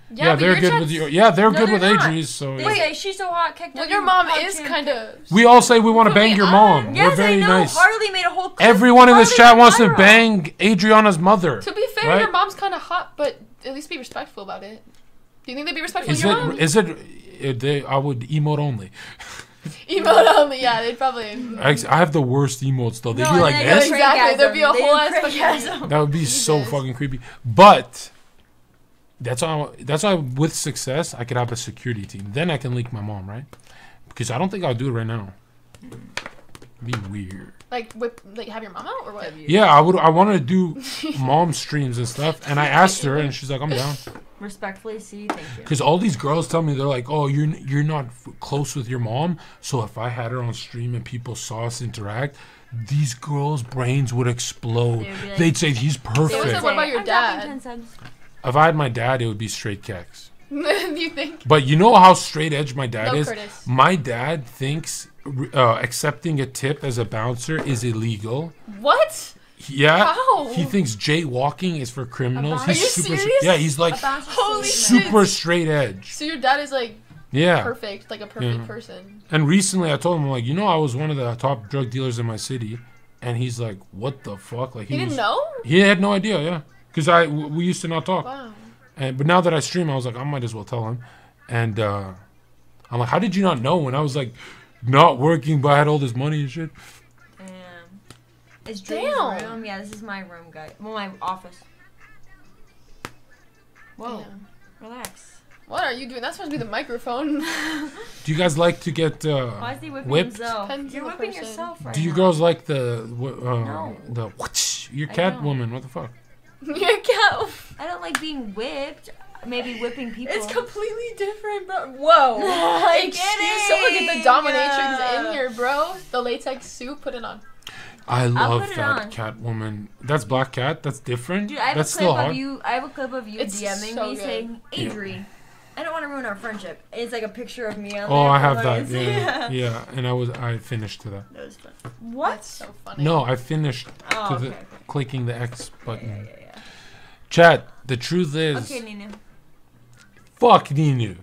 Yeah, but they're good with you. Yeah, they're No, good they're with not. Adri's. So They yeah. say she's so hot. Kicked Well, your mom is kind of. we all say we want to bang your mom. Yes, We're very I know. nice. Harley made a whole. Clip. Everyone in this chat wants to bang Adriana's mother. To be fair, Right? your mom's kind of hot, but at least be respectful about it. Do you think they'd be respectful Is of mom? it? Is it? uh, They, I would emote only. Emote only, yeah, they'd probably. I, I have the worst emotes though. They'd No, be like they Yeah, this. exactly. There'd be a They do whole ass That would be so fucking creepy. But that's why. That's why with success, I could have a security team. Then I can leak my mom, right? Because I don't think I'll do it right now. Be weird. Like whip, like have your mom out or what? Yeah, I would. I wanted to do mom streams and stuff, and I asked her, and she's like, "I'm down." Respectfully, see, thank you. Because all these girls tell me they're like, "Oh, you're you're not f- close with your mom, so if I had her on stream and people saw us interact, these girls' brains would explode. They would like- They'd say he's perfect." say, what about your dad? 10 subs. If I had my dad, it would be straight kecks. you think? But you know how straight edge my dad No, is. Curtis. My dad thinks uh, accepting a tip as a bouncer is illegal. What? Yeah, How? he thinks jaywalking is for criminals. bouncer? He's Are you super. serious? Yeah, he's like Holy statement. super straight edge. So your dad is like Yeah. perfect, like a perfect Yeah. person. And recently, I told him, like, you know, I was one of the top drug dealers in my city, and he's like, "What the fuck?" Like, He didn't was, know. He had no idea. Yeah, because I we used to not talk, Wow. and but now that I stream, I was like, I might as well tell him. And uh I'm like, how did you not know when I was like not working, but I had all this money and shit? Damn. Is Dre's Damn. room? Yeah, this is my room, guys. Well, my office. Whoa. Damn. Relax. What are you doing? That's supposed to be the microphone. Do you guys like to get? uh Why is he whipping Whipped? himself? You're whipping person. yourself right Do you now. girls like the uh, No. the whoosh, your I cat woman? What the fuck? Your cat. I don't like being whipped. Maybe whipping people. It's completely different, bro. Whoa. I Excuse get someone get the it. dominatrix Yeah. in here, bro. The latex suit, put it on. I love that on. cat woman. That's black cat. That's different. Dude, I have That's a clip still of hot. you. I have a clip of you It's DMing so me good. saying, "Adri, I don't want to ruin our friendship." It's like a picture of me on Oh, there. I have that. audience. Yeah, yeah. And I was I finished to that. That was fun. What? That's so funny. No, I finished Oh, to okay. the okay. clicking the X button. Yeah, yeah, yeah. Chat. The truth is, Okay, Nina. fuck Ninu.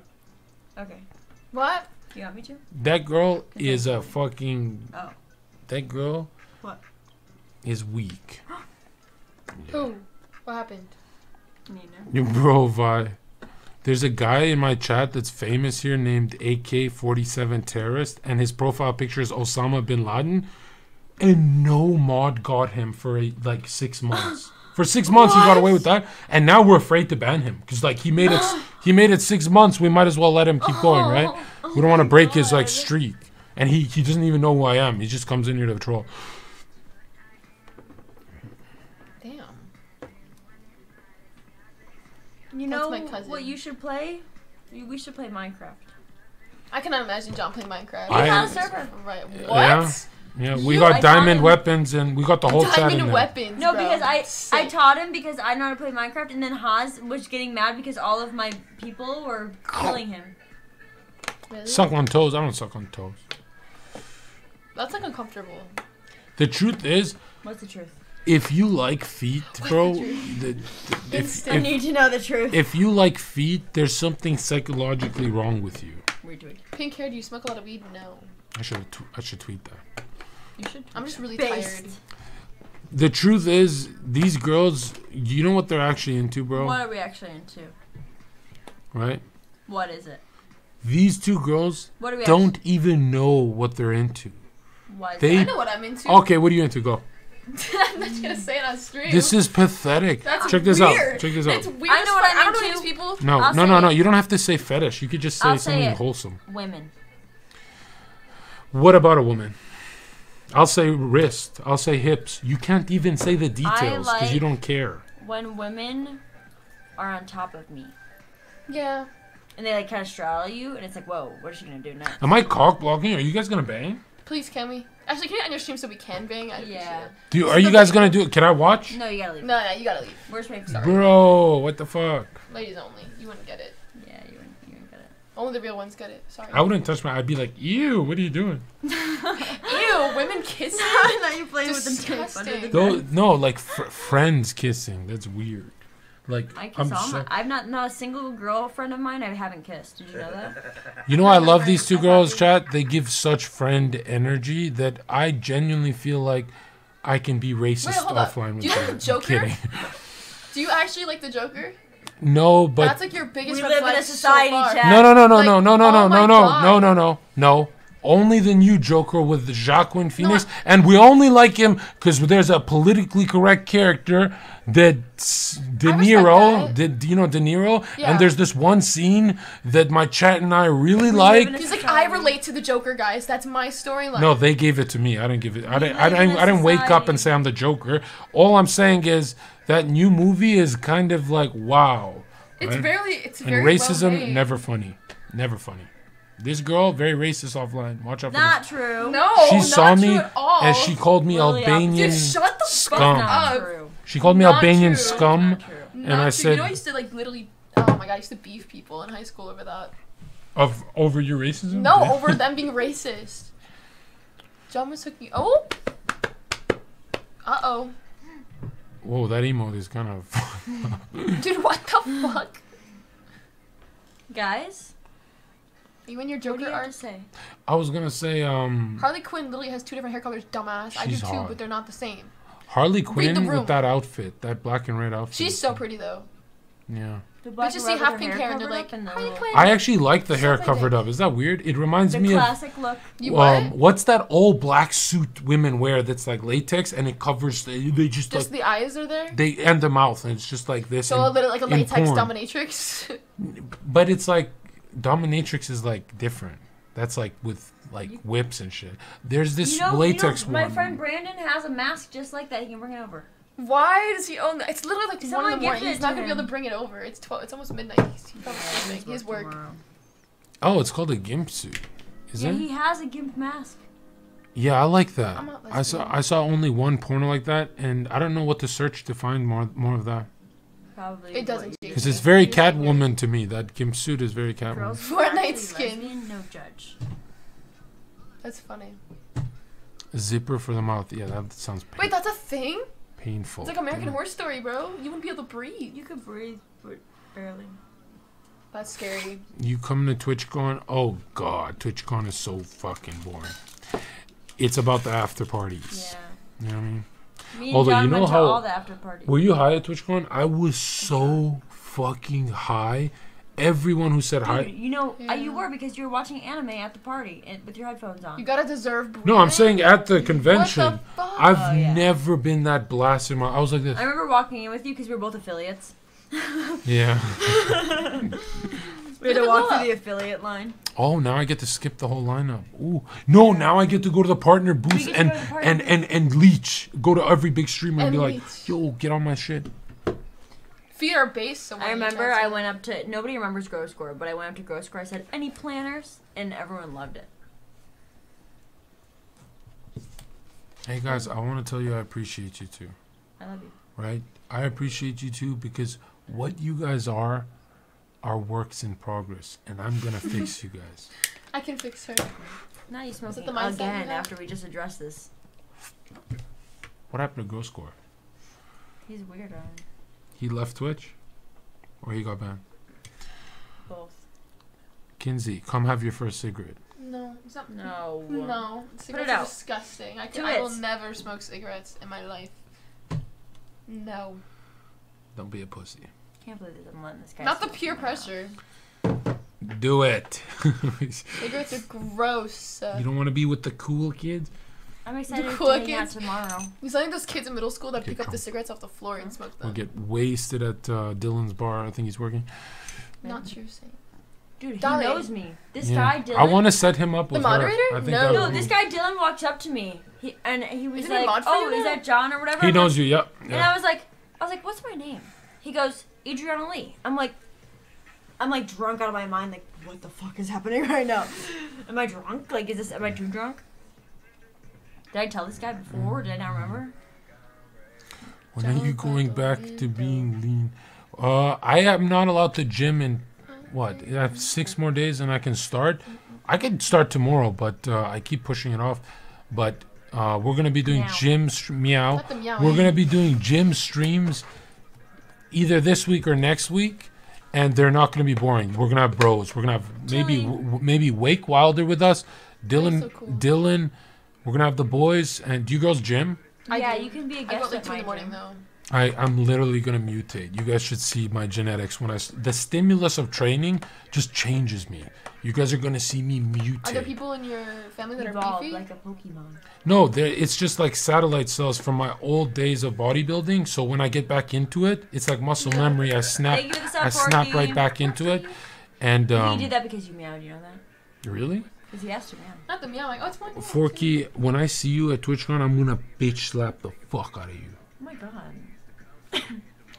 Okay. What? You want me to? That girl is a fucking. Oh. That girl. What? Is weak. Who? What happened? Nina. You bro, Vi. There's a guy in my chat that's famous here named AK-47 terrorist, and his profile picture is Osama bin Laden, and no mod got him for a, like six months. For six months, he got away with that, and now we're afraid to ban him because like he made it, he made it six months. We might as well let him keep going, right? Oh, oh, we don't want to oh break his like streak, and he he doesn't even know who I am. He just comes in here to troll. Damn. You That's know what you should play? We should play Minecraft. I cannot imagine Jon playing Minecraft. I- He's on a server. Right. What? Yeah. Yeah, we You- got I diamond weapons, and we got the whole chat in Diamond there. weapons. No, bro. because I I taught him because I know how to play Minecraft, and then Haas was getting mad because all of my people were killing him. Really? Suck on toes. I don't suck on toes. That's like uncomfortable. The truth is, What's the truth? if you like feet, bro, the, the- if, I if, need to know the truth. if you like feet, there's something psychologically wrong with you. We're doing. Pink hair, do you smoke a lot of weed? No. I should tw- I should tweet that. You should. I'm just really Based. tired. The truth is, these girls, you know what they're actually into, bro, What are we actually into? right? What is it? These two girls What are we? don't even know what they're into. Actually, why They- I know what I'm into. Okay, what are you into? Go. I'm not gonna say it on stream. This is pathetic. That's Check this out. Check this It's out. weird. I as know what. I'm I don't know into. these people. No, I'll no, no, no. it. You don't have to say fetish. You could just say I'll say something it. wholesome. women? What about a woman? I'll say wrist. I'll say hips. You can't even say the details because you don't care. When women are on top of me Yeah. and they like kind of straddle you, and it's like, whoa, what is she gonna do next? Am I cock blocking? Are you guys gonna bang? Please, can we? Actually, can you on your stream so we can bang? I Yeah. it. Do you, are you guys gonna do it? Can I watch? No, you gotta leave. No, no, you gotta leave. Where's my Sorry. Bro, what the fuck? Ladies only. You wouldn't get it. Yeah, you wouldn't, you wouldn't get it. Only the real ones get it. Sorry. I wouldn't touch my. I'd be like, ew. What are you doing? Ew, women kissing. I thought you played with the tape under the Though, no, like fr- friends kissing. That's weird. Like I kiss I'm all so, my. I've not not a single girlfriend of mine I haven't kissed. Did you know that? You know, I love these two girls. Chat. They give such friend energy that I genuinely feel like I can be racist Wait, offline with Do you like them. the Joker? Kidding. Do you actually like the Joker? No, but That's like your biggest We live in a society, so No, no, no, no, Like, no, no, no, oh no, no, no, God. no, no, no, no. Only the new Joker with the Jacqueline Phoenix, and we only like him because there's a politically correct character that De Niro, that. De, you know De Niro? Yeah. And there's this one scene that my chat and I really live like. He's like. I relate to the Joker, guys. That's my storyline. No, they gave it to me. I didn't give it. I didn't. I didn't. a I didn't wake up and say I'm the Joker. All I'm saying is that new movie is kind of like wow. it's right? very, it's And very racism well-made. never funny, never funny. This girl very racist offline. Watch out for Not true. No, She not saw true me and she called me Literally opposite. Albanian. Dude, shut the scum. fuck up. She called me Not Albanian true. scum. Not true. and Not I true. said- you know, I used to like literally. Oh my god, I used to beef people in high school over that. Of over your racism? No, over them being racist. Jon was hooking. Oh. Uh oh. Whoa, that emote is kind of. Dude, what the fuck? Guys, You and your Joker you are. to say? I was gonna say um Harley Quinn literally has two different hair colors, dumbass. I do too, hard. but they're not the same. Harley Read the Quinn room. with that outfit, that black and red outfit. She's so pretty though. yeah. The But black just and see half pink hair and they're like, up and the Harley little- Quinn. I actually like the hair covered up. Is that weird? It reminds The me of classic look. You what? um what's that old black suit women wear that's like latex and it covers they, they just, just like the eyes are there. they and the mouth and it's just like this. So a and- little like a latex porn. dominatrix. But it's like dominatrix is like different. That's like with like whips and shit. There's this You know, latex you know, my one. friend Brandon has a mask just like that. He can bring it over. Why does he own that? It's literally like Someone one in the morning. gifted He's it not gonna be able him. to bring it over. It's twelve. It's almost midnight. He's, he's probably sleeping. He has work. oh, it's called a gimp suit. Is yeah, it? he has a gimp mask. Yeah, I like that. I'm not I saw listening. I saw only one porno like that, and I don't know what to search to find more more of that. Probably. It doesn't change. Because it's very Catwoman to me. That gimp suit is very Catwoman. Girls who are Fortnite actually skin. lesbian, no judge. That's funny. Zipper for the mouth. Yeah, that sounds pain- Wait, that's a thing? Painful. It's like American Yeah. Horror Story, bro. You wouldn't be able to breathe. You could breathe, but barely. That's scary. You come to TwitchCon. Oh God, TwitchCon is so fucking boring. It's about the after parties. Yeah. You know what I mean? Me and Although, Jon you know went how- to all the after parties. Were you high at TwitchCon? I was so fucking high. Everyone who said hi. you know, uh, you were because you were watching anime at the party and, with your headphones on. You gotta deserve breathing. No, I'm saying at the What convention. the fuck? I've Oh, yeah. never been that blasted. My, I was like this. I remember walking in with you because we were both affiliates. Yeah. We had Look to walk that. through the affiliate line. Oh, now I get to skip the whole lineup. Ooh, no! Now I get to go to the partner booth get and the partner and, and and leech. Go to every big streamer and, And be like, "Yo, get on my shit." Feet are base. So I remember I went up to nobody remembers Gross Gore, but I went up to Gross Gore. I said, "Any planners?" and everyone loved it. Hey guys, I want to tell you I appreciate you too. I love you. Right? I appreciate you too because what you guys are are works in progress, and I'm gonna fix you guys. I can fix her. Now you smoking the mindset again after we just addressed this. What happened to Gross Gore? He's weird, Ryan. He left Twitch, or he got banned. Both. Kinsey, come have your first cigarette. No, it's not. No. No, cigarettes are disgusting. I, can, I will never smoke cigarettes in my life. No, Don't be a pussy. Can't believe that I'm letting this guy. not the smoke peer in my house. pressure. Do it. Cigarettes are gross. You don't want to be with the cool kids. I'm excited cool to hang out kids. tomorrow. He's like those kids in middle school that Get pick up the cigarettes off the floor and smoke them. We'll get wasted at uh, Dylan's bar. I think he's working. Not true, saying. Dude, he Dolly. knows me. This Yeah. guy Dylan. I want to set him up with The with moderator? her. I think No. No, this guy Dylan walks up to me. He and he was Isn't like, mod for "Oh, you is that Jon or whatever?" He I'm knows like- you. Yep. And I was like, I was like, "What's my name?" He goes, "Adriana Lee." I'm like, I'm like drunk out of my mind. Like, what the fuck is happening right now? Am I drunk? Like, is this? Am I too drunk? Did I tell this guy before? Did I not remember? When are you going back to being lean? Uh, I am not allowed to gym in what? I have six more days and I can start. I could start tomorrow, but uh, I keep pushing it off. But uh, we're gonna be doing Meow. gym str- meow. Not. We're gonna be doing gym streams either this week or next week, and they're not gonna be boring. We're gonna have bros. We're gonna have maybe w- maybe Wake Wilder with us. Dylan, so cool. Dylan. We're gonna have the boys and do you girls gym? I yeah, do. you can be a I go guest at like two in the morning gym. though. I, I'm literally gonna mutate. You guys should see my genetics when I the stimulus of training just changes me. You guys are gonna see me mutate. Are there people in your family that are Evolved beefy? like a Pokemon. No, there- it's just like satellite cells from my old days of bodybuilding. So when I get back into it, it's like muscle memory. I snap, Thank you for the I snap right back into it. And he um, did that because you meowed. You know that? really, Because he asked to meow. Not the meowing. Oh, it's one. Forky, when I see you at TwitchCon, I'm gonna bitch slap the fuck out of you. Oh my god.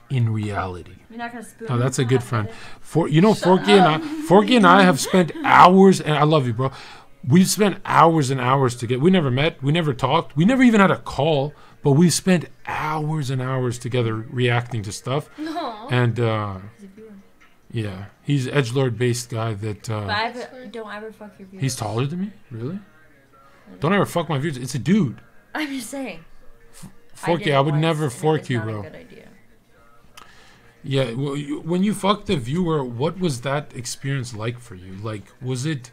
In reality. You're not gonna spoon. Oh, that's a good friend. For you know, Forky and I, Forky and I have spent hours, and I love you, bro. We've spent hours and hours together. We never met. We never talked. We never even had a call. But we spent hours and hours together reacting to stuff. No. And uh, He's a viewer. Yeah, he's edge lord based guy. That uh, don't ever fuck your viewers. he's taller than me. Really? Don't ever fuck my viewers. It's a dude. I'm just saying. Forky, did I, it would once, never fork you, not a bro. good idea. Yeah, well, you, when you fucked the viewer, what was that experience like for you? Like, was it?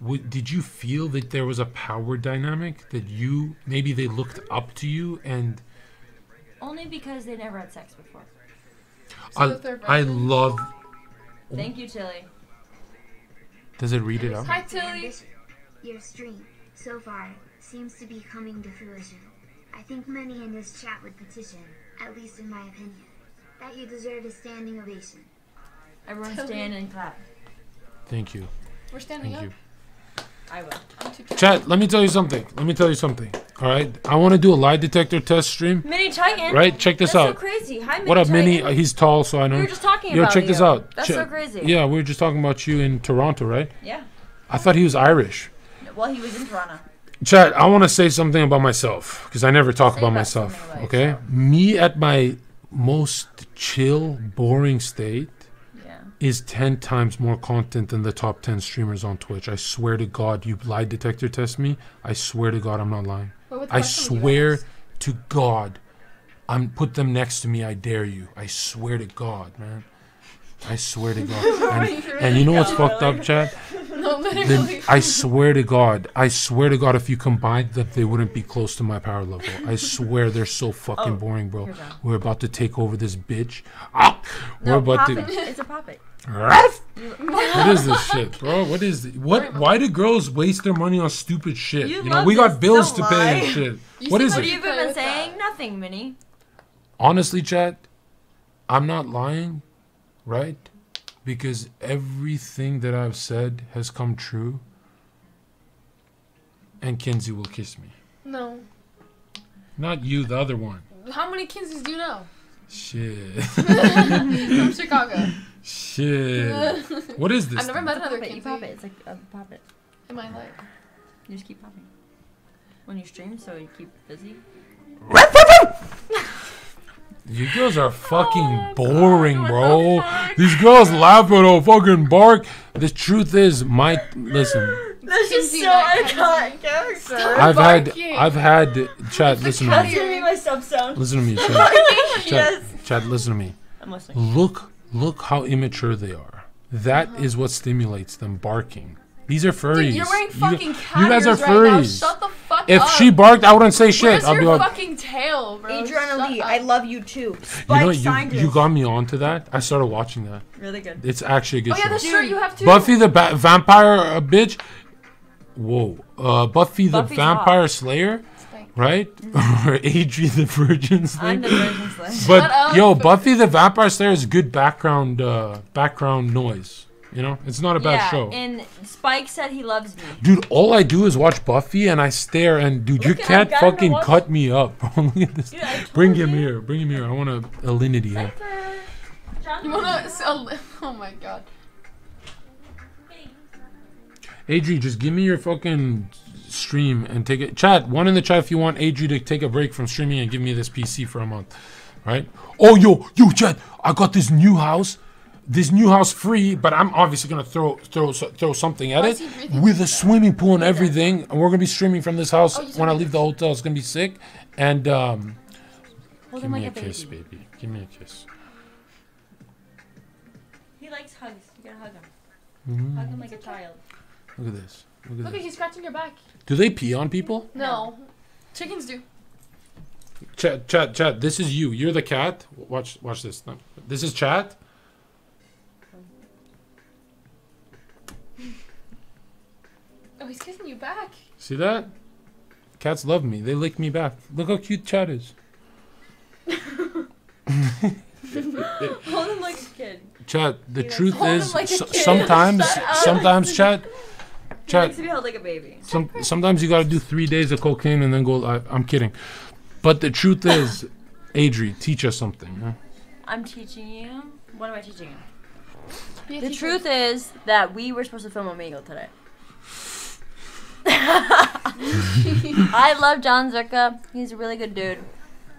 W- did you feel that there was a power dynamic that you maybe they looked up to you and Only because they never had sex before. So I I love. Thank you, Tilly. Does it read it out? Hi, Tilly. Your stream, so far, seems to be coming to fruition. I think many in this chat would petition, at least in my opinion, that you deserve a standing ovation. Everyone Tilly. stand and clap. Thank you, We're standing thank up. you. I will. I'm too tired. Chat. Let me tell you something. Let me tell you something. All right, I want to do a lie detector test stream. Mini Titan. Right, check this That's out. so crazy. Hi, Mini What up? Titan. Uh, He's tall, so I know. We were just talking Yo, about check this you. out. That's Che- so crazy. Yeah, we were just talking about you in Toronto, right? Yeah. I thought he was Irish. Well, he was in Toronto. Chat, I want to say something about myself because I never talk about about myself. about Okay, me at my most chill, boring state. Is ten times more content than the top ten streamers on Twitch. I swear to God, you lie detector test me. I swear to God, I'm not lying. I question would you swear to God, I'm put them next to me. I dare you. I swear to God, man. I swear to God. And, and you know what's fucked up, chat? No, literally. Then I swear to God, I swear to God, if you combined them, they wouldn't be close to my power level. I swear they're so fucking Oh, boring, bro. we go. We're about to take over this bitch. Ah, we're about pop it. to. It's a puppet. what is this shit, bro? What is the, what? Why do girls waste their money on stupid shit? You You, know, we got bills don't to pay and shit. You What seem is like it? you You've been saying nothing, Minnie. Honestly, chat, I'm not lying, right? Because everything that I've said has come true. And Kenzie will kiss me. No. Not you, the other one. How many Kinseys do you know? Shit. From Chicago. Shit. What is this? I've never thing? met another Pop it, you pop it. It's like a pop it. in my life. You just keep popping. When you stream, so you keep busy. You girls are fucking Oh, boring, God, bro. the fuck? These girls laugh at a fucking bark. The truth is, my listen. That's just so iconic character. I've had. I've had. Chad, listen to cat me. here. gonna be my sub sound. Listen to me, Chad. yes. Chad, Chad, listen to me. I'm listening. Look, look how immature they are. That is what stimulates them barking. These are furries. Dude, you're wearing You- fucking cat you guys are ears right now. furries. Shut the fuck If up. she barked, I wouldn't say shit. Where's I'll be your like, fucking tail, bro? Adriana Lee, up. I love you too. you know, what, you, you got me onto that. I started watching that. Really good. It's actually a good Oh yeah, the shirt you have too. Buffy the ba- Vampire uh, bitch. Whoa. Uh, Buffy the Buffy's Vampire Slayer, Spike. right? or Adri the Virgin Slayer. I'm the Virgin Slayer. but Shut up. yo, Buffy the Vampire Slayer is good background uh, background noise. You know, it's not a bad yeah, show. and Spike said he loves me. Dude, all I do is watch Buffy and I stare and dude, you Look at- can't fucking watch- cut me up. Look at this. Dude, Bring him you. here. Bring him here. I want a alinity here. You wanna? sell- Oh my god. Adri, just give me your fucking stream and take it. Chat, one in the chat if you want Adri to take a break from streaming and give me this PC for a month. Right? Oh, yo, yo, chat, I got this new house. This new house free, but I'm obviously gonna throw throw throw something at Why it is with a swimming pool and everything. And we're gonna be streaming from this house Oh, when I leave the hotel. It's gonna be sick. And um, Hold give me like a a kiss, baby. baby. Give me a kiss. He likes hugs. You gotta hug him. Mm, Hug him like a child. look at this. Look at Look at this. he's scratching your back. Do they pee on people? No. Chickens do. Chat, chat, chat. This is you. You're the cat. Watch, watch this. No. This is chat. He's kissing you back. See that? Cats love me. They lick me back. Look how cute Chad is. Hold him like a kid. Chat. The He truth is, like so- sometimes, sometimes chat, He chat. likes to be held like a baby. Some, sometimes you gotta do three days of cocaine and then go. I, I'm kidding, but the truth is, Adri, teach us something. Huh? I'm teaching you. What am I teaching you? The teacher. truth is that we were supposed to film Omegle today. I love Jon Zherka. He's a really good dude.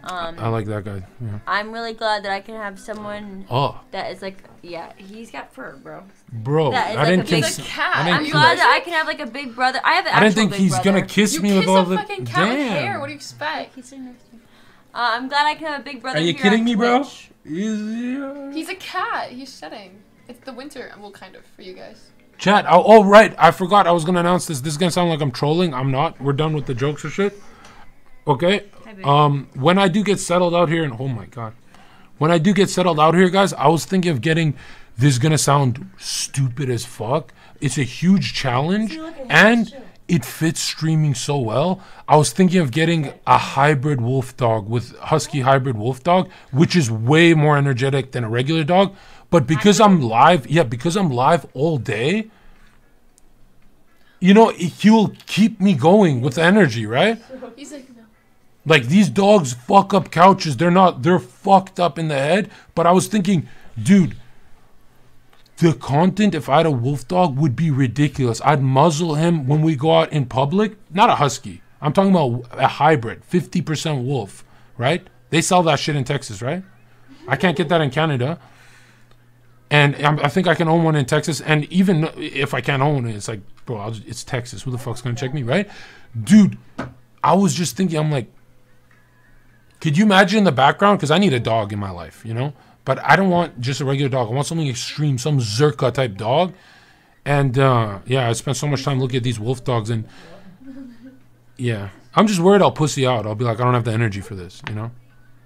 Um, I like that guy. Yeah. I'm really glad that I can have someone Oh, that is like, yeah, he's got fur, bro. bro, That is I like didn't a think. big He's a s- cat. I didn't I'm glad that I can have like a big brother. I have an I didn't think big he's brother. gonna kiss You me kiss with all a the. fucking cat with hair. Damn. What do you expect? He's sitting next to me. Uh, I'm glad I can have a big brother. Are you here kidding on me, bro? Twitch. Is- He's a cat. He's shedding. It's the winter. Well, kind of for you guys. Chat. Oh, oh, right. I forgot. I was gonna announce this. This is gonna sound like I'm trolling. I'm not. We're done with the jokes or shit. Okay. Um, when I do get settled out here, and oh my god, when I do get settled out here, guys, I was thinking of getting. This is gonna sound stupid as fuck. It's a huge challenge, and it fits streaming so well. I was thinking of getting a hybrid wolf dog with husky hybrid wolf dog, which is way more energetic than a regular dog. But because I'm live, yeah, because I'm live all day, you know, he'll keep me going with energy, right? He's like, no. Like these dogs fuck up couches. They're not. They're fucked up in the head. But I was thinking, dude, the content if I had a wolf dog would be ridiculous. I'd muzzle him when we go out in public. Not a husky. I'm talking about a hybrid, 50% wolf, right? They sell that shit in Texas, right? I can't get that in Canada. And I'm- I think I can own one in Texas. And even if I can't own it, it's like, bro, I'll it's Texas. Who the fuck's gonna check me, right? Dude, I was just thinking, I'm like, could you imagine in the background? Because I need a dog in my life, you know? But I don't want just a regular dog. I want something extreme, some Zherka type dog. And uh, yeah, I spent so much time looking at these wolf dogs, and yeah, I'm just worried I'll pussy out. I'll be like, I don't have the energy for this, you know?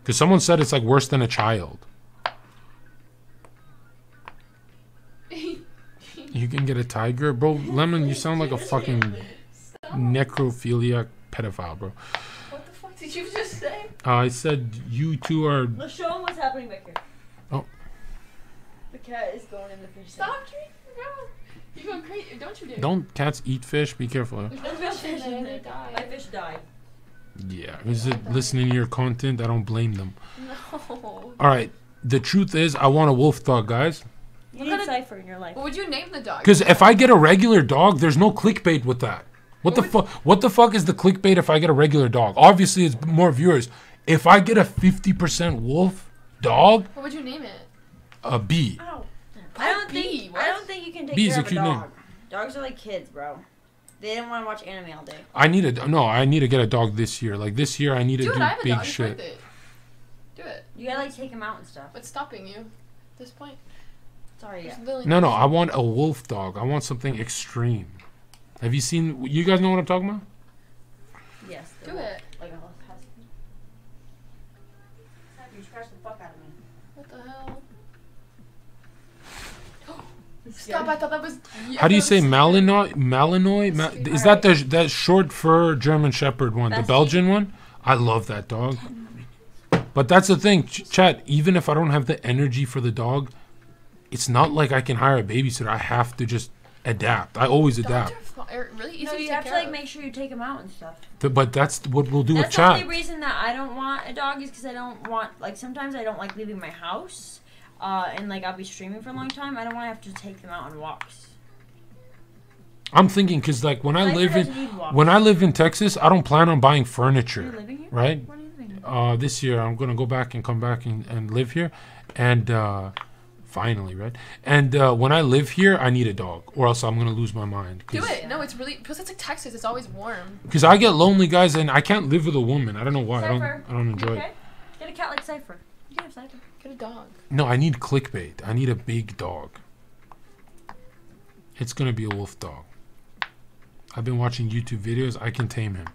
Because someone said it's like worse than a child. You can get a tiger, bro. Lemon, you sound like a fucking necrophiliac pedophile, bro. What the fuck did you just say? Uh, I said you two are. Let's show him what's happening back here. Oh. The cat is going in the fish. Stop treating no. You're going crazy. Don't you dare. Don't cats eat fish? Be careful. There's no fish in there. They die. My fish died. Yeah. Is it listening to your content? I don't blame them. No. All right. The truth is, I want a wolf dog, guys. You What need kind of- Cypher in your life. What would you name the dog? Because if I get a regular dog, there's no clickbait with that. What the fuck? What the fuck is the clickbait if I get a regular dog? Obviously, it's more viewers. If I get a 50% wolf dog, What would you name it? a B. I don't Bee, think what? I don't think you can take Bee's care a of a cute name. dog. Dogs are like kids, bro. They didn't want to watch anime all day. I need a no. I need to get a dog this year. Like this year, I need to Do do it. I have a big dog. It's shit. worth it. Do it. You gotta like take them out and stuff. What's stopping you? At this point. Sorry, yeah. No, no. I want a wolf dog. I want something extreme. Have you seen? You guys know what I'm talking about? Yes. Do they're it. Like a husky. You scratched the fuck out of me. What the hell? Stop! I thought that was. How do you say Malinois? Malinois? Malinois? Ma- is that the that short fur German Shepherd one, the Belgian one? I love that dog. But that's the thing, Ch- Chat. Even if I don't have the energy for the dog, it's not like I can hire a babysitter. I have to just adapt. I always Dogs adapt. are really easy No, you take have to like of. make sure you take them out and stuff. Th- But that's what we'll do with That's the only reason that I don't want a dog is because I don't want like sometimes I don't like leaving my house, uh, and like I'll be streaming for a long time. I don't want to have to take them out on walks. I'm thinking because like when I Cypher live in doesn't need walks. when I live in Texas, I don't plan on buying Are you furniture. living here? Right? Where are you uh, this year I'm gonna go back and come back and, and live here, and uh, finally, right? And uh, when I live here, I need a dog, or else I'm gonna lose my mind. Do it. No, it's really because it's like Texas. It's always warm. Because I get lonely, guys, and I can't live with a woman. I don't know why. I don't. I don't you enjoy it. Get a cat like Cypher. You can have Cypher. Get a dog. No, I need clickbait. I need a big dog. It's gonna be a wolf dog. I've been watching YouTube videos. I can tame him.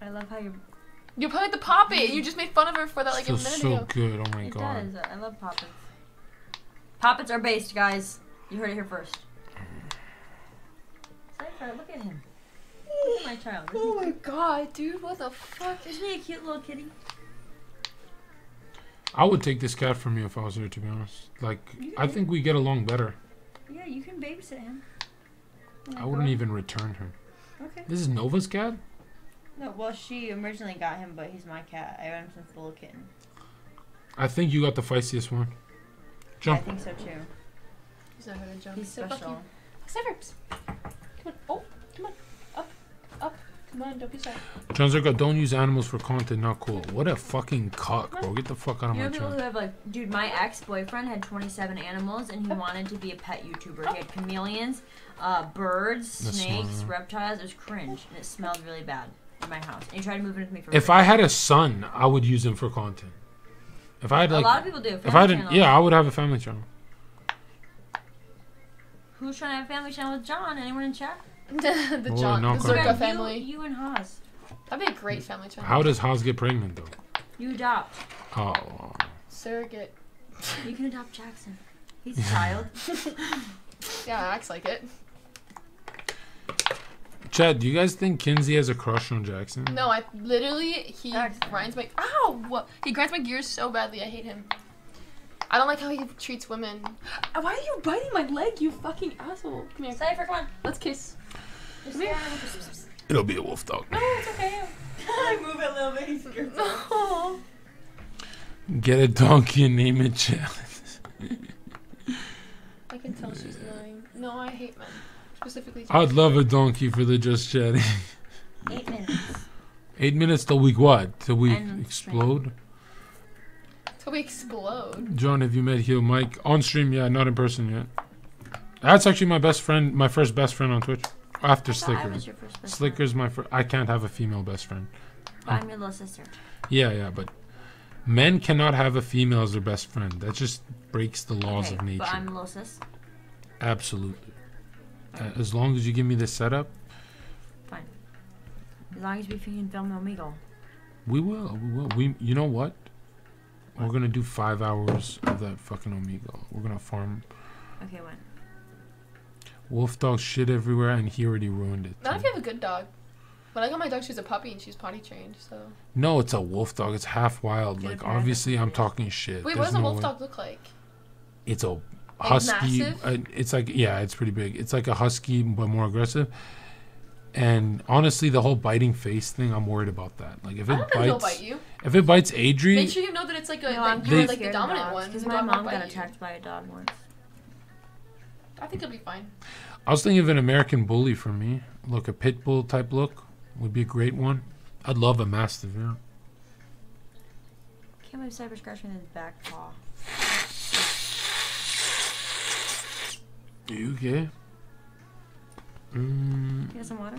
I love how you. You played the poppet. You just made fun of her for that like a Feels minute so ago. good. Oh my It god. does. I love poppets. Poppets are based, guys. You heard it here first. Cypher, look at him. Look at my child. Isn't, Oh my god, dude! What the fuck? isn't he a cute little kitty? I would take this cat from you if I was here. To be honest, like I think we get along better. Yeah, you can babysit him. I wouldn't even return her. Okay. This is Nova's cat? No, well, she originally got him, but he's my cat. I owned him since the little kitten. I think you got the feistiest one. Yeah, I think so too. He's not gonna jump. He's So special. you. Come on. Oh, come on. Up, up. Come on. Don't be shy. Jon Zherka, don't use animals for content, not cool. What a fucking cock, bro. Get the fuck out of You my know people who have like, dude, my ex-boyfriend had 27 animals and he wanted to be a pet YouTuber. He had chameleons, uh, birds, That's snakes, smart. reptiles. It was cringe and it smelled really bad. In my house, and you try to move in with me for If free. I had a son, I would use him for content. If I had like a lot of people do. if I didn't, channels. yeah, I would have a family channel. Who's trying to have a family channel with Jon? Anyone in chat? the Oh, Jon, no, the Carl. Zherka you, family. You and Haas. That'd be a great family channel. How does Haas get pregnant though? You adopt. Oh, Surrogate. You can adopt Jackson. He's a child. Yeah, acts like it. Chad, do you guys think Kinsey has a crush on Jackson? No, I literally he Jackson. grinds my ow. He grinds my gears so badly. I hate him. I don't like how he treats women. Uh, Why are you biting my leg, you fucking asshole? Come here. Cypher, come on. Let's kiss. Come here. It'll be a wolf dog. No, it's okay. I move it a little bit. He's scared. No. Get a donkey and name it Chad. I can tell she's lying. No, I hate men. Specifically. I'd love a donkey for the just chatting. Eight minutes. Eight minutes till we what? Till we explode? Till we explode. Jon, have you met Heel Mike on stream? Yeah, not in person yet. That's actually my best friend, my first best friend on Twitch. After I thought I was your first best Sliker's my first. I can't have a female best friend. friend. But I'm your little sister. Yeah, yeah, but men cannot have a female as their best friend. That just breaks the laws okay, of nature. But I'm little sis. Absolutely. Uh, as long as you give me the setup, Fine. As long as we can film Omegle. we will. We will. We. You know what? We're gonna do five hours of that fucking Omegle. We're gonna farm Okay, when? wolf dog shit everywhere, and he already ruined it. Not if you have a good dog. When I got my dog, she was a puppy and she's potty trained. So. No, it's a wolf dog. It's half wild. Get Like obviously, I'm talking shit. Wait, There's what does a wolf way- dog look like? It's a husky. Uh, it's like yeah, it's pretty big. It's like a husky but more aggressive. And honestly, the whole biting face thing, I'm worried about that. Like if I it don't think bites, bite you. if it bites Adri, Make sure you know that it's like a No, like, you're They- like the dominant one. Because my mom got bite you. attacked by a dog once. I think it'll be fine. I was thinking of an American bully for me. Look, a pit bull type look would be a great one. I'd love a mastiff. Yeah. Can't believe Cyber scratching his back paw. You okay? Mm, You got some water?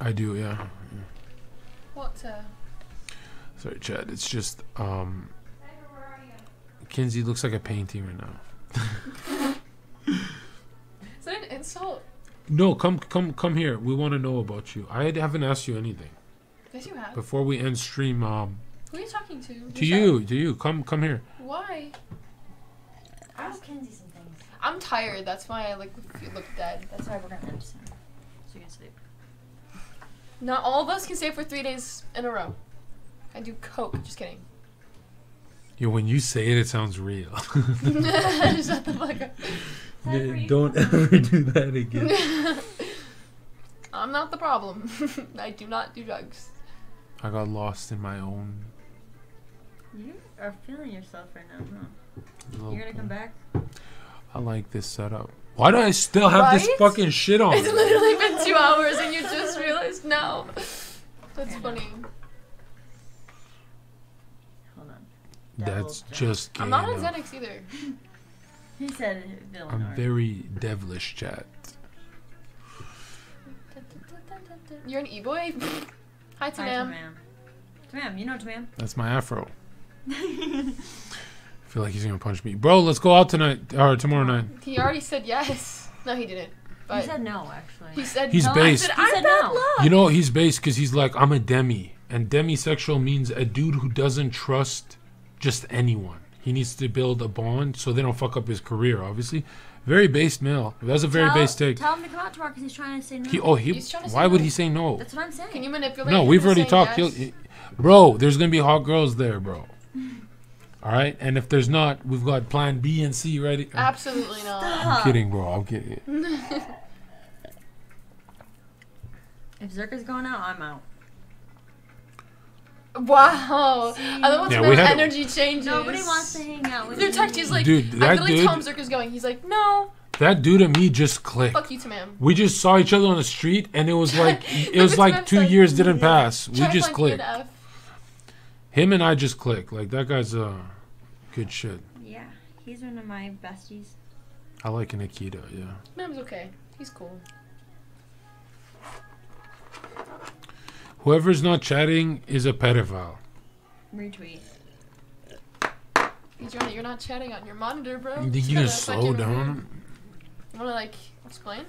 I do. Yeah. What? Uh, Sorry, Chad. It's just um. Kinsey looks like a painting right now. is that an insult? No, come, come, come here. We want to know about you. I haven't asked you anything Yes, you have. before we end stream. Um, Who are you talking to? to you, to you. Come, come here. Why? Ask Kenzie some things. I'm tired. That's why I like f- look dead. That's why we're gonna end soon. So you can sleep. Not all of us can stay for three days in a row. I do coke. Just kidding. Yeah, when you say it, it sounds real. Shut the fuck up. Don't ever do that again. I'm not the problem. I do not do drugs. I got lost in my own. You are feeling yourself right now, huh? You're gonna come back? I like this setup. Why do I still have this fucking shit on? It's literally been two hours and you just realized no. That's funny. Hold on. That's Devil just gay I'm not on enough. Xanax either. He said villain. I'm art. very devilish, chat. You're an e-boy? Hi, Hi, Tamam. Tamam. Tamam, you know Tamam. That's my afro. I feel like he's gonna punch me, bro. Let's go out tonight or tomorrow night. He already said yes. No, he didn't. But he said no, actually. he said He's no. based. I said, He I'm said bad no. luck. You know he's based because he's like I'm a demi, and demisexual means a dude who doesn't trust just anyone. He needs to build a bond so they don't fuck up his career. Obviously, very based male. That's a very tell, base take. Tell him to come out tomorrow because he's trying to say no. He oh he. He's trying Why would no. he say no? That's what I'm saying. Can you manipulate No, him we've already talked. yes? He'll- bro, there's gonna be hot girls there, bro. All right, and if there's not, we've got Plan B and C ready. Absolutely not. I'm kidding, bro. I'm kidding. If Zherka's going out, I'm out. Wow. I love when Yeah, yeah, we had- energy changes. Nobody wants to hang out with Through me. text, he's like, Dude, I that feel like dude- Tom Zherka's going. He's like, no, That dude and me just clicked. fuck you, Tamam. We just saw each other on the street, and it was like it was like two son. years didn't pass. We just find me an clicked. Him and I just clicked. Like that guy's uh good shit. Yeah, he's one of my besties. I like Nikita. Yeah. Tamam's okay. He's cool. Whoever's not chatting is a pedophile. Retweet. Adriana, you're not chatting on your monitor, bro. You think Just you can gotta slow down? You wanna like explain?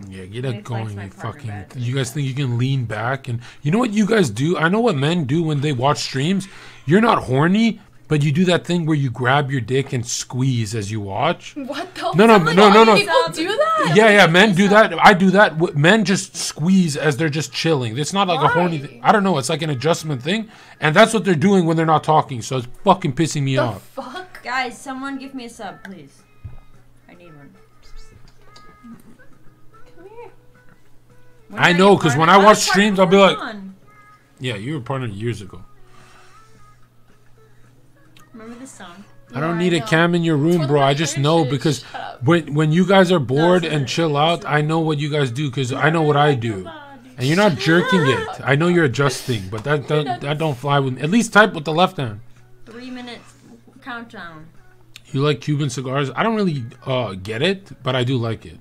Yeah, hold on. Yeah, get Let it going. You fucking. badge. You guys think you can lean back and you know what you guys do? I know what men do when they watch streams. You're not horny, but you do that thing where you grab your dick and squeeze as you watch. What the No, no, fuck? no, no, no. People do that? Yeah, yeah, men do that. I do that. Men just squeeze as they're just chilling. It's not like a horny. Th- I don't know. It's like an adjustment thing, and that's what they're doing when they're not talking. So it's fucking pissing me The off. fuck? Guys, someone give me a sub, please. When I know, because when I was watch streams, I'll be like- fun. Yeah, you were partnered years ago. Remember this song? I don't Yeah, need I a cam in your room, bro. I just know because when when you guys are bored and chill out, I know what you guys do because I know what I do. And you're not jerking it. I know you're adjusting, but that that, that don't fly with me. At least type with the left hand. Three minutes countdown. You like Cuban cigars? I don't really uh, get it, but I do like it.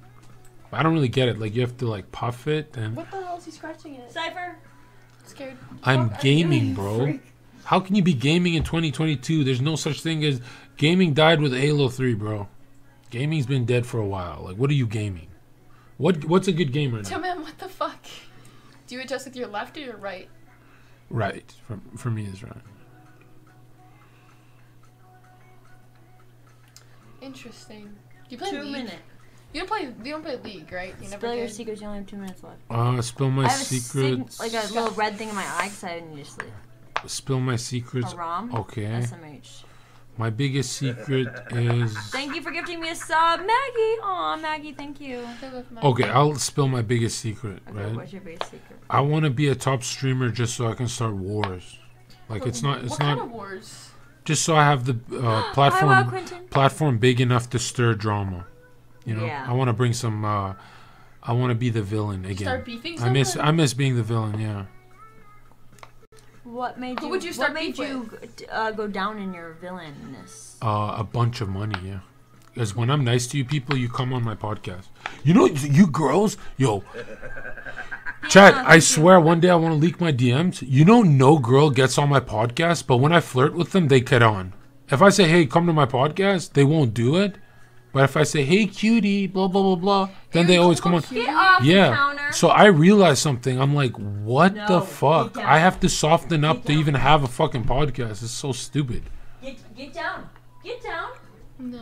I don't really get it. Like you have to like puff it, and What the hell is he scratching it? Cypher. Scared. I'm Fuck gaming, bro. freak? How can you be gaming in 2022? There's no such thing as gaming died with Halo 3, bro. Gaming's been dead for a while. Like, what are you gaming? What What's a good game right Tim, now? man, what the fuck? Do you adjust with your left or your right? Right. For, for me, is right. Interesting. You play Two League? minutes. You don't play. You don't play League, right? You never Spill your did. secrets. You only have two minutes left. Uh, spill my I have a secrets. sig- like a little red thing in my eye because I need to sleep. spill my secrets. Haram. Okay. SMH. My biggest secret is. Thank you for gifting me a sub, Maggie. Aw, Maggie, thank you. Play with my- Okay, I'll spill my biggest secret, Okay, right? what's your biggest secret? I want to be a top streamer just so I can start wars. Like it's not. It's what not. kind of wars? just so I have the uh, Hi, wow, platform platform big enough to stir drama. You know, Yeah. I want to bring some. Uh, I want to be the villain again. Start beefing I miss. I miss being the villain. Yeah. What made Who you? would you start what made you uh, go down in your villainness? Uh, a bunch of money. Yeah. Because when I'm nice to you people, you come on my podcast. You know, you girls, yo. Chad, I swear one day I want to leak my DMs. You know, no girl gets on my podcast, but when I flirt with them, they get on. If I say, hey, come to my podcast, they won't do it. But if I say, hey, cutie, blah, blah, blah, blah, then they always come on. Get off the Yeah. counter. So I realized something. I'm like, what No, the fuck? I have to soften up to even have a fucking podcast. It's so stupid. Get, get down. Get down. No.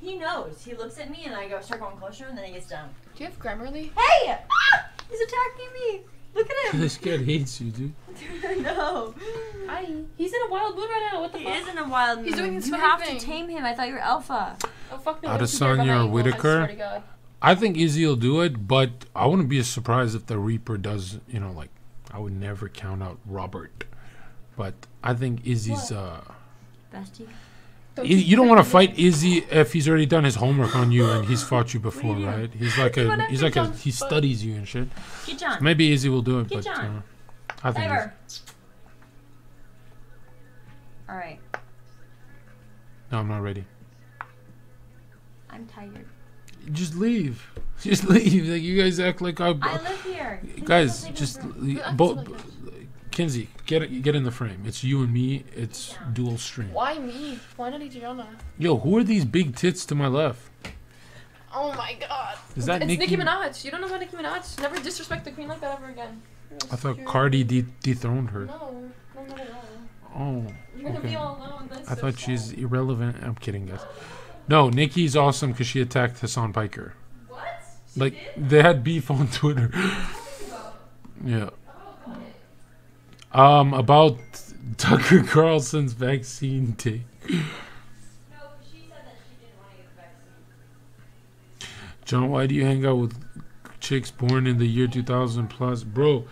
He knows. He looks at me and I go start going closer and then he gets down. Do you have Grammarly? Hey! Ah! He's attacking me. Look at him. this kid hates you, dude. no. Hi. He's in a wild mood right now. What the He fuck? is in a wild mood. He's doing his you have thing. to tame him. I thought you were alpha. Oh fuck no. Adesanya I can hear behind you, I Whittaker? swear to God. I think Izzy will do it, but I wouldn't be surprised if the Reaper does. You know, like I would never count out Robert, but I think Izzy's. uh Bestie. Don't you, you don't want to fight Izzy if he's already done his homework on you and he's fought you before, right? He's like a he's like a he studies you and shit. John. Maybe Izzy will do it, but uh, I think. All right. no, I'm not ready. I'm tired. Just leave. Just leave. Like you guys act like I. I live here. You guys, just this Kinsey, get it, get in the frame. It's you and me. It's dual stream. Why me? Why not Adriana? Yo, who are these big tits to my left? Oh my god. Is that it's Nicki- Nicki Minaj. You don't know about Nicki Minaj? Never disrespect the queen like that ever again. I thought You're- Cardi de- dethroned her. No, no, at all. Oh, You're gonna Okay. be all alone. That's I so thought sad. she's irrelevant. I'm kidding, guys. No, Nicki's awesome because she attacked Hasan Piker. What? Like they had beef on Twitter. yeah. Um, about Tucker Carlson's vaccine take. John, why do you hang out with chicks born in the year 2000 plus? Bro,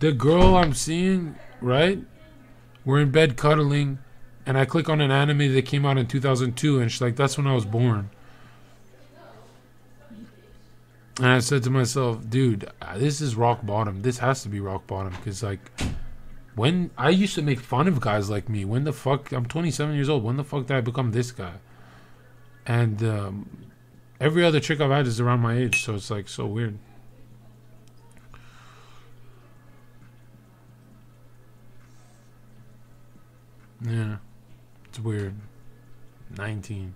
the girl I'm seeing, right? We're in bed cuddling, and I click on an anime that came out in 2002, and she's like, that's when I was born. And I said to myself, dude, uh, this is rock bottom. This has to be rock bottom. Because, like, when I used to make fun of guys like me. When the fuck I'm 27 years old. When the fuck did I become this guy? And um, every other chick I've had is around my age, so it's like so weird. Yeah, it's weird. 19.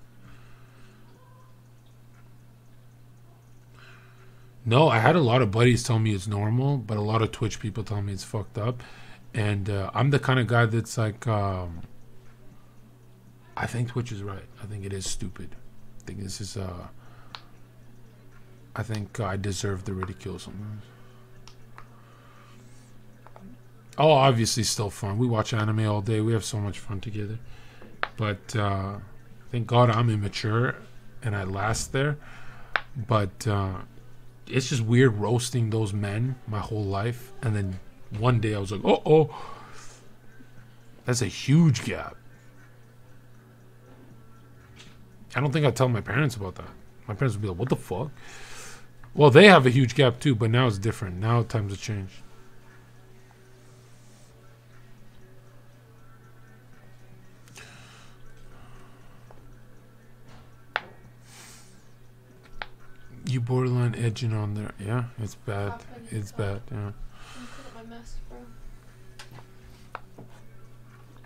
No, I had a lot of buddies tell me it's normal, but a lot of Twitch people tell me it's fucked up. And uh, I'm the kind of guy that's like, um, I think Twitch is right. I think it is stupid. I think this is, uh, I think uh, I deserve the ridicule sometimes. Oh, obviously, still fun. We watch anime all day. We have so much fun together. But uh, thank God I'm immature and I last there. But uh, it's just weird roasting those men my whole life. And then one day I was like, oh, oh, that's a huge gap. I don't think I'd tell my parents about that. My parents would be like, what the fuck? Well, they have a huge gap too, but now it's different. Now times have changed. You borderline edging on there. Yeah, it's bad. It's bad. Yeah. My mess, bro. Are you done with this, sir?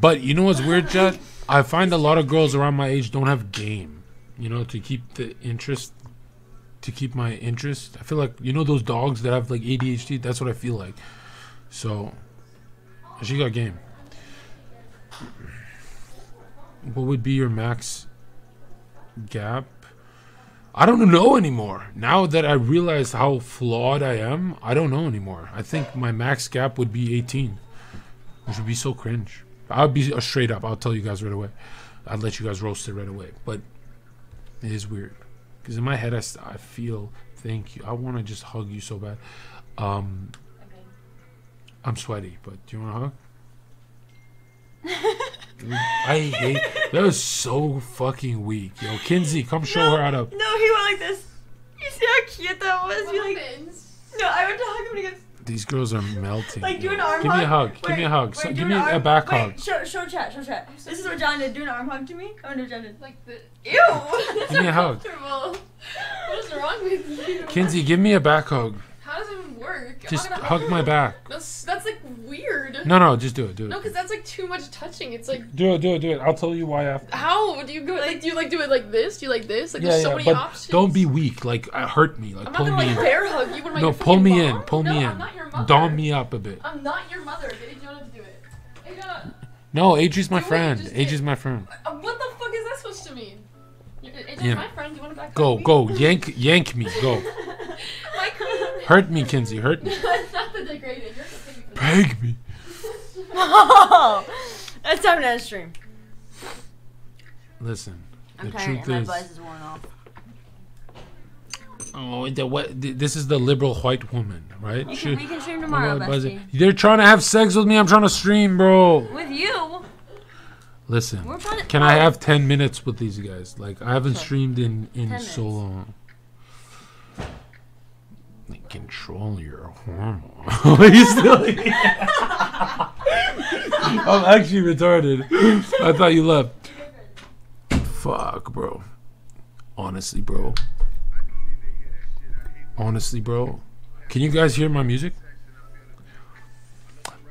But you know what's weird, Jet? I find a lot of girls around my age don't have game. You know, to keep the interest, to keep my interest. I feel like you know those dogs that have like ADHD. That's what I feel like. So, she got game. What would be your max gap? I don't know anymore. Now that I realize how flawed I am, I don't know anymore. I think my max gap would be 18, which would be so cringe. I'll be uh, straight up. I'll tell you guys right away. I'd let you guys roast it right away. But it is weird because in my head, I, st- I feel thank you. I want to just hug you so bad. Um, I'm sweaty, but do you want a hug? I hate that was so fucking weak. Yo, Kinsey, come show her how to. No, he went like this. You see how cute that was? What He like, no, I went to hug him and he goes, These girls are melting. like, do an arm Give hug. me a hug. Give me a Wait, hug. So, give me an a back wait, hug. Show, show chat, show chat. This is what John did. Do an arm hug to me. I wonder if John did. Like the. Ew! Give me a hug. Comfortable. What is wrong with you? Kinsey, give me a back hug. How does it even work? Just hug my back. That's that's like weird. No, no, just do it. Do it. No, because that's like too much touching. It's like Do it. Do it. Do it. I'll tell you why after. how do you go? Like, do you like do it like this? Do you like this? Like Yeah, there's so yeah, many but options. don't be weak. Like uh, hurt me. Like I'm not pull gonna me like in. bear hug you. What am No, pull me in. Pull no, me I'm in. not your mother. Dom me up a bit. I'm not your mother. Get Adriana to do it. Adriana, No, Adri's my friend. Adri's my friend. uh, what the fuck is that supposed to mean? You're- Yeah. my friend. Do you want to back Go, go, yank, yank me. Go. My queen. Hurt me, Kinsey. Hurt me. That's not the degraded. You're the thing for that. Peg me. Oh, that's time to end stream. Listen. I'm the tired truth and my is, buzz is worn off. oh, the what? th- This is the liberal white woman, right? You She- can, we can stream tomorrow, buzz bestie. They're trying to have sex with me. I'm trying to stream, bro. With you, Listen. we're about to. Can I have 10 minutes with these guys? Like, I haven't streamed in, in 10 so minutes. long. Control your hormones. I'm actually retarded. I thought you left. Fuck, bro. Honestly, bro. Honestly, bro. Can you guys hear my music?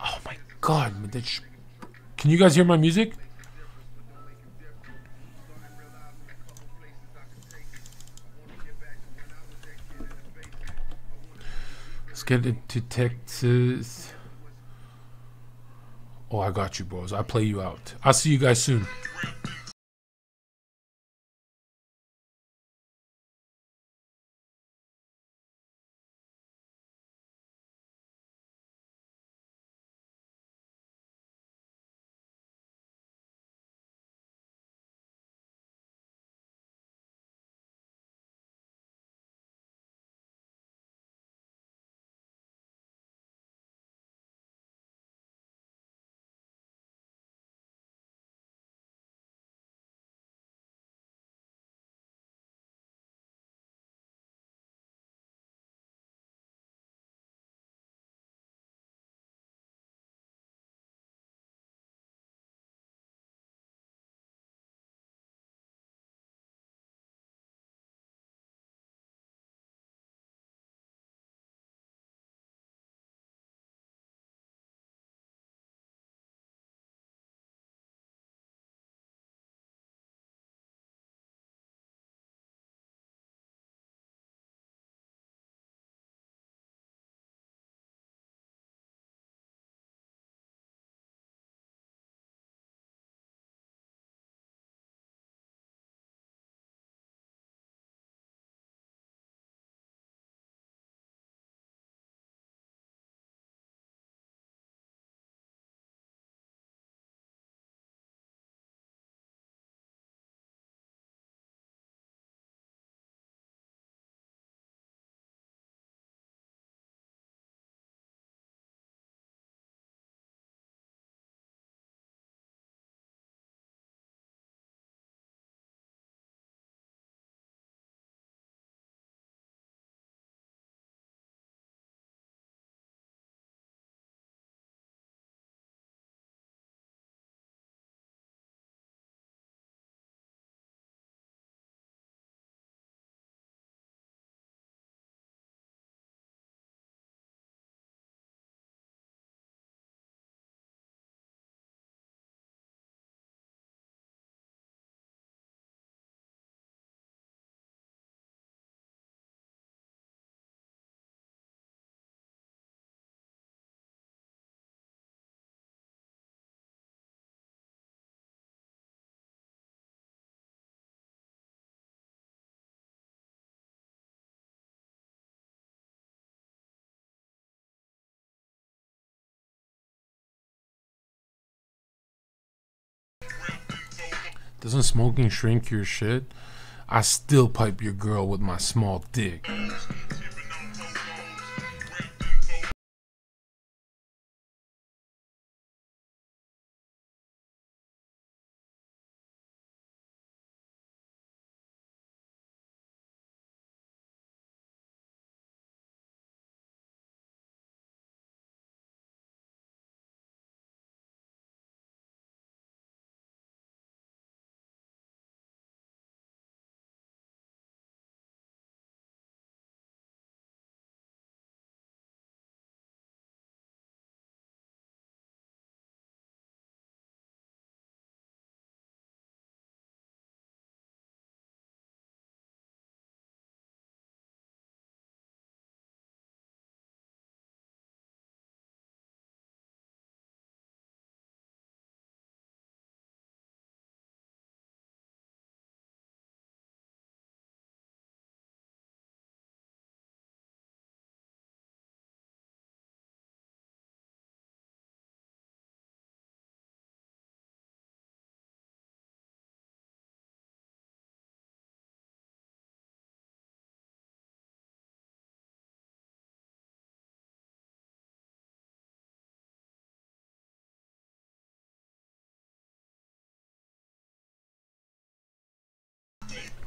Oh my god. man, that sh- Can you guys hear my music? Get into Texas. Oh, I got you, bros. I'll play you out. I'll see you guys soon. Doesn't smoking shrink your shit? I still pipe your girl with my small dick.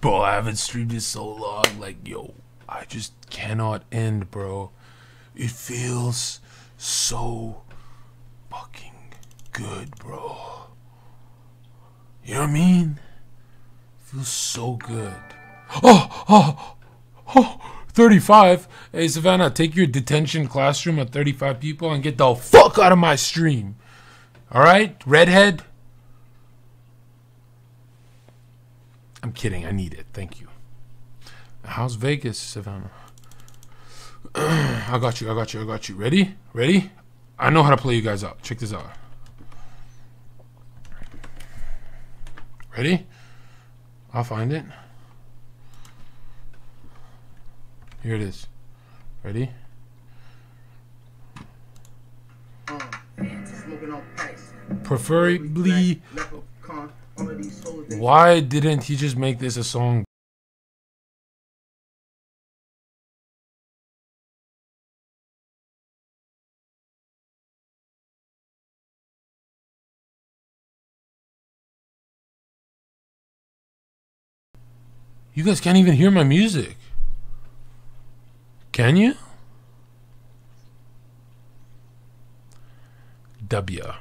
Bro, I haven't streamed this so long. Like, yo, I just cannot end, bro. It feels so fucking good, bro. You know what I mean? Feels so good. Oh, oh, oh, 35. Hey, Savannah, take your detention classroom of 35 people and get the fuck out of my stream. All right, redhead? I'm kidding. I need it. Thank you. How's Vegas, Savannah? I got you. I got you. I got you. Ready? Ready? I know how to play you guys out. Check this out. Ready? I'll find it. Here it is. Ready? Preferably. Why didn't he just make this a song? You guys can't even hear my music. Can you? W.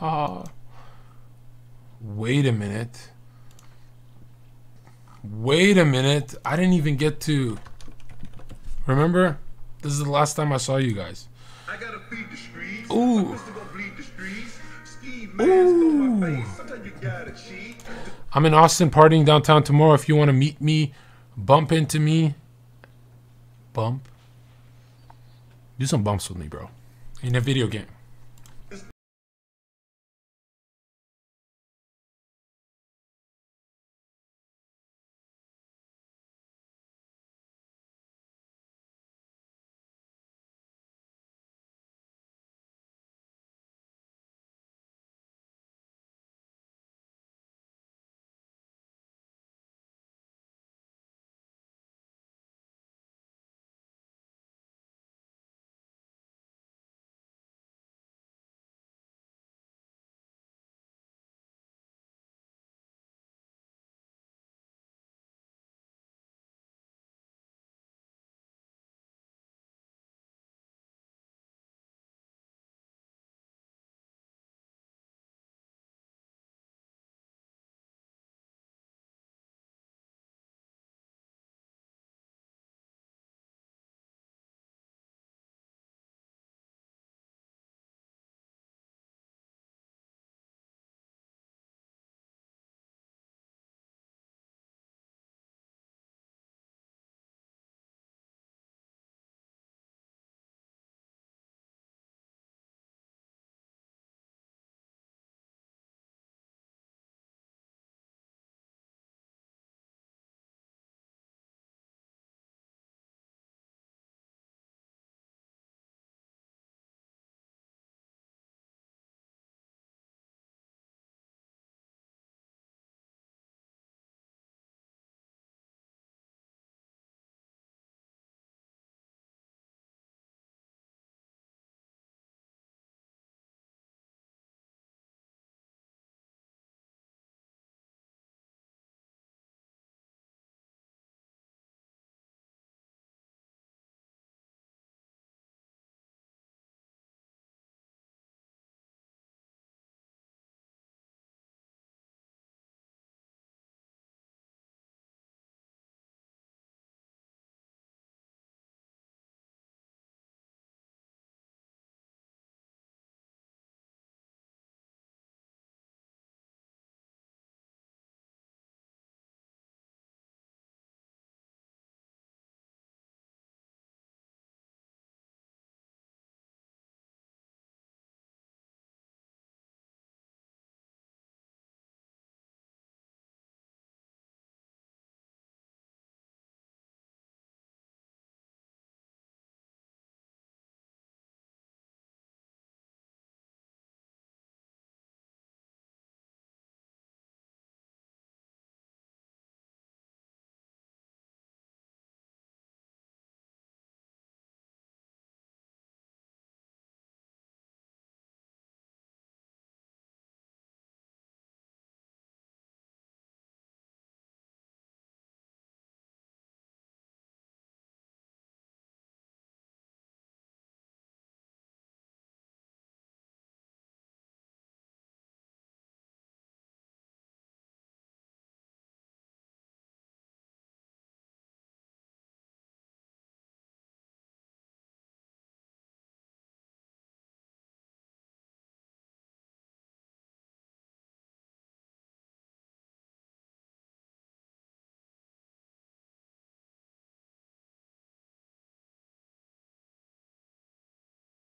Ah. Wait a minute. Wait a minute. I didn't even get to. Remember? This is the last time I saw you guys. I gotta feed the streets. Ooh. My sister gonna bleed the streets. Ski masks on my face. Sometimes you gotta cheat. I'm in Austin partying downtown tomorrow. If you want to meet me, bump into me. Bump. Do some bumps with me, bro. In a video game.